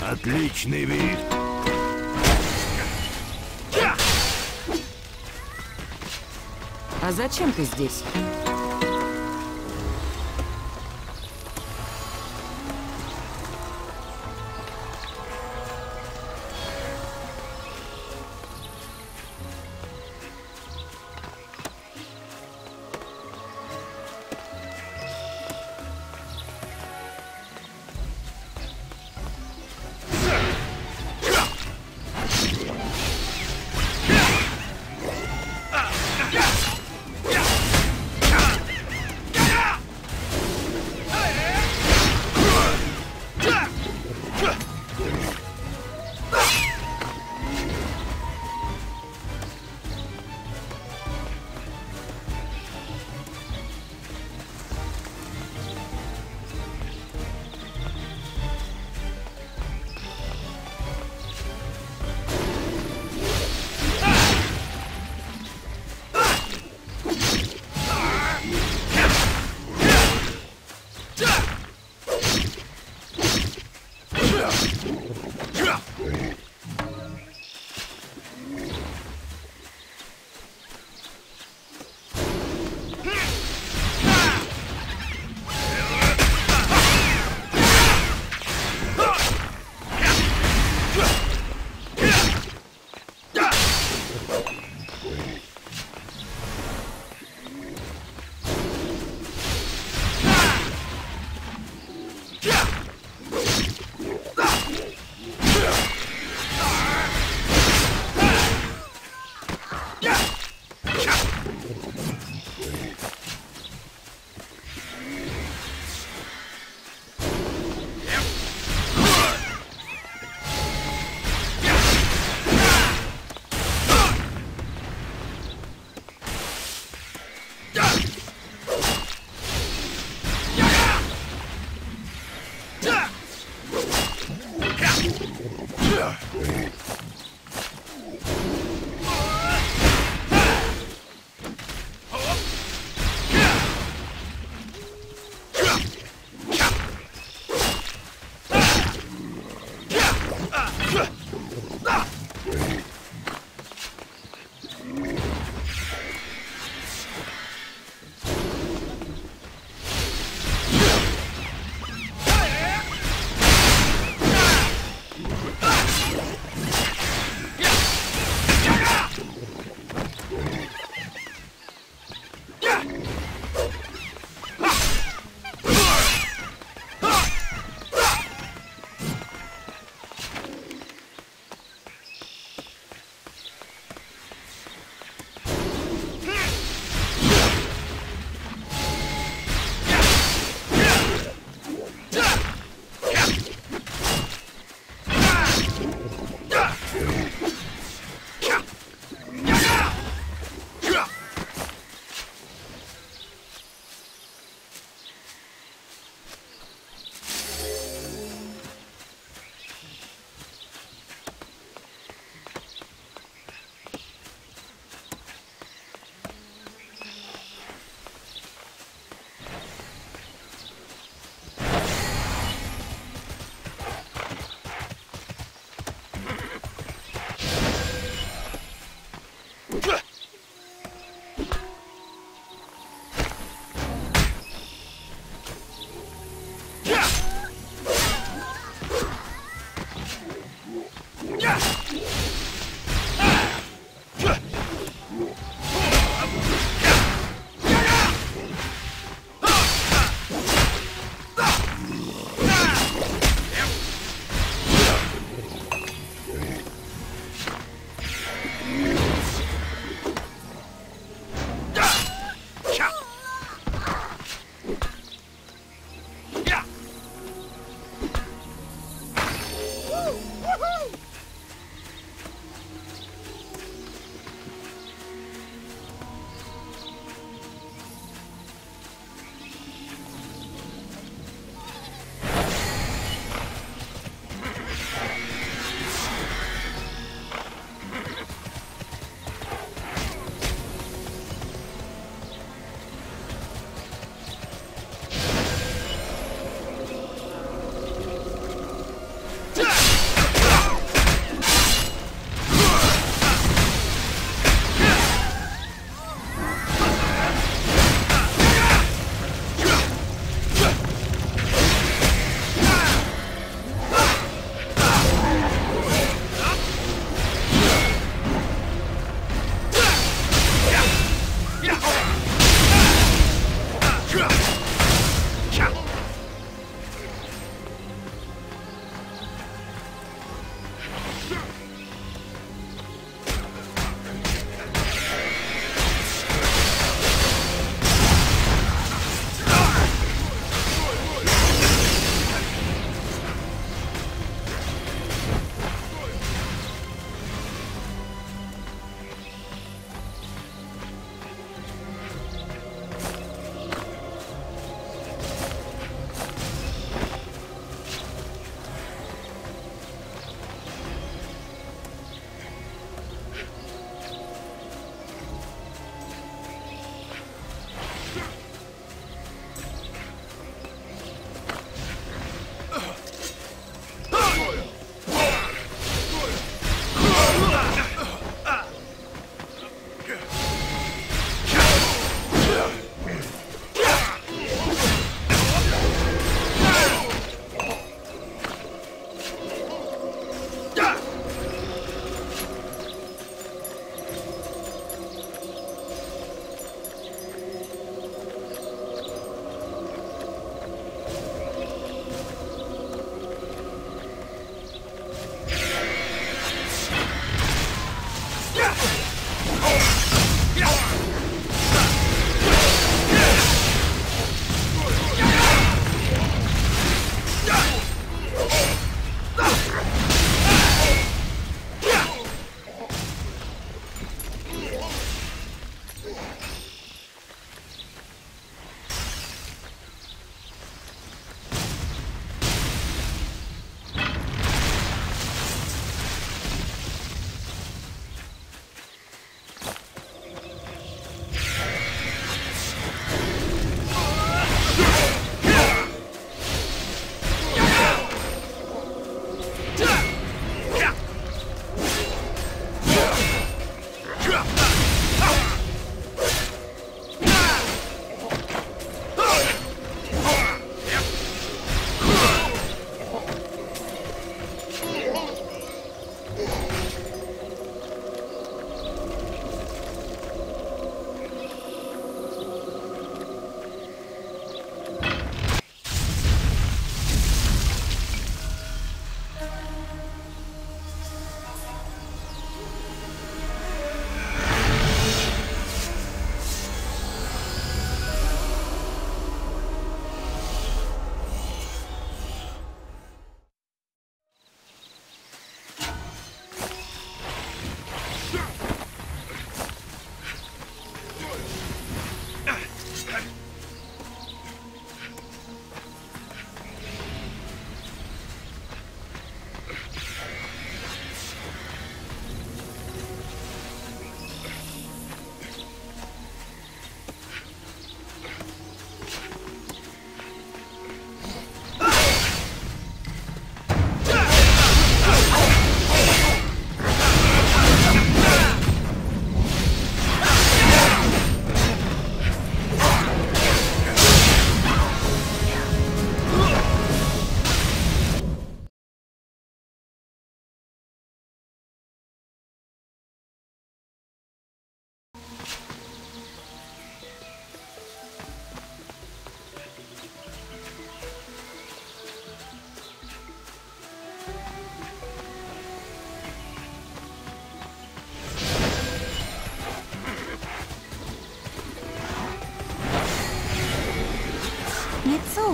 Отличный вид. А зачем ты здесь?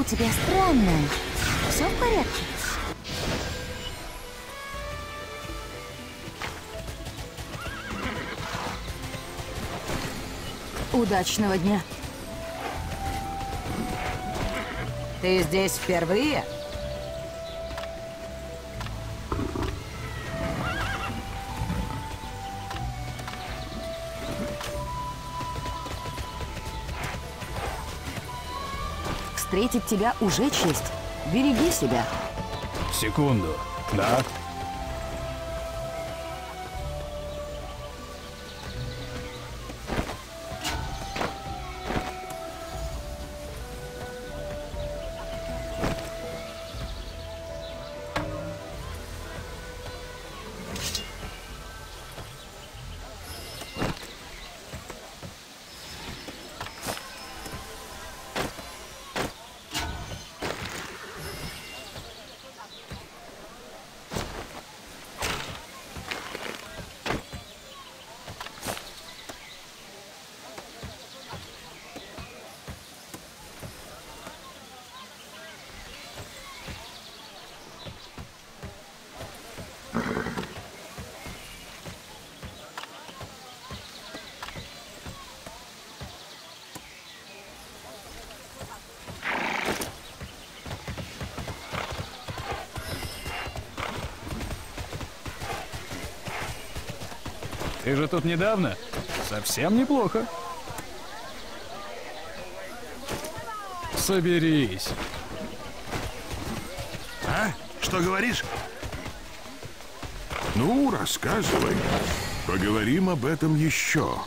Тебя странное. Все в порядке? Удачного дня. Ты здесь впервые? Встретить тебя уже честь. Береги себя. Секунду. Да? Же тут недавно? Совсем неплохо. Соберись. А? Что говоришь? Ну, рассказывай. Поговорим об этом еще.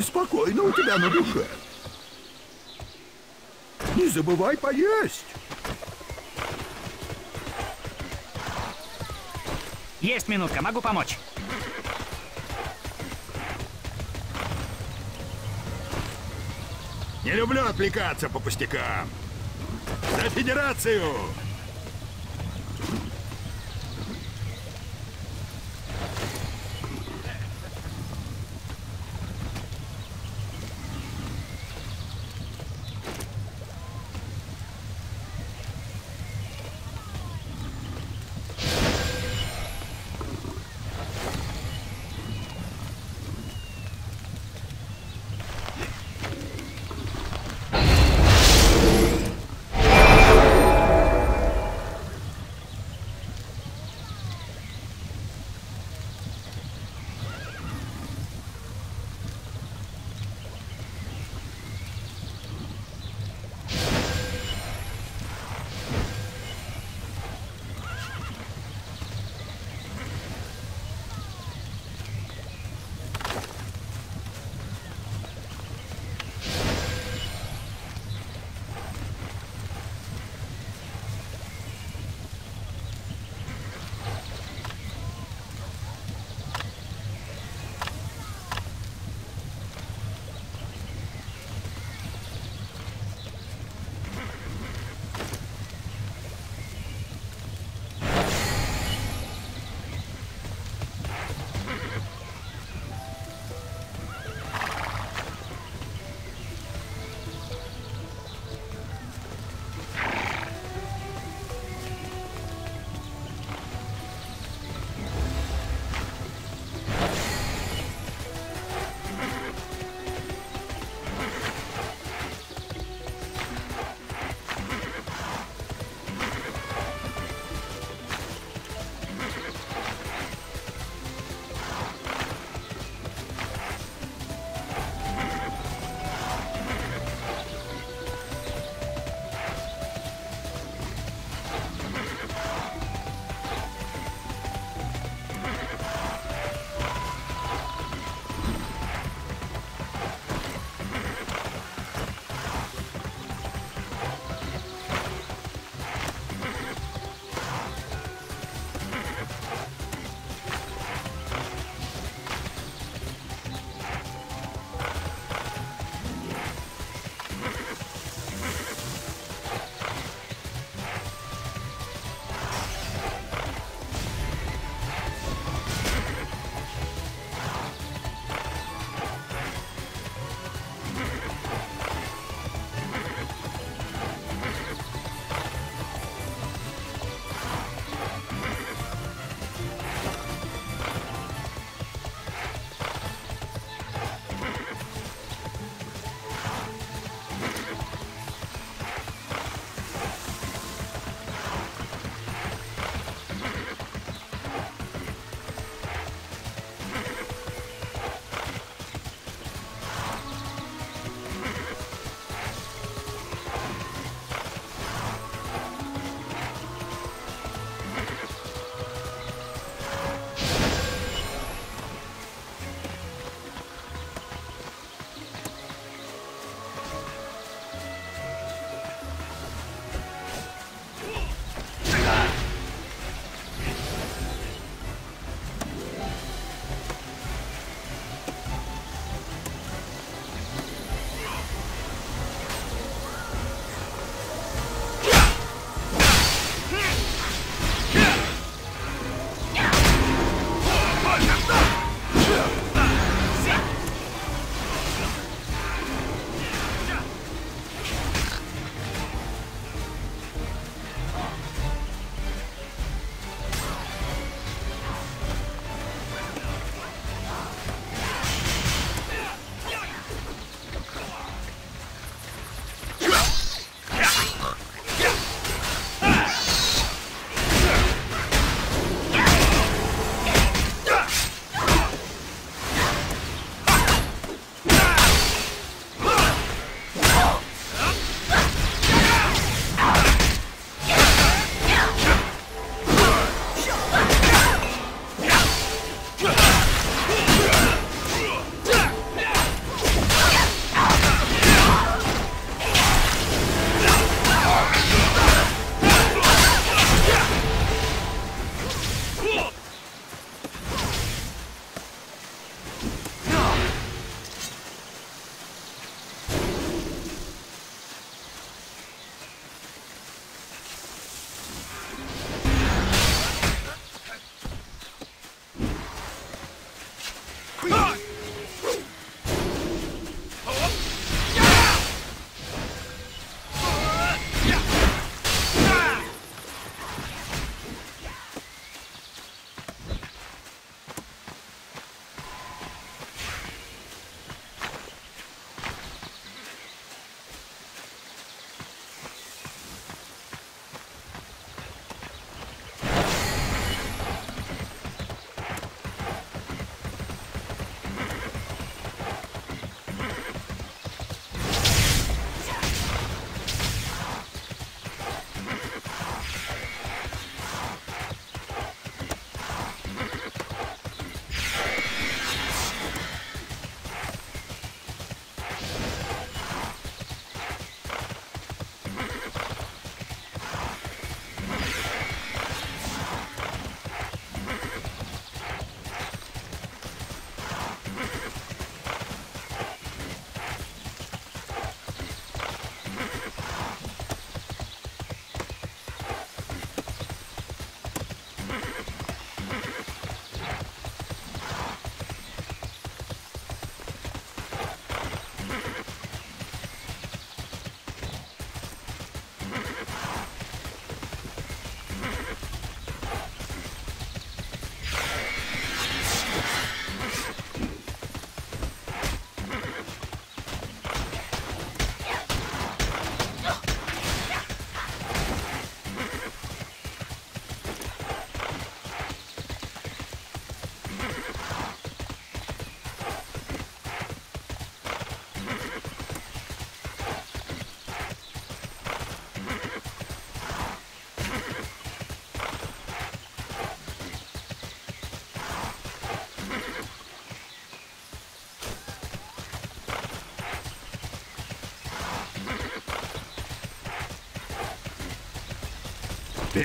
Неспокойно у тебя на душе. Не забывай поесть. Есть минутка, могу помочь. Не люблю отвлекаться по пустякам. За Федерацию!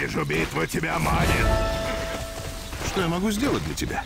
Вижу, битва тебя манит. Что я могу сделать для тебя?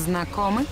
Знакомы?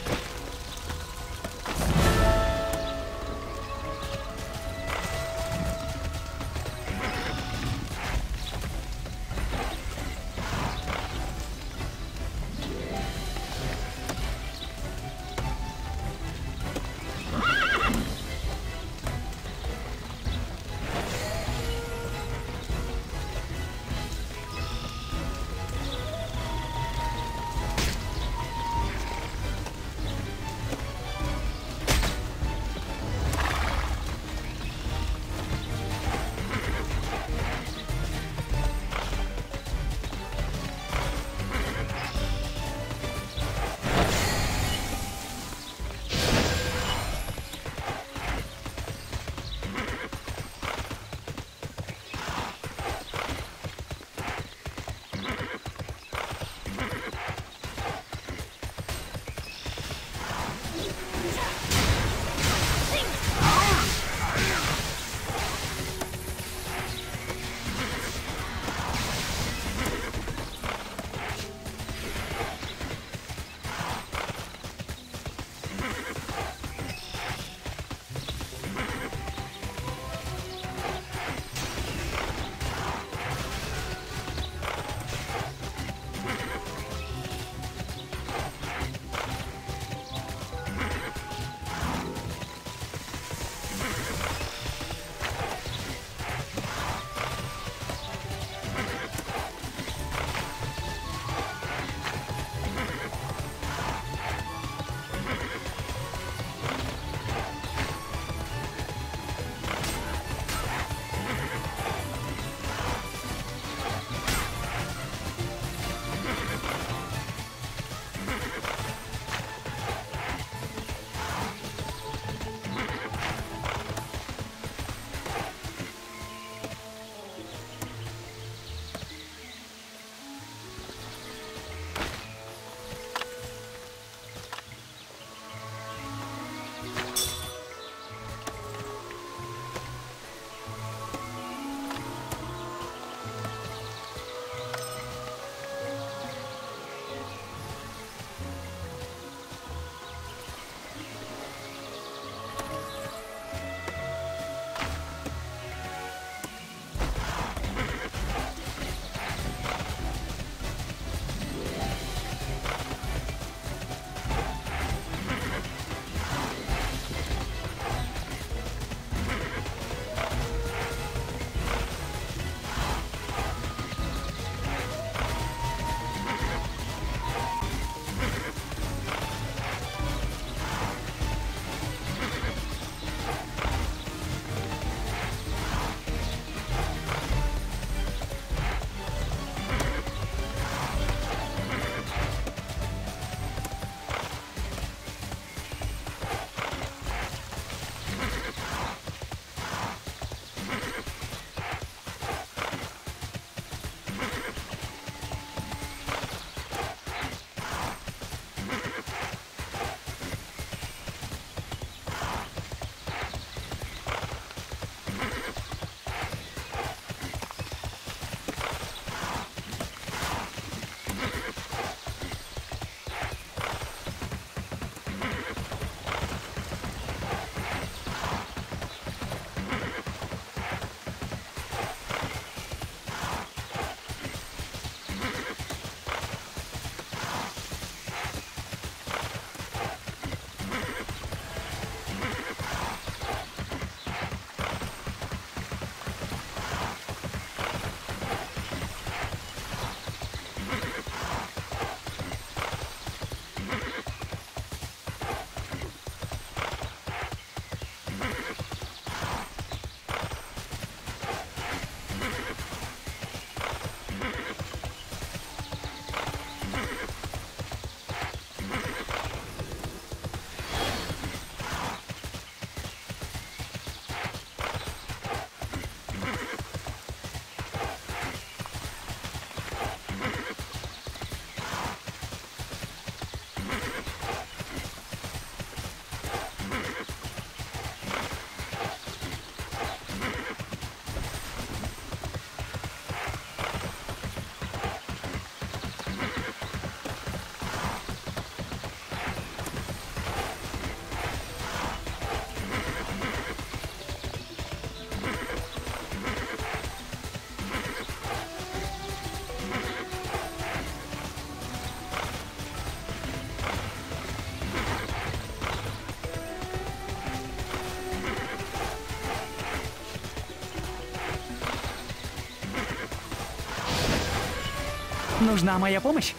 Нужна моя помощь?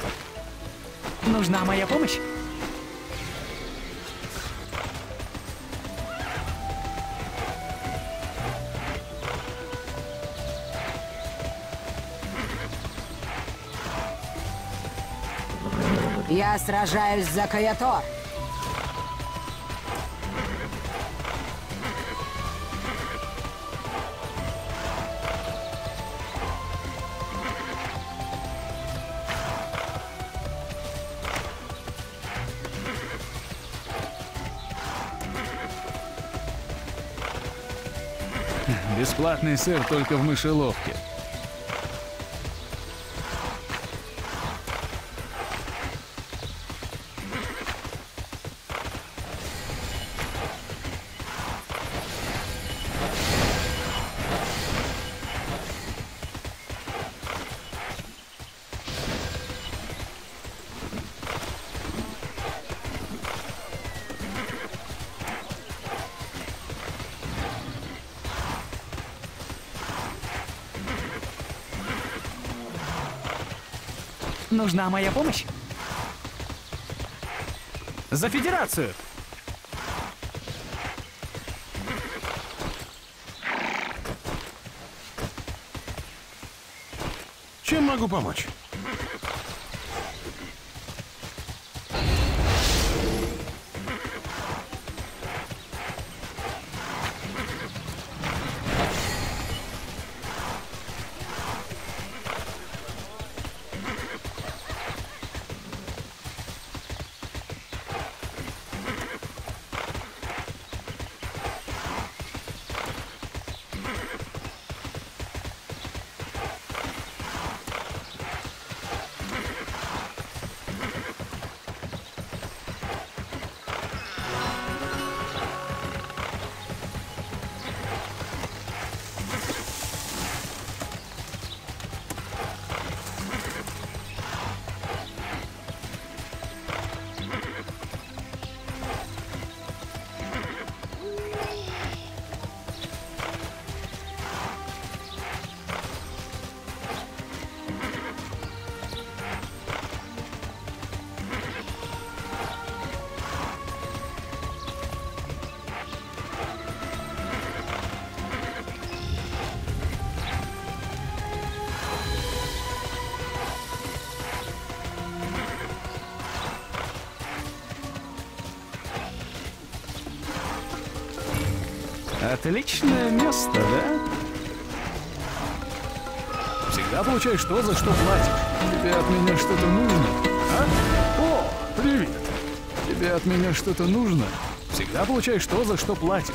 Нужна моя помощь? Я сражаюсь за Каятор. Бесплатный сыр только в мышеловке. Нужна моя помощь? За Федерацию! Чем могу помочь? Отличное место, да? Всегда получаешь то, за что платишь. Тебе от меня что-то нужно? А? О, привет. Тебе от меня что-то нужно? Всегда получаешь то, за что платишь.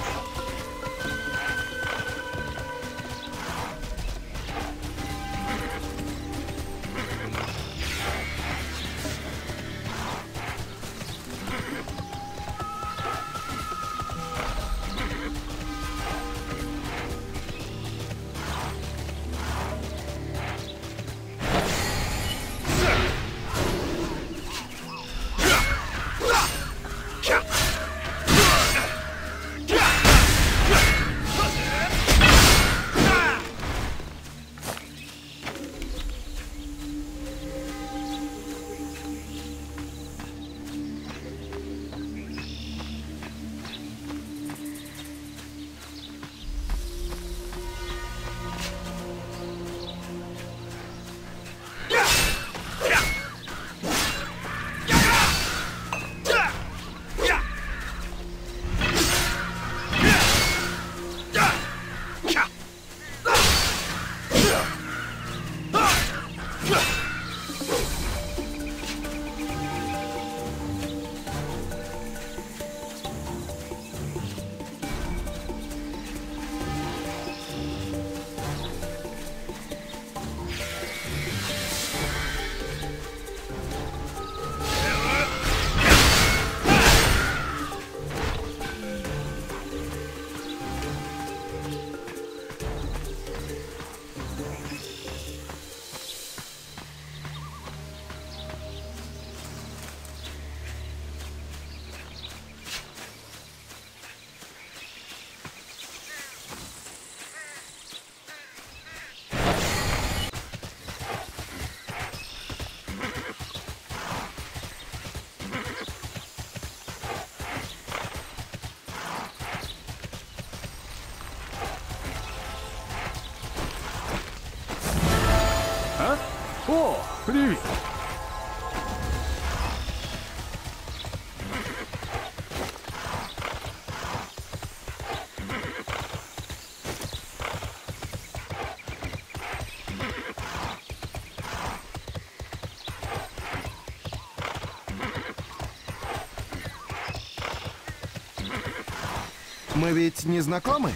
Ведь не знакомы?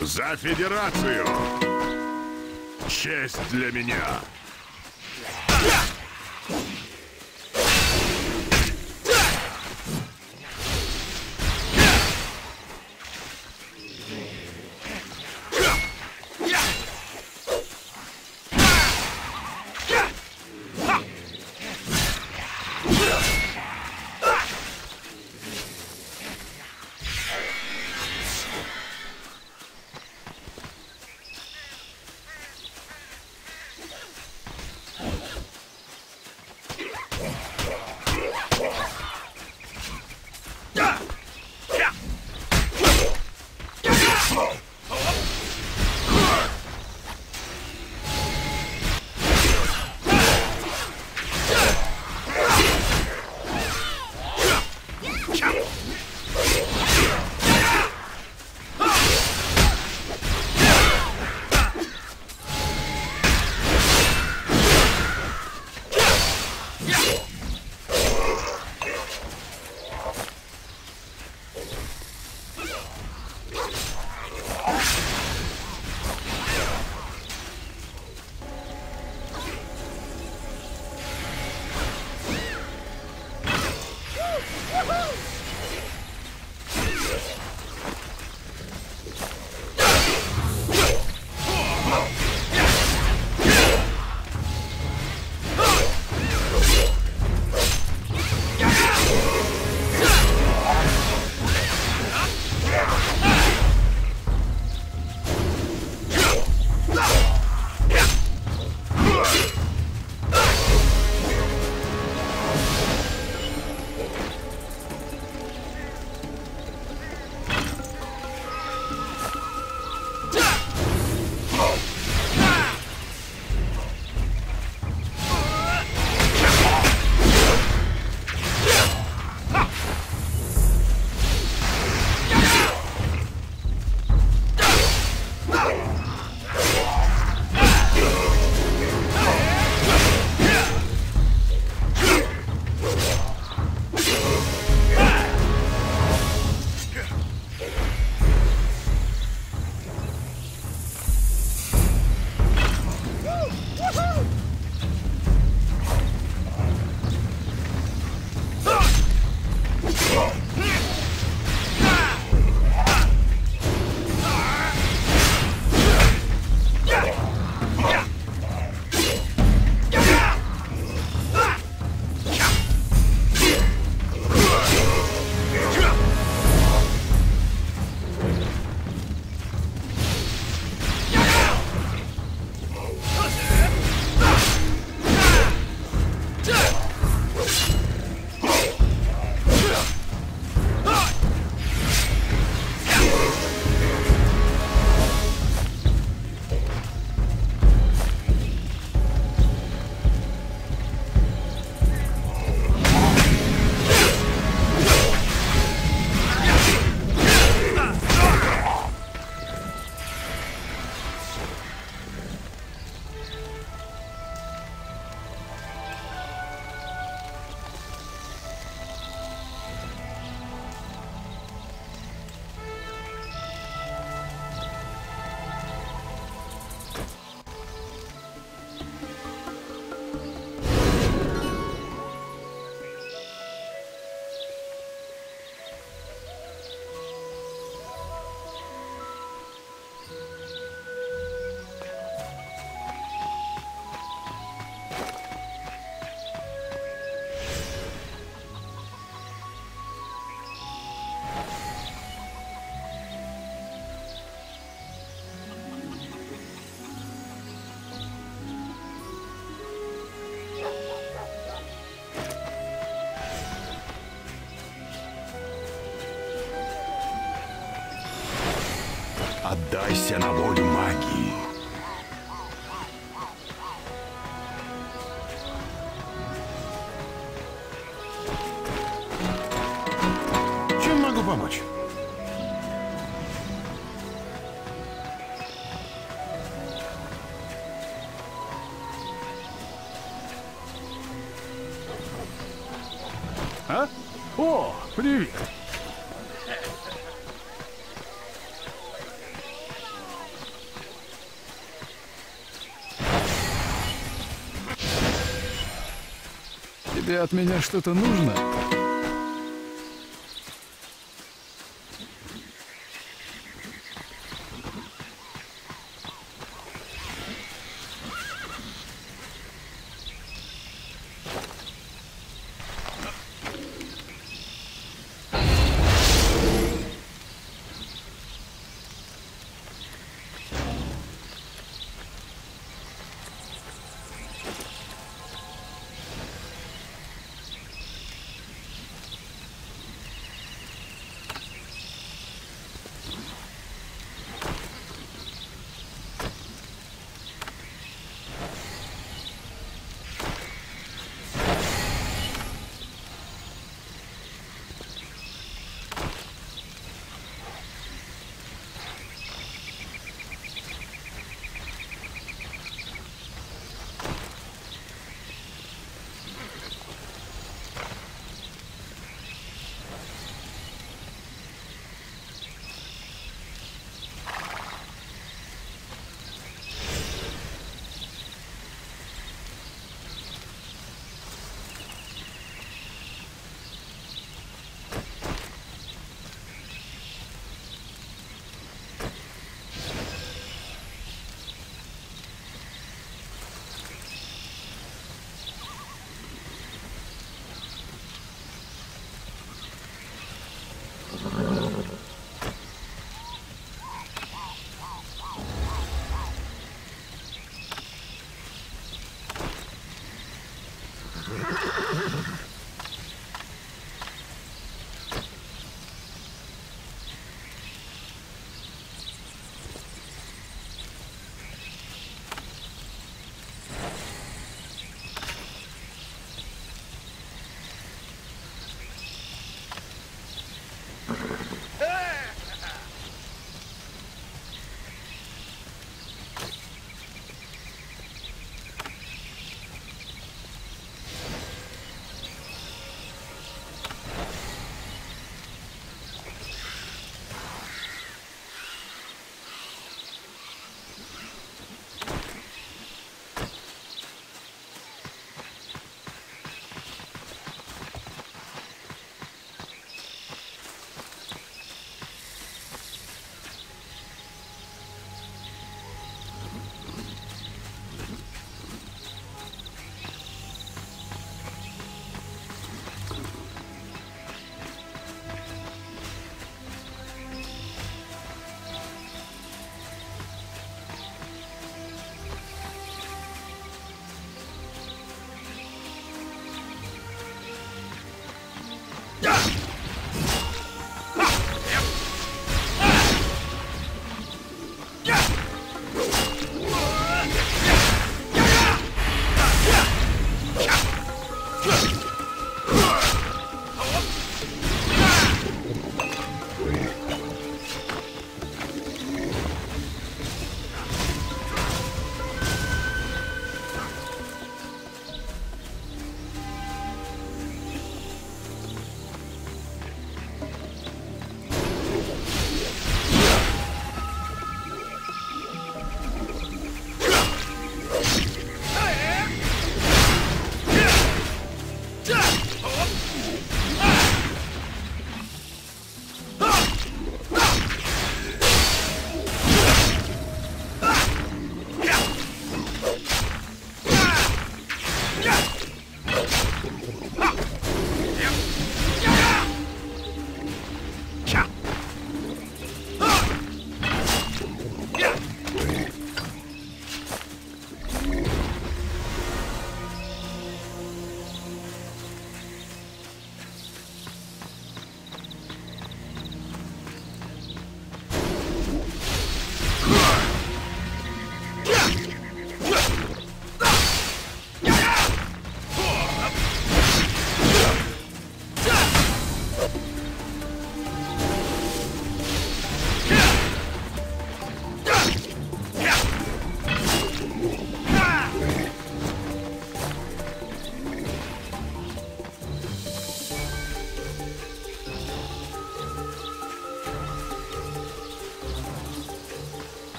За Федерацию! Честь для меня! Отдайся на волю От меня что-то нужно?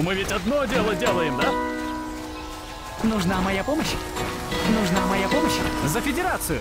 Но мы ведь одно дело делаем, да? Нужна моя помощь? Нужна моя помощь? За Федерацию!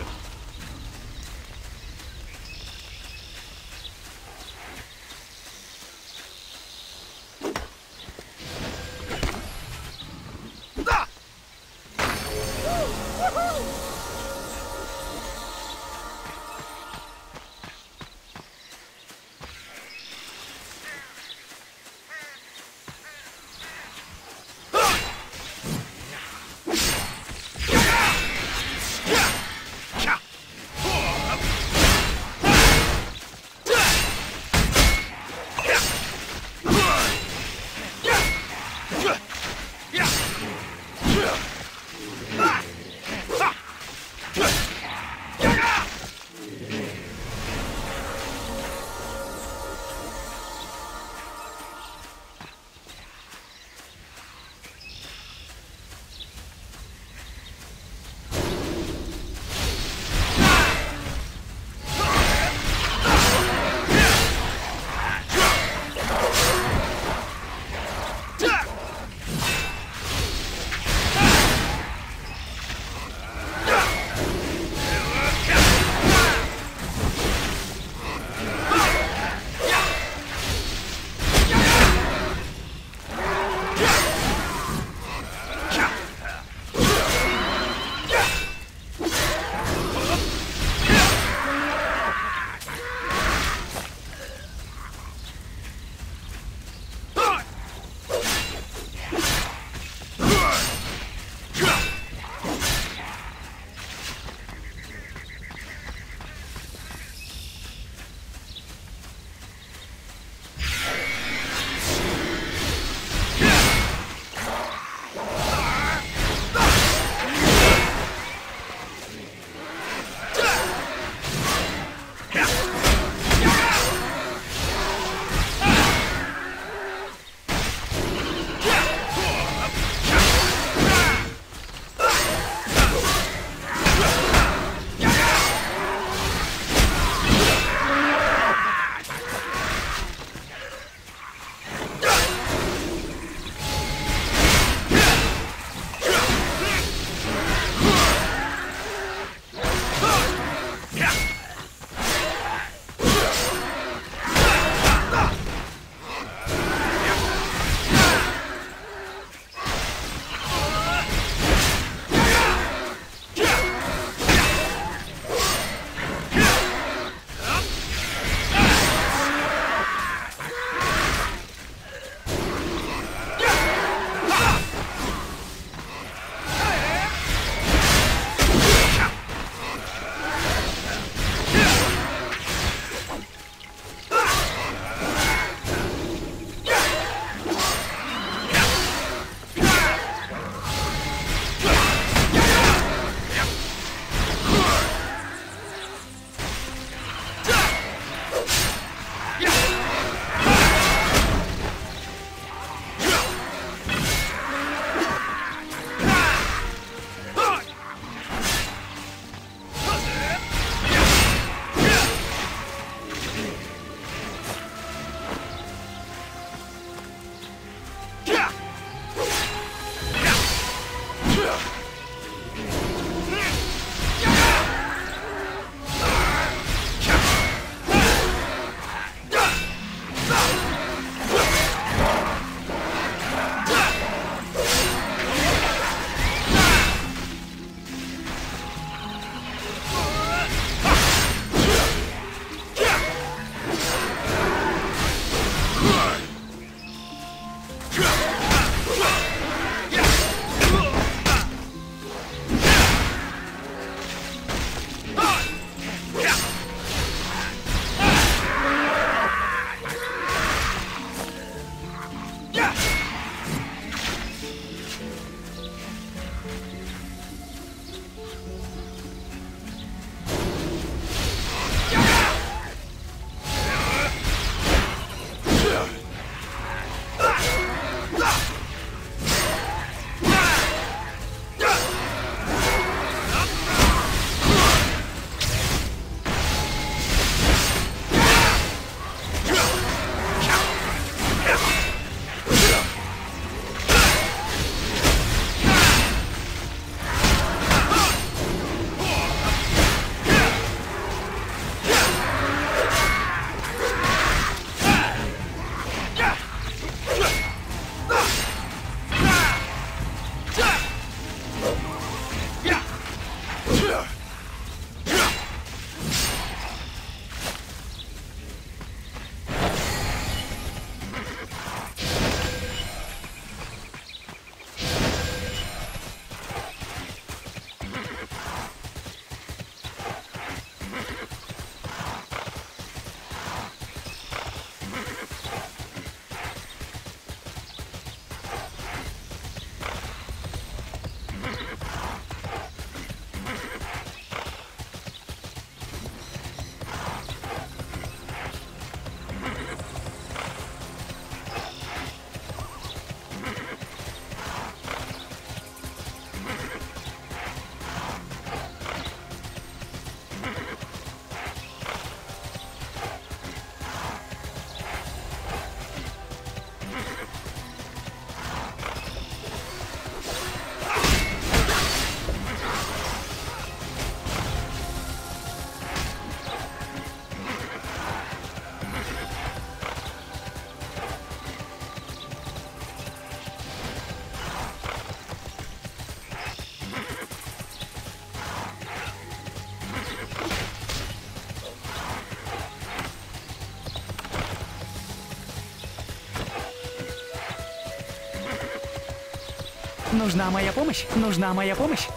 Нужна моя помощь? Нужна моя помощь?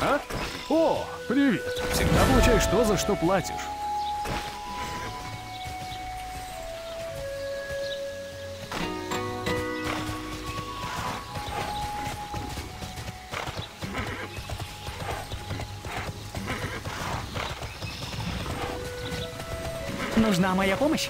А? О, привет. Всегда получаешь то, за что платишь. Нужна моя помощь?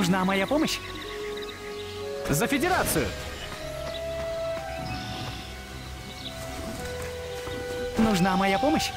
Нужна моя помощь? За Федерацию! Нужна моя помощь?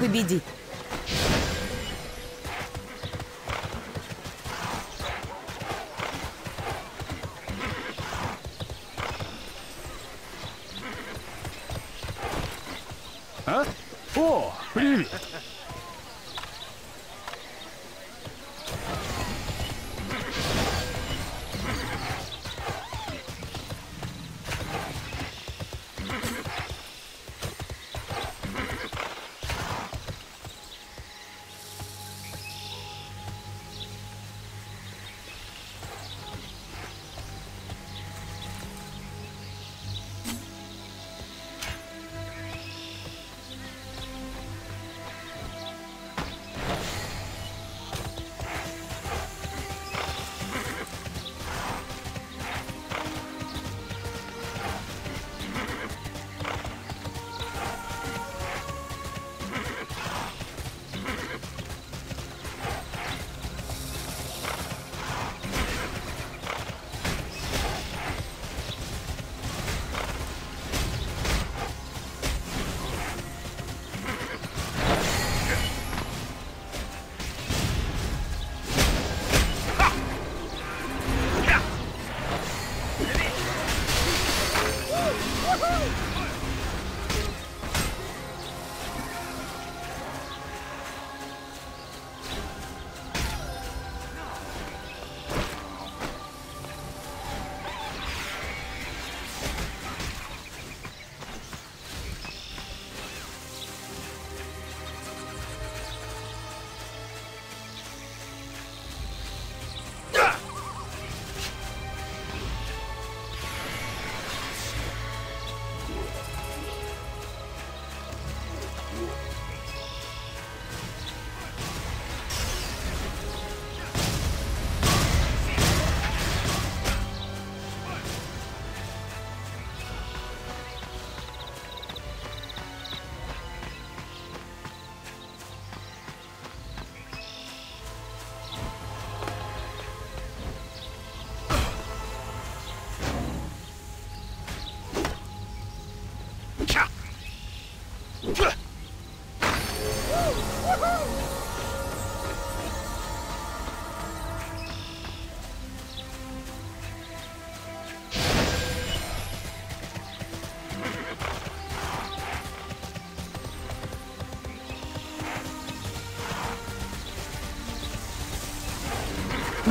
Валькион победит. А? О, привет.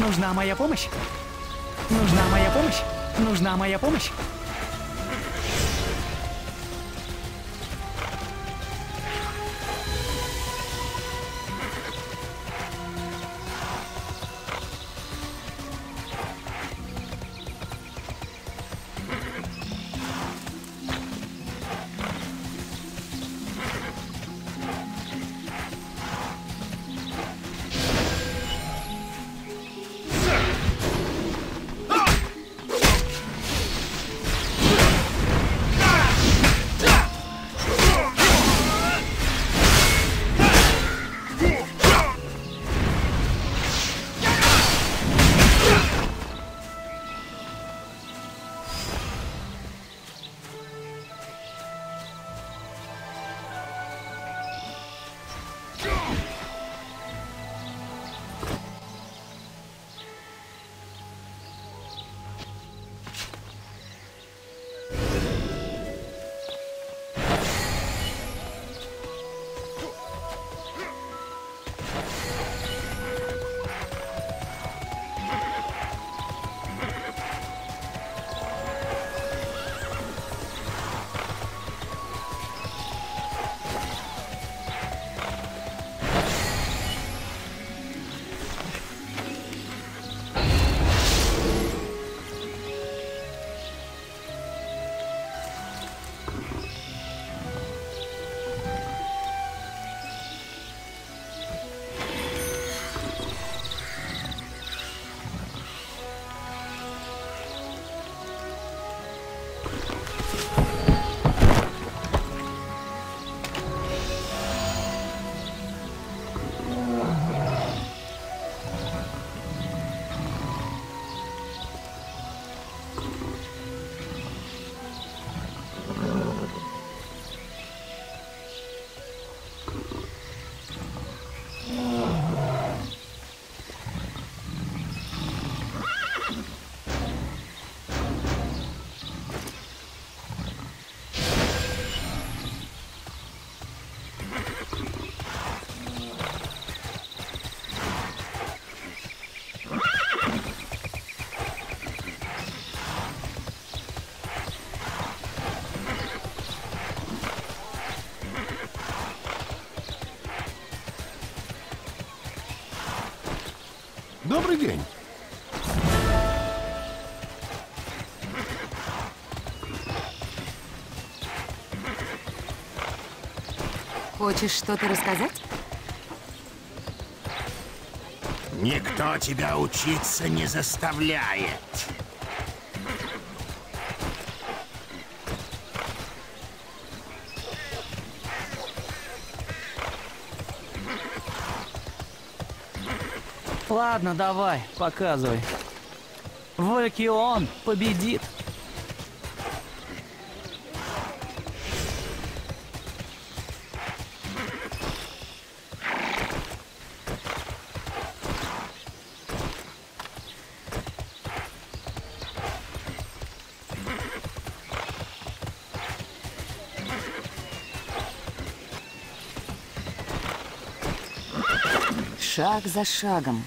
Нужна моя помощь? Нужна моя помощь? Нужна моя помощь? Хочешь что-то рассказать? Никто тебя учиться не заставляет. Ладно, давай, показывай. Валькион победит. Шаг за шагом.